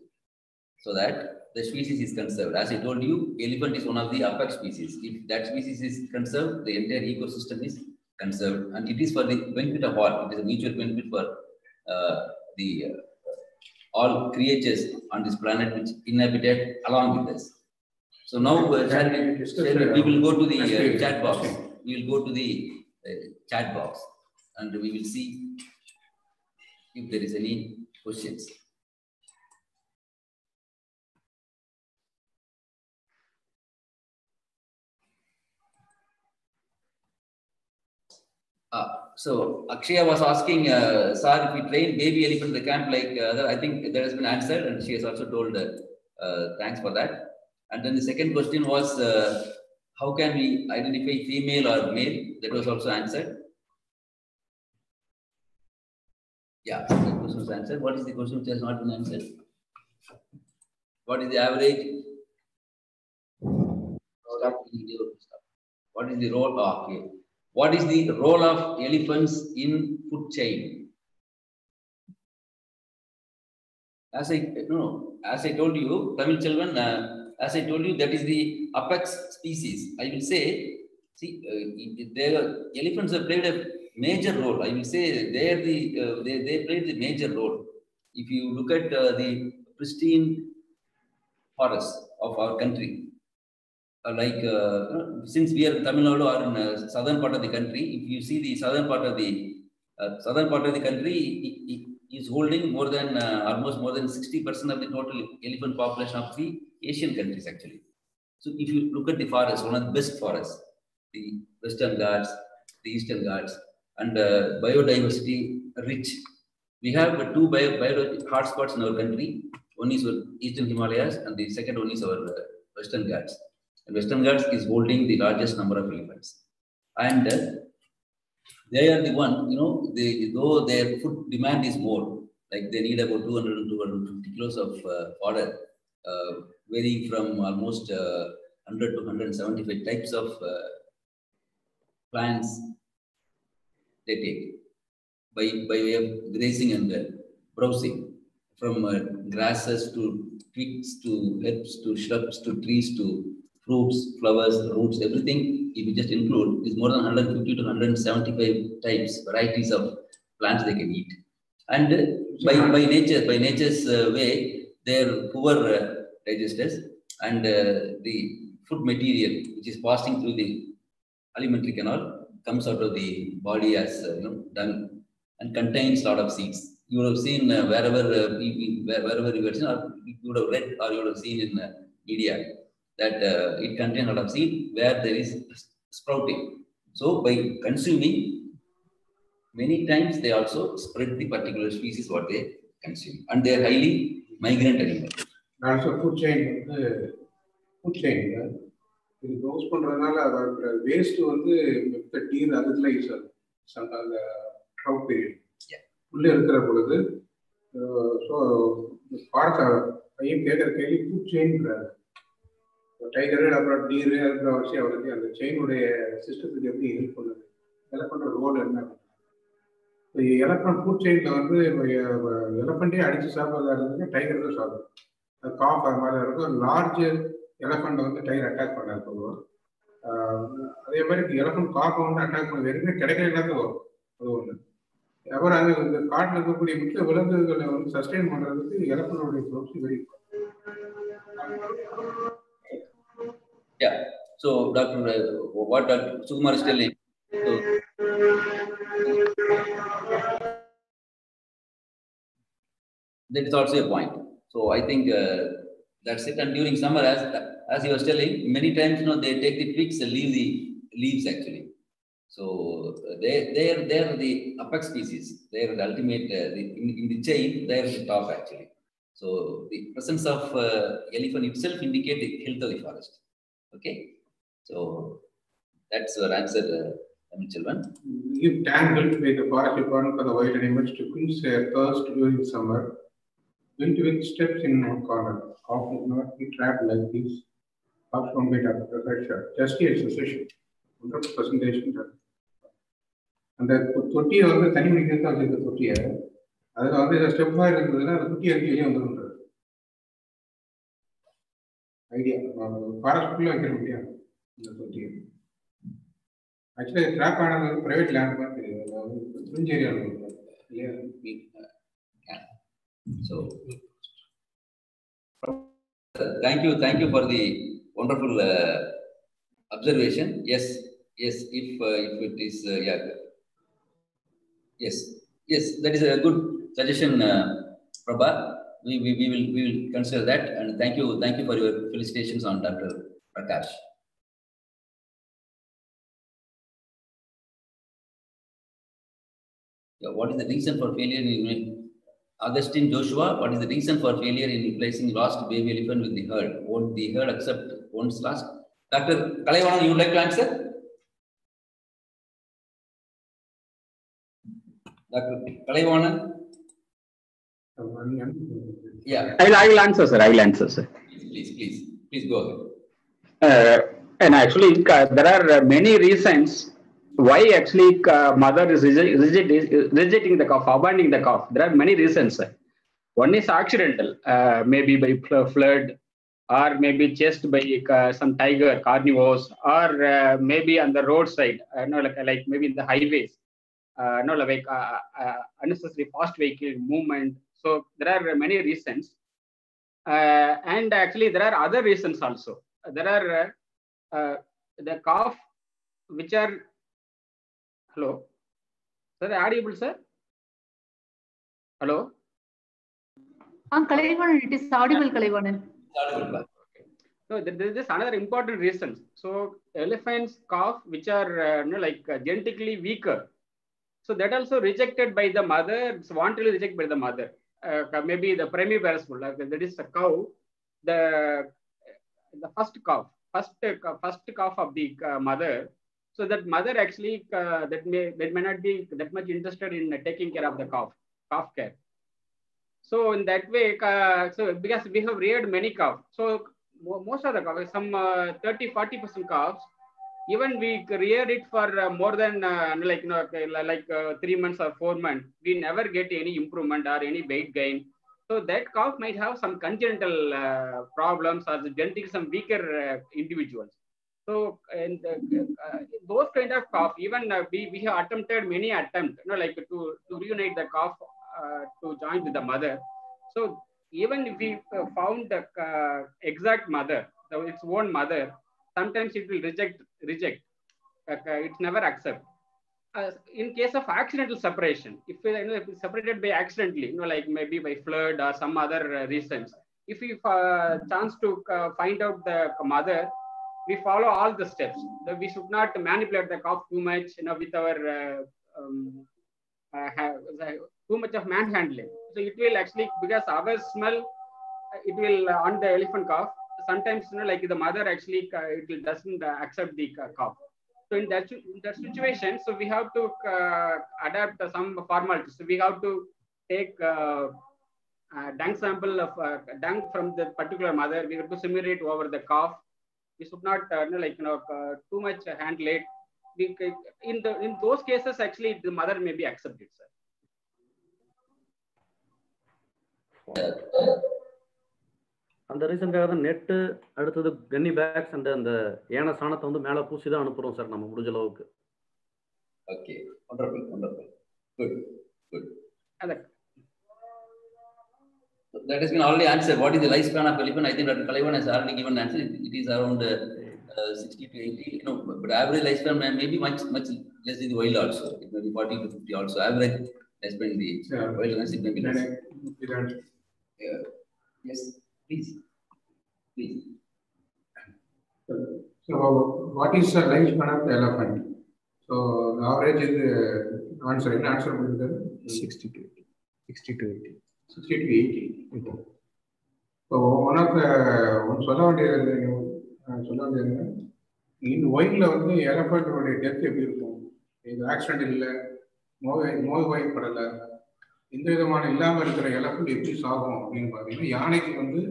so that the species is conserved. As I told you, elephant is one of the apex species. If that species is conserved, the entire ecosystem is conserved, and it is for the benefit of all. It is a mutual benefit for uh, the uh, all creatures on this planet which inhabited along with us. So now uh, shall we, shall we, we will go to the uh, chat box. We will go to the uh, chat box, and we will see if there is any questions. So Akshaya was asking, uh, sir, if we train baby elephant in the camp like uh, I think that has been answered, and she has also told uh, uh, thanks for that. And then the second question was, uh, how can we identify female or male? That was also answered. Yeah, that question was answered. What is the question which has not been answered? What is the average? What is the role? Oh, okay. What is the role of elephants in food chain? As I no, as I told you, Tamil Chelvan, uh, as I told you, that is the apex species. I will say, see, uh, they are, elephants have played a major role. I will say they are the uh, they they played the major role. If you look at uh, the pristine forests of our country, like uh, since we are Tamil Nadu or in uh, southern part of the country, if you see the southern part of the uh, southern part of the country i- i- is holding more than uh, almost more than 60% of the total elephant population of the Asian countries actually. So if you look at the forest, one of the best forests, the Western Ghats, the Eastern Ghats, and uh, biodiversity rich. We have two bio, bio hotspots in our country. One is our Eastern Himalayas, and the second one is our Western Ghats. Western Ghats is holding the largest number of elephants. And uh, they are the one, you know, they, though their food demand is more, like they need about 200 and 250 kilos of uh, fodder, uh, varying from almost uh, 100 to 175 types of uh, plants they take by, by way of grazing and uh, browsing from uh, grasses to twigs to herbs to shrubs to trees to fruits, flowers, roots, everything, if you just include, is more than 150 to 175 types, varieties of plants they can eat. And uh, by, by nature, by nature's uh, way, they're poor uh, digesters and uh, the food material which is passing through the alimentary canal comes out of the body as uh, you know and contains a lot of seeds. You would have seen uh, wherever wherever you have seen, or you would have read or you would have seen in media that uh, it contains a lot of seed where there is sprouting. So by consuming, many times they also spread the particular species what they consume, and they are highly migrant animals. Also food chain வந்து food chain இது close பண்ணுறதுனால இருக்கிற waste வந்து மித்த deer அதுக்கெல்லாம் use ஆகுது some அந்த trout period உள்ளே இருக்கிற பொழுது ஸோ பாடத்தை பையன் கேட்குற கேள்வி ஃபுட் செயின்றாரு டைகரு அப்புறம் டீரு அப்புறம் வச்சு அவருக்கு அந்த செயினுடைய சிஸ்டத்துக்கு எப்படி ஹெல்ப் பண்ணுது எலஃபண்டோட ரோல் என்ன? எலஃபண்ட் ஃபுட் செயினில் வந்து எலஃபண்டே அடித்து சாப்பிட்றதா இருந்தது டைகர் தான் சாப்பிடும். அது காஃப் அது மாதிரி இருக்கும். லார்ஜ் எலஃபண்ட் வந்து டைகர் அட்டாக் பண்ணாது பொதுவாக அதே மாதிரி எலஃபண்ட் காஃபை வந்து அட்டாக் பண்ண எதுவுமே கிடைக்கிற எல்லாத்தையும் வரும். அது ஒன்று அப்புறம் அது இந்த காட்டில் இருக்கக்கூடிய முக்கிய விலங்குகளை வந்து சஸ்டெயின் பண்ணுறதுக்கு எலஃபண்டோடைய ப்ரோப்ஸ் very Yeah. So, Dr. uh, what Dr. Sukumar is telling. So, that is also a point. So, I think uh, that's it. And during summer, as as he was telling, many times you know they take the twigs and leave the leaves actually. So uh, they they are they are the apex species. They are the ultimate uh, the, in, in the chain. They are the top actually. So the presence of uh, elephant itself indicate the health of the forest. Okay, so that's your answer, uh, Chelvan. If dam built by the forest department for the wild animals to quench their thirst during summer, built with steps in one corner, cough would not be trapped like this. Cough from bit of pressure, just a succession, hundred percentage. அந்த தொ- தொட்டியை வந்து தனி மணிக்கு தான் வச்சிருக்க தொட்டியை அதில் வந்து ஸ்டெப்பாக இருந்ததுன்னா அந்த தொட்டி இறக்கி வெளியே வந்துடும் ஐடியா ஃபாரஸ்ட்குள்ளே வைக்கிற முடியாது இந்த தொட்டியை ஆக்சுவலாக ட்ராப் ஆனது வந்து ப்ரைவேட் லேண்ட் மாதிரி தெரியுது அதாவது புரிஞ்சேரியாவில் இல்லையா so thank you thank you for the wonderful observation yes yes if if it is ya yes yes that is a good suggestion Prabha We, we, we will we will consider that and thank you thank you for your felicitations on Dr. Prakash. What is the reason for failure in Augustine Joshua, what is the reason for failure in replacing lost baby elephant with the herd? Won't the herd accept once lost? Dr. Kalaivanan, you would like to answer? Dr. Kalaivanan? Yeah, I will, I will answer, sir. I will answer, sir. please, please, please go ahead. Uh, and actually, uh, there are uh, many reasons why actually uh, mother is reject, reject, rejecting the calf, abandoning the calf. There are many reasons. Sir. One is accidental, uh, maybe by flood, or maybe chased by uh, some tiger, carnivores, or uh, maybe on the roadside, uh, no, like, like maybe in the highways, uh, no, like uh, uh, unnecessary fast vehicle movement. So there are many reasons. Uh, and actually, there are other reasons also. There are uh, uh the cough, which are, hello, sir, audible, sir? Hello? Kalaivanan, it is audible, Kalaivanan. So there is another important reason. So elephants cough, which are uh, you know, like uh, genetically weaker. So that also rejected by the mother, it's wantonly rejected by the mother uh, maybe the full like that is a cow the the first calf first uh, first calf of the uh, mother. So that mother actually uh, that may that may not be that much interested in taking care of the calf calf care. So in that way so because we have reared many calves so most of the calves some uh, 30 40 percent calves even we reared it for uh, more than uh, like you know like uh, three months or four months we never get any improvement or any weight gain So that calf might have some congenital uh, problems or genetic some weaker uh, individuals. So and uh, those kind of calf even we, we have attempted many attempts, you know, like to, to reunite the calf to join with the mother. So even if we found the exact mother, so its own mother, sometimes it will reject reject. Uh, uh, it's never accept. Uh, in case of accidental separation, if we you know if separated by accidentally, you know, like maybe by flood or some other uh, reasons, if we uh, chance to uh, find out the mother, we follow all the steps. We should not manipulate the cough too much, you know, with our uh, um, too much of manhandling. So it will actually because our smell, it will on the elephant cough. Sometimes you know, like the mother actually uh, it doesn't uh, accept the uh, cough. So in that, in that situation, so we have to uh, adapt some formalities. So we have to take uh, dung sample of uh, dung from the particular mother. We have to simulate over the cough. We should not you know, like you know too much hand laid. We, in the in those cases, actually, the mother may be accepted, sir. அந்த ரீசன்காக தான் net அடுத்தது கன்னி packs and அந்த ஏன சாணத்தை வந்து மேலே பூசி தான் அனுப்புகிறோம் சார் நம்ம முடிஞ்ச அளவுக்கு. Good, good. Other- That has been already answered. What is the lifespan of elephant? I think Dr. Kalaivan has already given the answer. It, it is around uh, uh, 60 to 80. You know, but average lifespan may, may be much, much less in the wild also. It may be 40 to 50 also. Average lifespan in the Yeah. wilderness, it may be less. இதான் Yeah. Yes, please. Please. So what is the lifespan of the elephant? So the average is uh, answer, என்ன answer கொடுத்தது? Sixty to eighty. Sixty to eighty. Sixty to eighty. So one of the, ஒன்று சொல்ல வேண்டியது, சொல்ல வேண்டியது, இந்த ஒயில்ல வந்து எலஃபண்ட்டோடைய death எப்படி இருக்கும்? இது ஆக்சிடென்ட் இல்லை, நோய் நோய்வாய்ப்படலை, எந்த விதமான இல்லாம இருக்கிற எலஃபண்ட் எப்படி சாகும் அப்படின்னு பார்த்தீங்கன்னா யானைக்கு வந்து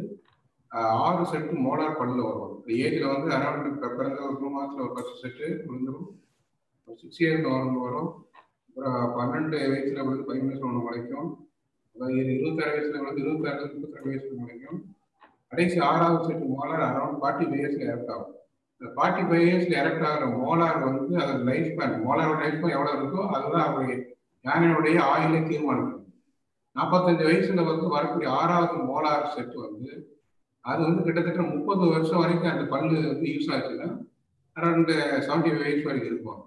ஆறு செட்டு மோலார் பல்லு வரும். இந்த ஏஜ்ல வந்து அரௌண்ட் பிறந்த ஒரு டூ மாசத்துல ஒரு பத்து செட்டு விழுந்துடும் சிக்ஸ் இயர்ஸ் வரும் வரும். அப்புறம் பன்னெண்டு வயசுல வந்து பதிமூணு வயசுல ஒன்று முளைக்கும். அப்புறம் இருபத்தாறு வயசுல வந்து இருபத்தாறு முப்பத்தாறு வயசுல முளைக்கும். கடைசி ஆறாவது set molar around forty five இயர்ஸ்ல எரக்ட் ஆகும். இந்த ஃபார்ட்டி ஃபைவ் இயர்ஸ்ல எரக்ட் ஆகிற மோலார் வந்து அதோட லைஃப் ஸ்பேன் மோலாரோட லைஃப் ஸ்பேன் எவ்வளோ இருக்கோ அதுதான் அவருடைய யானையுடைய ஆயுளை தீர்மானிக்கும். நாற்பத்தஞ்சு வயசுல வந்து வரக்கூடிய ஆறாவது மோலார் செட் வந்து அது வந்து கிட்டத்தட்ட முப்பது வருஷம் வரைக்கும் அந்த பல்லு வந்து யூஸ் ஆச்சுன்னா அரௌண்ட் செவன்டி ஃபைவ் இயர்ஸ் வரைக்கும் இருக்கும்.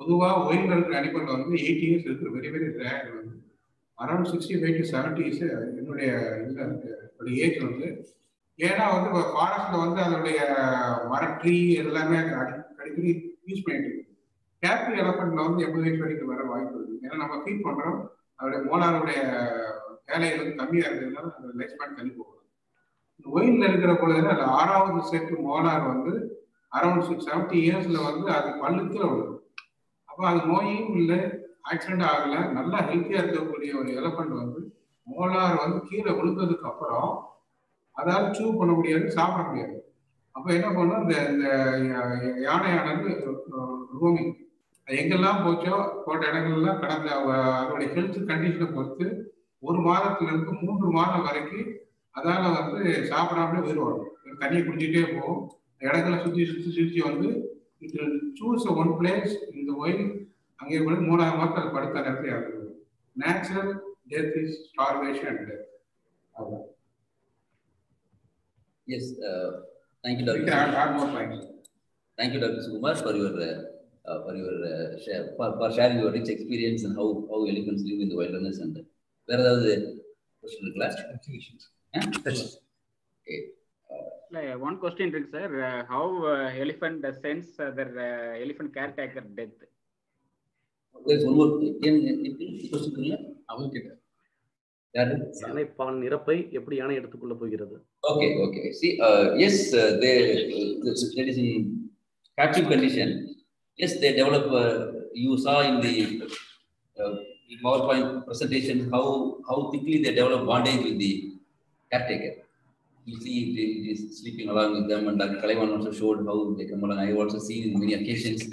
பொதுவாக ஒயின் இருக்கிற அனிமல் வந்து எயிட்டி இயர்ஸ் இருக்கிற வெரி வெரி ரேர் வந்து around sixty five to seventy years என்னுடைய இதில் ஏஜ் வந்து ஏன்னா வந்து இப்போ ஃபாரஸ்ட்ல வந்து அதனுடைய மர ட்ரீ எல்லாமே அடி- அடிக்கடி யூஸ் பண்ணிட்டு இருக்கு கேப்ரி எலஃபண்ட்ல வந்து எண்பது வயசு வரைக்கும் வர வாய்ப்பு இருக்கு. ஏன்னா நம்ம ஃபீட் பண்றோம் அதோடைய மோலாருடைய வேலைகள் வந்து கம்மியா இருக்கிறதுனால அந்த லைஃப் ஸ்பேன் தள்ளி போகும். ஒயில்ல இருக்கிற பொழுது அந்த ஆறாவது செட்டு மோலார் வந்து அரௌண்ட் சிக்ஸ் செவன்டி இயர்ஸ்ல வந்து அது பல்லுத்துல விழுது அப்போ அது நோயும் இல்லை ஆக்சிடென்ட் ஆகல நல்லா ஹெல்த்தியா இருக்கக்கூடிய ஒரு எலஃபண்ட் வந்து மோலார் வந்து கீழே விழுந்ததுக்கு அப்புறம் அதால சூ பண்ண முடியாது சாப்பிட முடியாது. அப்போ என்ன பண்ணும்? இந்த இந்த யானையானது ரூமிங் எங்கெல்லாம் போச்சோ போட்ட இடங்கள்லாம் கடந்த அதோடைய ஹெல்த் கண்டிஷனை பொறுத்து ஒரு மாதத்துல இருந்து மூன்று மாதம் வரைக்கும் அதால வந்து சாப்பிடாமலே உயிர் வரும் தண்ணியை குடிச்சிட்டே போகும் இடங்களை சுத்தி சுத்தி சுத்தி வந்து இட் சூஸ் ஒன் பிளேஸ் இந்த ஒயில் அங்கே வந்து மூணாவது மாதம் அது படுத்த நேரத்தில் இறந்துருது natural death is starvation and death அதான் uh, more points. Thank you, Dr. Sukumar, for your uh, uh, for your uh, share, for, for sharing your rich experience and how how elephants live in the wilderness and வேற ஏதாவது question இருக்குல்ல Okay. Uh, one question இருக்கு sir how uh, elephant sense uh, their uh, elephant caretaker death There's one more ஏன் question இல்ல அவங்க கிட்ட யாரு யானை பால் இறப்பை எப்படி யானை எடுத்துக்கொள்ள போகிறது Okay, okay. See, uh, yes, uh, they, uh, that is in captive condition. Yes, they develop, uh, you saw in the uh, PowerPoint presentation how, how thickly they develop bondage with the caretaker. You see, it, is sleeping along with them, and Dr. Kalaivan also showed how they come along. I have also seen in many occasions,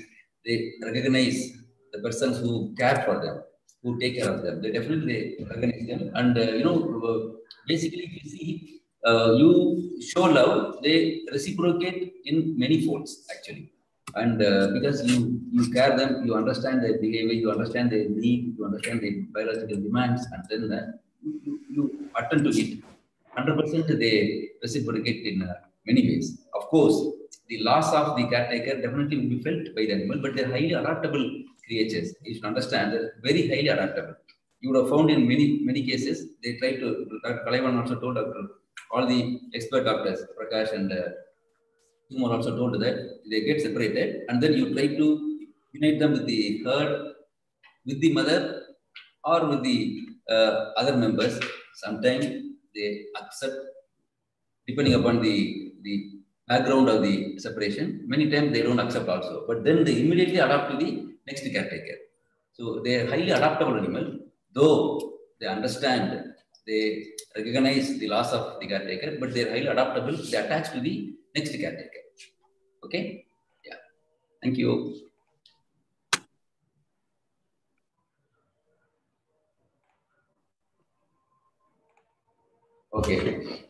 they recognize the persons who care for them. who take care of them. They definitely recognize them. And uh, you know, uh, basically, you see, uh, you show love, they reciprocate in many folds actually. And uh, because you you care them, you understand their behavior, you understand their need, you understand their biological demands, and then uh, you, you attend to it. Hundred percent, they reciprocate in uh, many ways. Of course, the loss of the caretaker definitely will be felt by the animal, but they're highly adaptable creatures. You should understand they're very highly adaptable. You would have found in many, many cases, they try to, Dr. Also told Dr. all the expert doctors, Prakash and uh, Kumar also told that they get separated and then you try to unite them with the herd, with the mother or with the uh, other members. Sometimes they accept, depending upon the, the background of the separation. Many times they don't accept also, but then they immediately adapt to the next caretaker. So they are highly adaptable animal, though they understand, they recognize the loss of the caretaker, but they are highly adaptable. They attach to the next caretaker. Okay? Yeah. Thank you. Okay.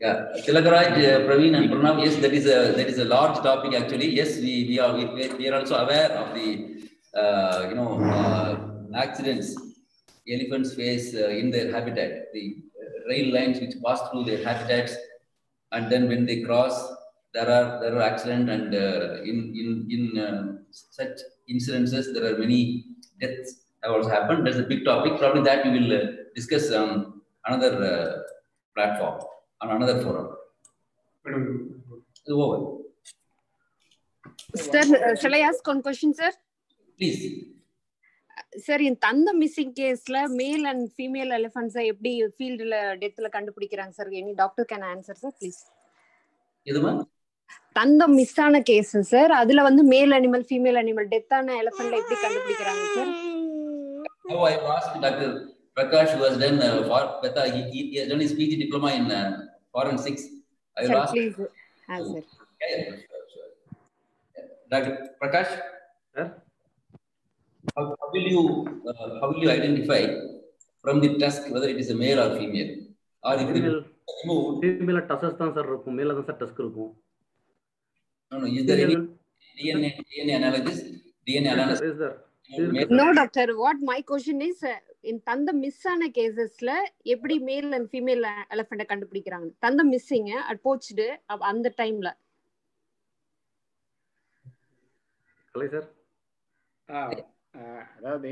Yeah, Tilakaraj, uh, Praveen, and Pranav. Yes, that is a that is a large topic actually. Yes, we we are we, we are also aware of the uh, you know uh, accidents elephants face uh, in their habitat, the uh, rail lines which pass through their habitats, and then when they cross, there are there are accidents, and uh, in in in uh, such incidences there are many deaths have also happened. That's a big topic. Probably that we will uh, discuss on another uh, platform on another forum. It's over. Sir, uh, shall I ask one question, sir? Please. Sir இந்த தந்த missing கேஸ்ல male and female எலிஃபண்ட்ஸை எப்படி ஃபீல்டுல டெத்ல கண்டுபிடிக்கிறாங்க sir any doctor can answer sir please எதுமா தந்தம் miss ஆன கேஸ் சார் அதுல வந்து male animal female animal death ஆன எலிஃபண்ட்ல எப்படி கண்டுபிடிக்கிறாங்க sir How I asked Dr. Prakash, who has done uh, for Peta, he, he, he has done his PG diploma in uh, forensics. I will sir ask. Please ah sir Yeah, yeah, sure, sure. Yeah. Dr. Prakash, Sir? how, how will you uh, how will you identify from the tusk whether it is a male or female, or if it is female removed? Female tusks தான் sir இருக்கும் மேல தான் sir Tusk இருக்கும் No, no. Is there any DNA DNA analysis? DNA analysis. Is sir Male- No doctor what my question is இந்த தந்த miss ஆன கேசஸ்ல எப்படி male and female எலிஃபண்ட்டை கண்டுபிடிக்கிறாங்க தந்த மிஸ்ஸிங் அட் போச்சுடு அந்த டைம்ல கலை சார் அதாவது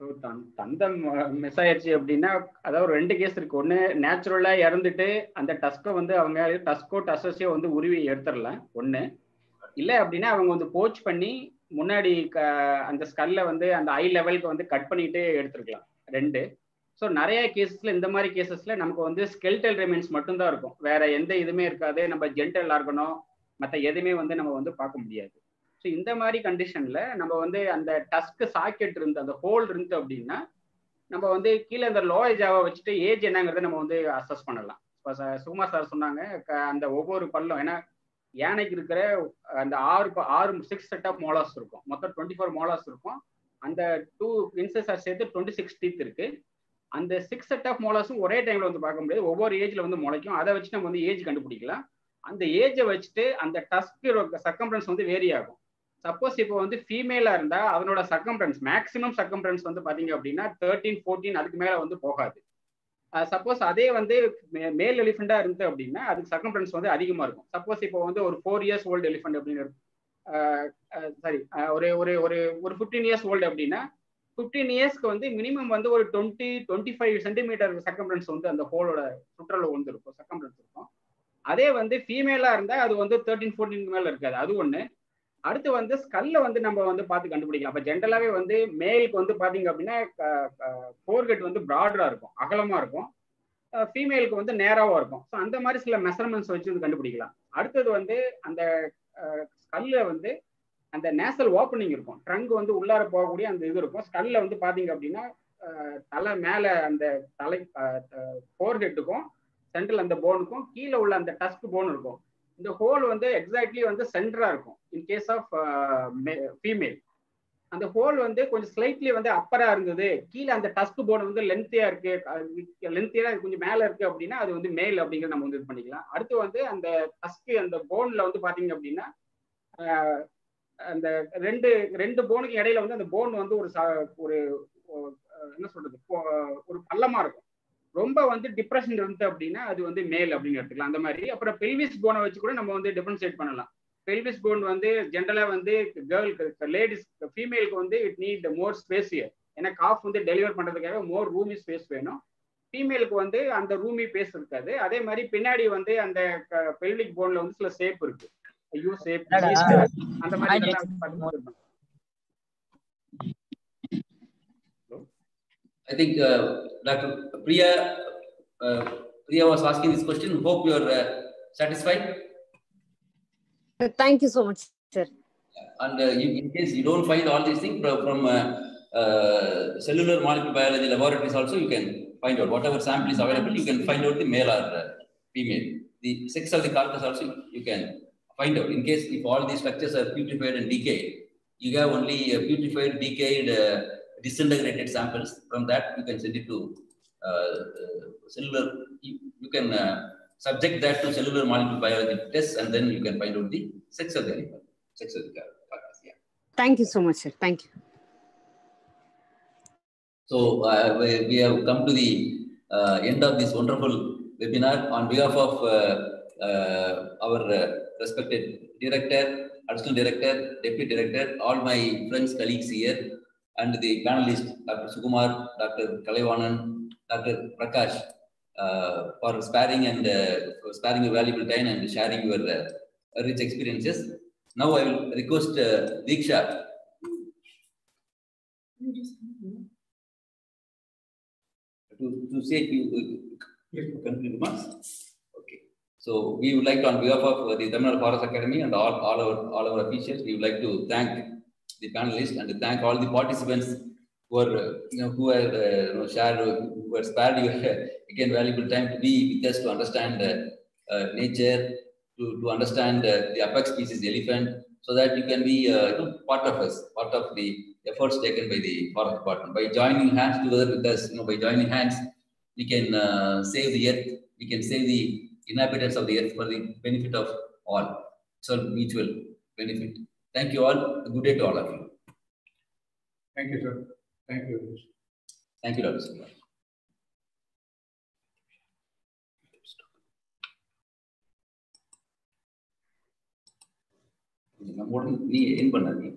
ஸோ தன் தந்தம் மிஸ் ஆயிடுச்சு அப்படின்னா அதாவது ஒரு ரெண்டு கேஸ் இருக்கு. ஒன்று நேச்சுரலா இறந்துட்டு அந்த டஸ்கை வந்து அவங்க டஸ்கோ டசஸையோ வந்து உருவி எடுத்துடலாம் ஒன்று இல்லை அப்படின்னா அவங்க வந்து போச் பண்ணி முன்னாடி க அந்த ஸ்கல்ல வந்து அந்த ஐ லெவலுக்கு வந்து கட் பண்ணிட்டு எடுத்துருக்கலாம். ரெண்டு. ஸோ நிறைய கேசஸ்ல இந்த மாதிரி கேசஸ்ல நமக்கு வந்து ஸ்கெல்டல் ரெமென்ஸ் மட்டும்தான் இருக்கும். வேற எந்த இதுவுமே இருக்காது. நம்ம ஜென்டல் ஆர்கனோ மற்ற எதுவுமே வந்து நம்ம வந்து பார்க்க முடியாது. ஸோ இந்த மாதிரி கண்டிஷன்ல நம்ம வந்து அந்த டஸ்க் சாக்கெட் இருந்து அந்த ஹோல் இருந்து அப்படின்னா நம்ம வந்து கீழே அந்த லோயர் ஜாவை வச்சுட்டு ஏஜ் என்னங்கிறத நம்ம வந்து அசஸ் பண்ணலாம். இப்போ சுகுமார் சார் சொன்னாங்க அந்த ஒவ்வொரு பல்லும் ஏன்னா யானைக்கு இருக்கிற அந்த ஆறு ஆறு சிக்ஸ் செட் ஆஃப் மோலாஸ் இருக்கும். மொத்தம் டுவெண்ட்டி ஃபோர் மோலாஸ் இருக்கும். அந்த டூ இன்சஸ் சேர்த்து டுவெண்ட்டி சிக்ஸ் டீத் இருக்கு. அந்த சிக்ஸ் செட் ஆஃப் மோலாஸும் ஒரே டைம்ல வந்து பார்க்க முடியாது. ஒவ்வொரு ஏஜ்ல வந்து முளைக்கும். அதை வச்சு நம்ம வந்து ஏஜ் கண்டுபிடிக்கலாம். அந்த ஏஜை வச்சுட்டு அந்த டஸ்க் சக்கம்பரன்ஸ் வந்து வேரி ஆகும். சப்போஸ் இப்போ வந்து ஃபீமேலா இருந்தா அதனோட சக்கம்பரன்ஸ் மேக்ஸிமம் சக்கம்பரன்ஸ் வந்து பாத்தீங்க அப்படின்னா தேர்ட்டீன் ஃபோர்டீன் அதுக்கு மேல வந்து போகாது. சப்போஸ் அதே வந்து மேல் எலிஃபெண்டா இருந்து அப்படின்னா அதுக்கு சர்க்கம்ஃபரன்ஸ் வந்து அதிகமா இருக்கும். சப்போஸ் இப்போ வந்து ஒரு ஃபோர் இயர்ஸ் ஓல்டு எலிஃபெண்ட் அப்படின்னு சாரி ஒரு ஒரு ஒரு ஒரு ஃபிஃப்டீன் இயர்ஸ் ஓல்டு அப்படின்னா ஃபிஃப்டீன் இயர்ஸ்க்கு வந்து மினிமம் வந்து ஒரு twenty twenty five centimetre circumference வந்து அந்த ஹோலோட சுற்றளவு வந்து இருக்கும் சர்க்கம்ஃபரன்ஸ் இருக்கும். அதே வந்து ஃபீமேலா இருந்தா அது வந்து தேர்ட்டீன் ஃபோர்டீன் மேல இருக்காது. அது ஒன்று அடுத்து வந்து ஸ்கல்ல வந்து நம்ம வந்து பார்த்து கண்டுபிடிக்கலாம். அப்ப ஜென்ரலாவே வந்து மேலுக்கு வந்து பாத்தீங்க அப்படின்னா ஃபோர்கெட் வந்து ப்ராடரா இருக்கும் அகலமா இருக்கும். ஃபீமேலுக்கு வந்து நேராகவும் இருக்கும். ஸோ அந்த மாதிரி சில மெஷர்மெண்ட்ஸ் வச்சு வந்து கண்டுபிடிக்கலாம். அடுத்தது வந்து அந்த ஸ்கல்ல வந்து அந்த நேசல் ஓப்பனிங் இருக்கும். ட்ரங்க் வந்து உள்ளார போகக்கூடிய அந்த இது இருக்கும். ஸ்கல்ல வந்து பாத்தீங்க அப்படின்னா தலை மேல அந்த தலை போர்ஹெட்டுக்கும் சென்ட்ரல் அந்த போனுக்கும் கீழே உள்ள அந்த டஸ்க் போன் இருக்கும். இந்த ஹோல் வந்து எக்ஸாக்ட்லி வந்து சென்டரா இருக்கும். இன் கேஸ் ஆஃப் ஃபீமேல் அந்த ஹோல் வந்து கொஞ்சம் ஸ்லைட்லி வந்து அப்பரா இருந்தது. கீழே அந்த டஸ்க் போன் வந்து லென்த்தியா இருக்கு. லென்த்தியா கொஞ்சம் மேல இருக்கு அப்படின்னா அது வந்து மேல் அப்படிங்கிறத நம்ம வந்து இது பண்ணிக்கலாம். அடுத்து வந்து அந்த டஸ்க் அந்த போன்ல வந்து பாத்தீங்க அப்படின்னா uh, அந்த ரெண்டு ரெண்டு போனுக்கு இடையில வந்து அந்த போன் வந்து ஒரு ஒரு என்ன சொல்றது ஒரு பள்ளமா இருக்கும். ரொம்ப வந்து டிப்ரெஷன் இருந்து அப்படின்னா அது வந்து மேல் அப்படின்னு எடுத்துக்கலாம். அந்த மாதிரி. அப்புறம் பெல்விஸ் போனை வச்சு கூட நம்ம வந்து டிஃபரன்ஷியேட் பண்ணலாம். பெல்விஸ் போன் வந்து ஜென்ரலா வந்து கேர்ளுக்கு லேடிஸ் ஃபீமேலுக்கு வந்து இட் நீட் மோர் ஸ்பேஸ் ஏன்னா காஃப் வந்து டெலிவர் பண்றதுக்காக மோர் ரூமி ஸ்பேஸ் வேணும். ஃபீமேலுக்கு வந்து அந்த ரூமி பேஸ் இருக்காது. அதே மாதிரி பின்னாடி வந்து அந்த பெல்விக் போன்ல வந்து சில ஷேப் இருக்கு. யூ ஷேப் அந்த மாதிரி I think uh, Dr. Priya, uh, Priya was asking this question. Hope you're uh, satisfied. Thank you so much, sir. And you, in case you don't find all these things from cellular molecular biology laboratories also, you can find out whatever sample is available, you can find out the male or female. The sex of the carcass also you can find out. In case if all these structures are putrefied and decayed, you have only putrefied, decayed disintegrated samples. From that, you can send it to uh, uh, cellular, you can uh, subject that to cellular molecule biology tests, and then you can find out the sex of the animal, sex of the carcass. Yeah. Thank you so much, sir. Thank you. So uh, we, we, have come to the uh, end of this wonderful webinar on behalf of uh, our respected director, additional director, deputy director, all my friends, colleagues here, and the panelists, Dr. Sukumar, Dr. Kalaivanan, Dr. Prakash, uh, for sparing and uh, for sparing your valuable time and sharing your uh, rich experiences. Now I will request uh, Diksha to, to say a few uh, concluding remarks. Okay. So we would like to, on behalf of the Tamil Forest Academy and all, all our all our officials, we would like to thank the panelists and thank all the participants who are uh, you know who are uh, you know, shared uh, who are spared your again valuable time to be with us to understand uh, nature, to, to understand the apex species elephant, so that you can be you part of us, part of the efforts taken by the forest department. By joining hands together with us, you know, by joining hands, we can uh, save the earth, we can save the inhabitants of the earth for the benefit of all. So mutual benefit. Thank you all. Good day to all of you. Thank you, sir. Thank you. Thank you, Dr. Sundar. நம்மோட நீ என் பண்ணாதீங்க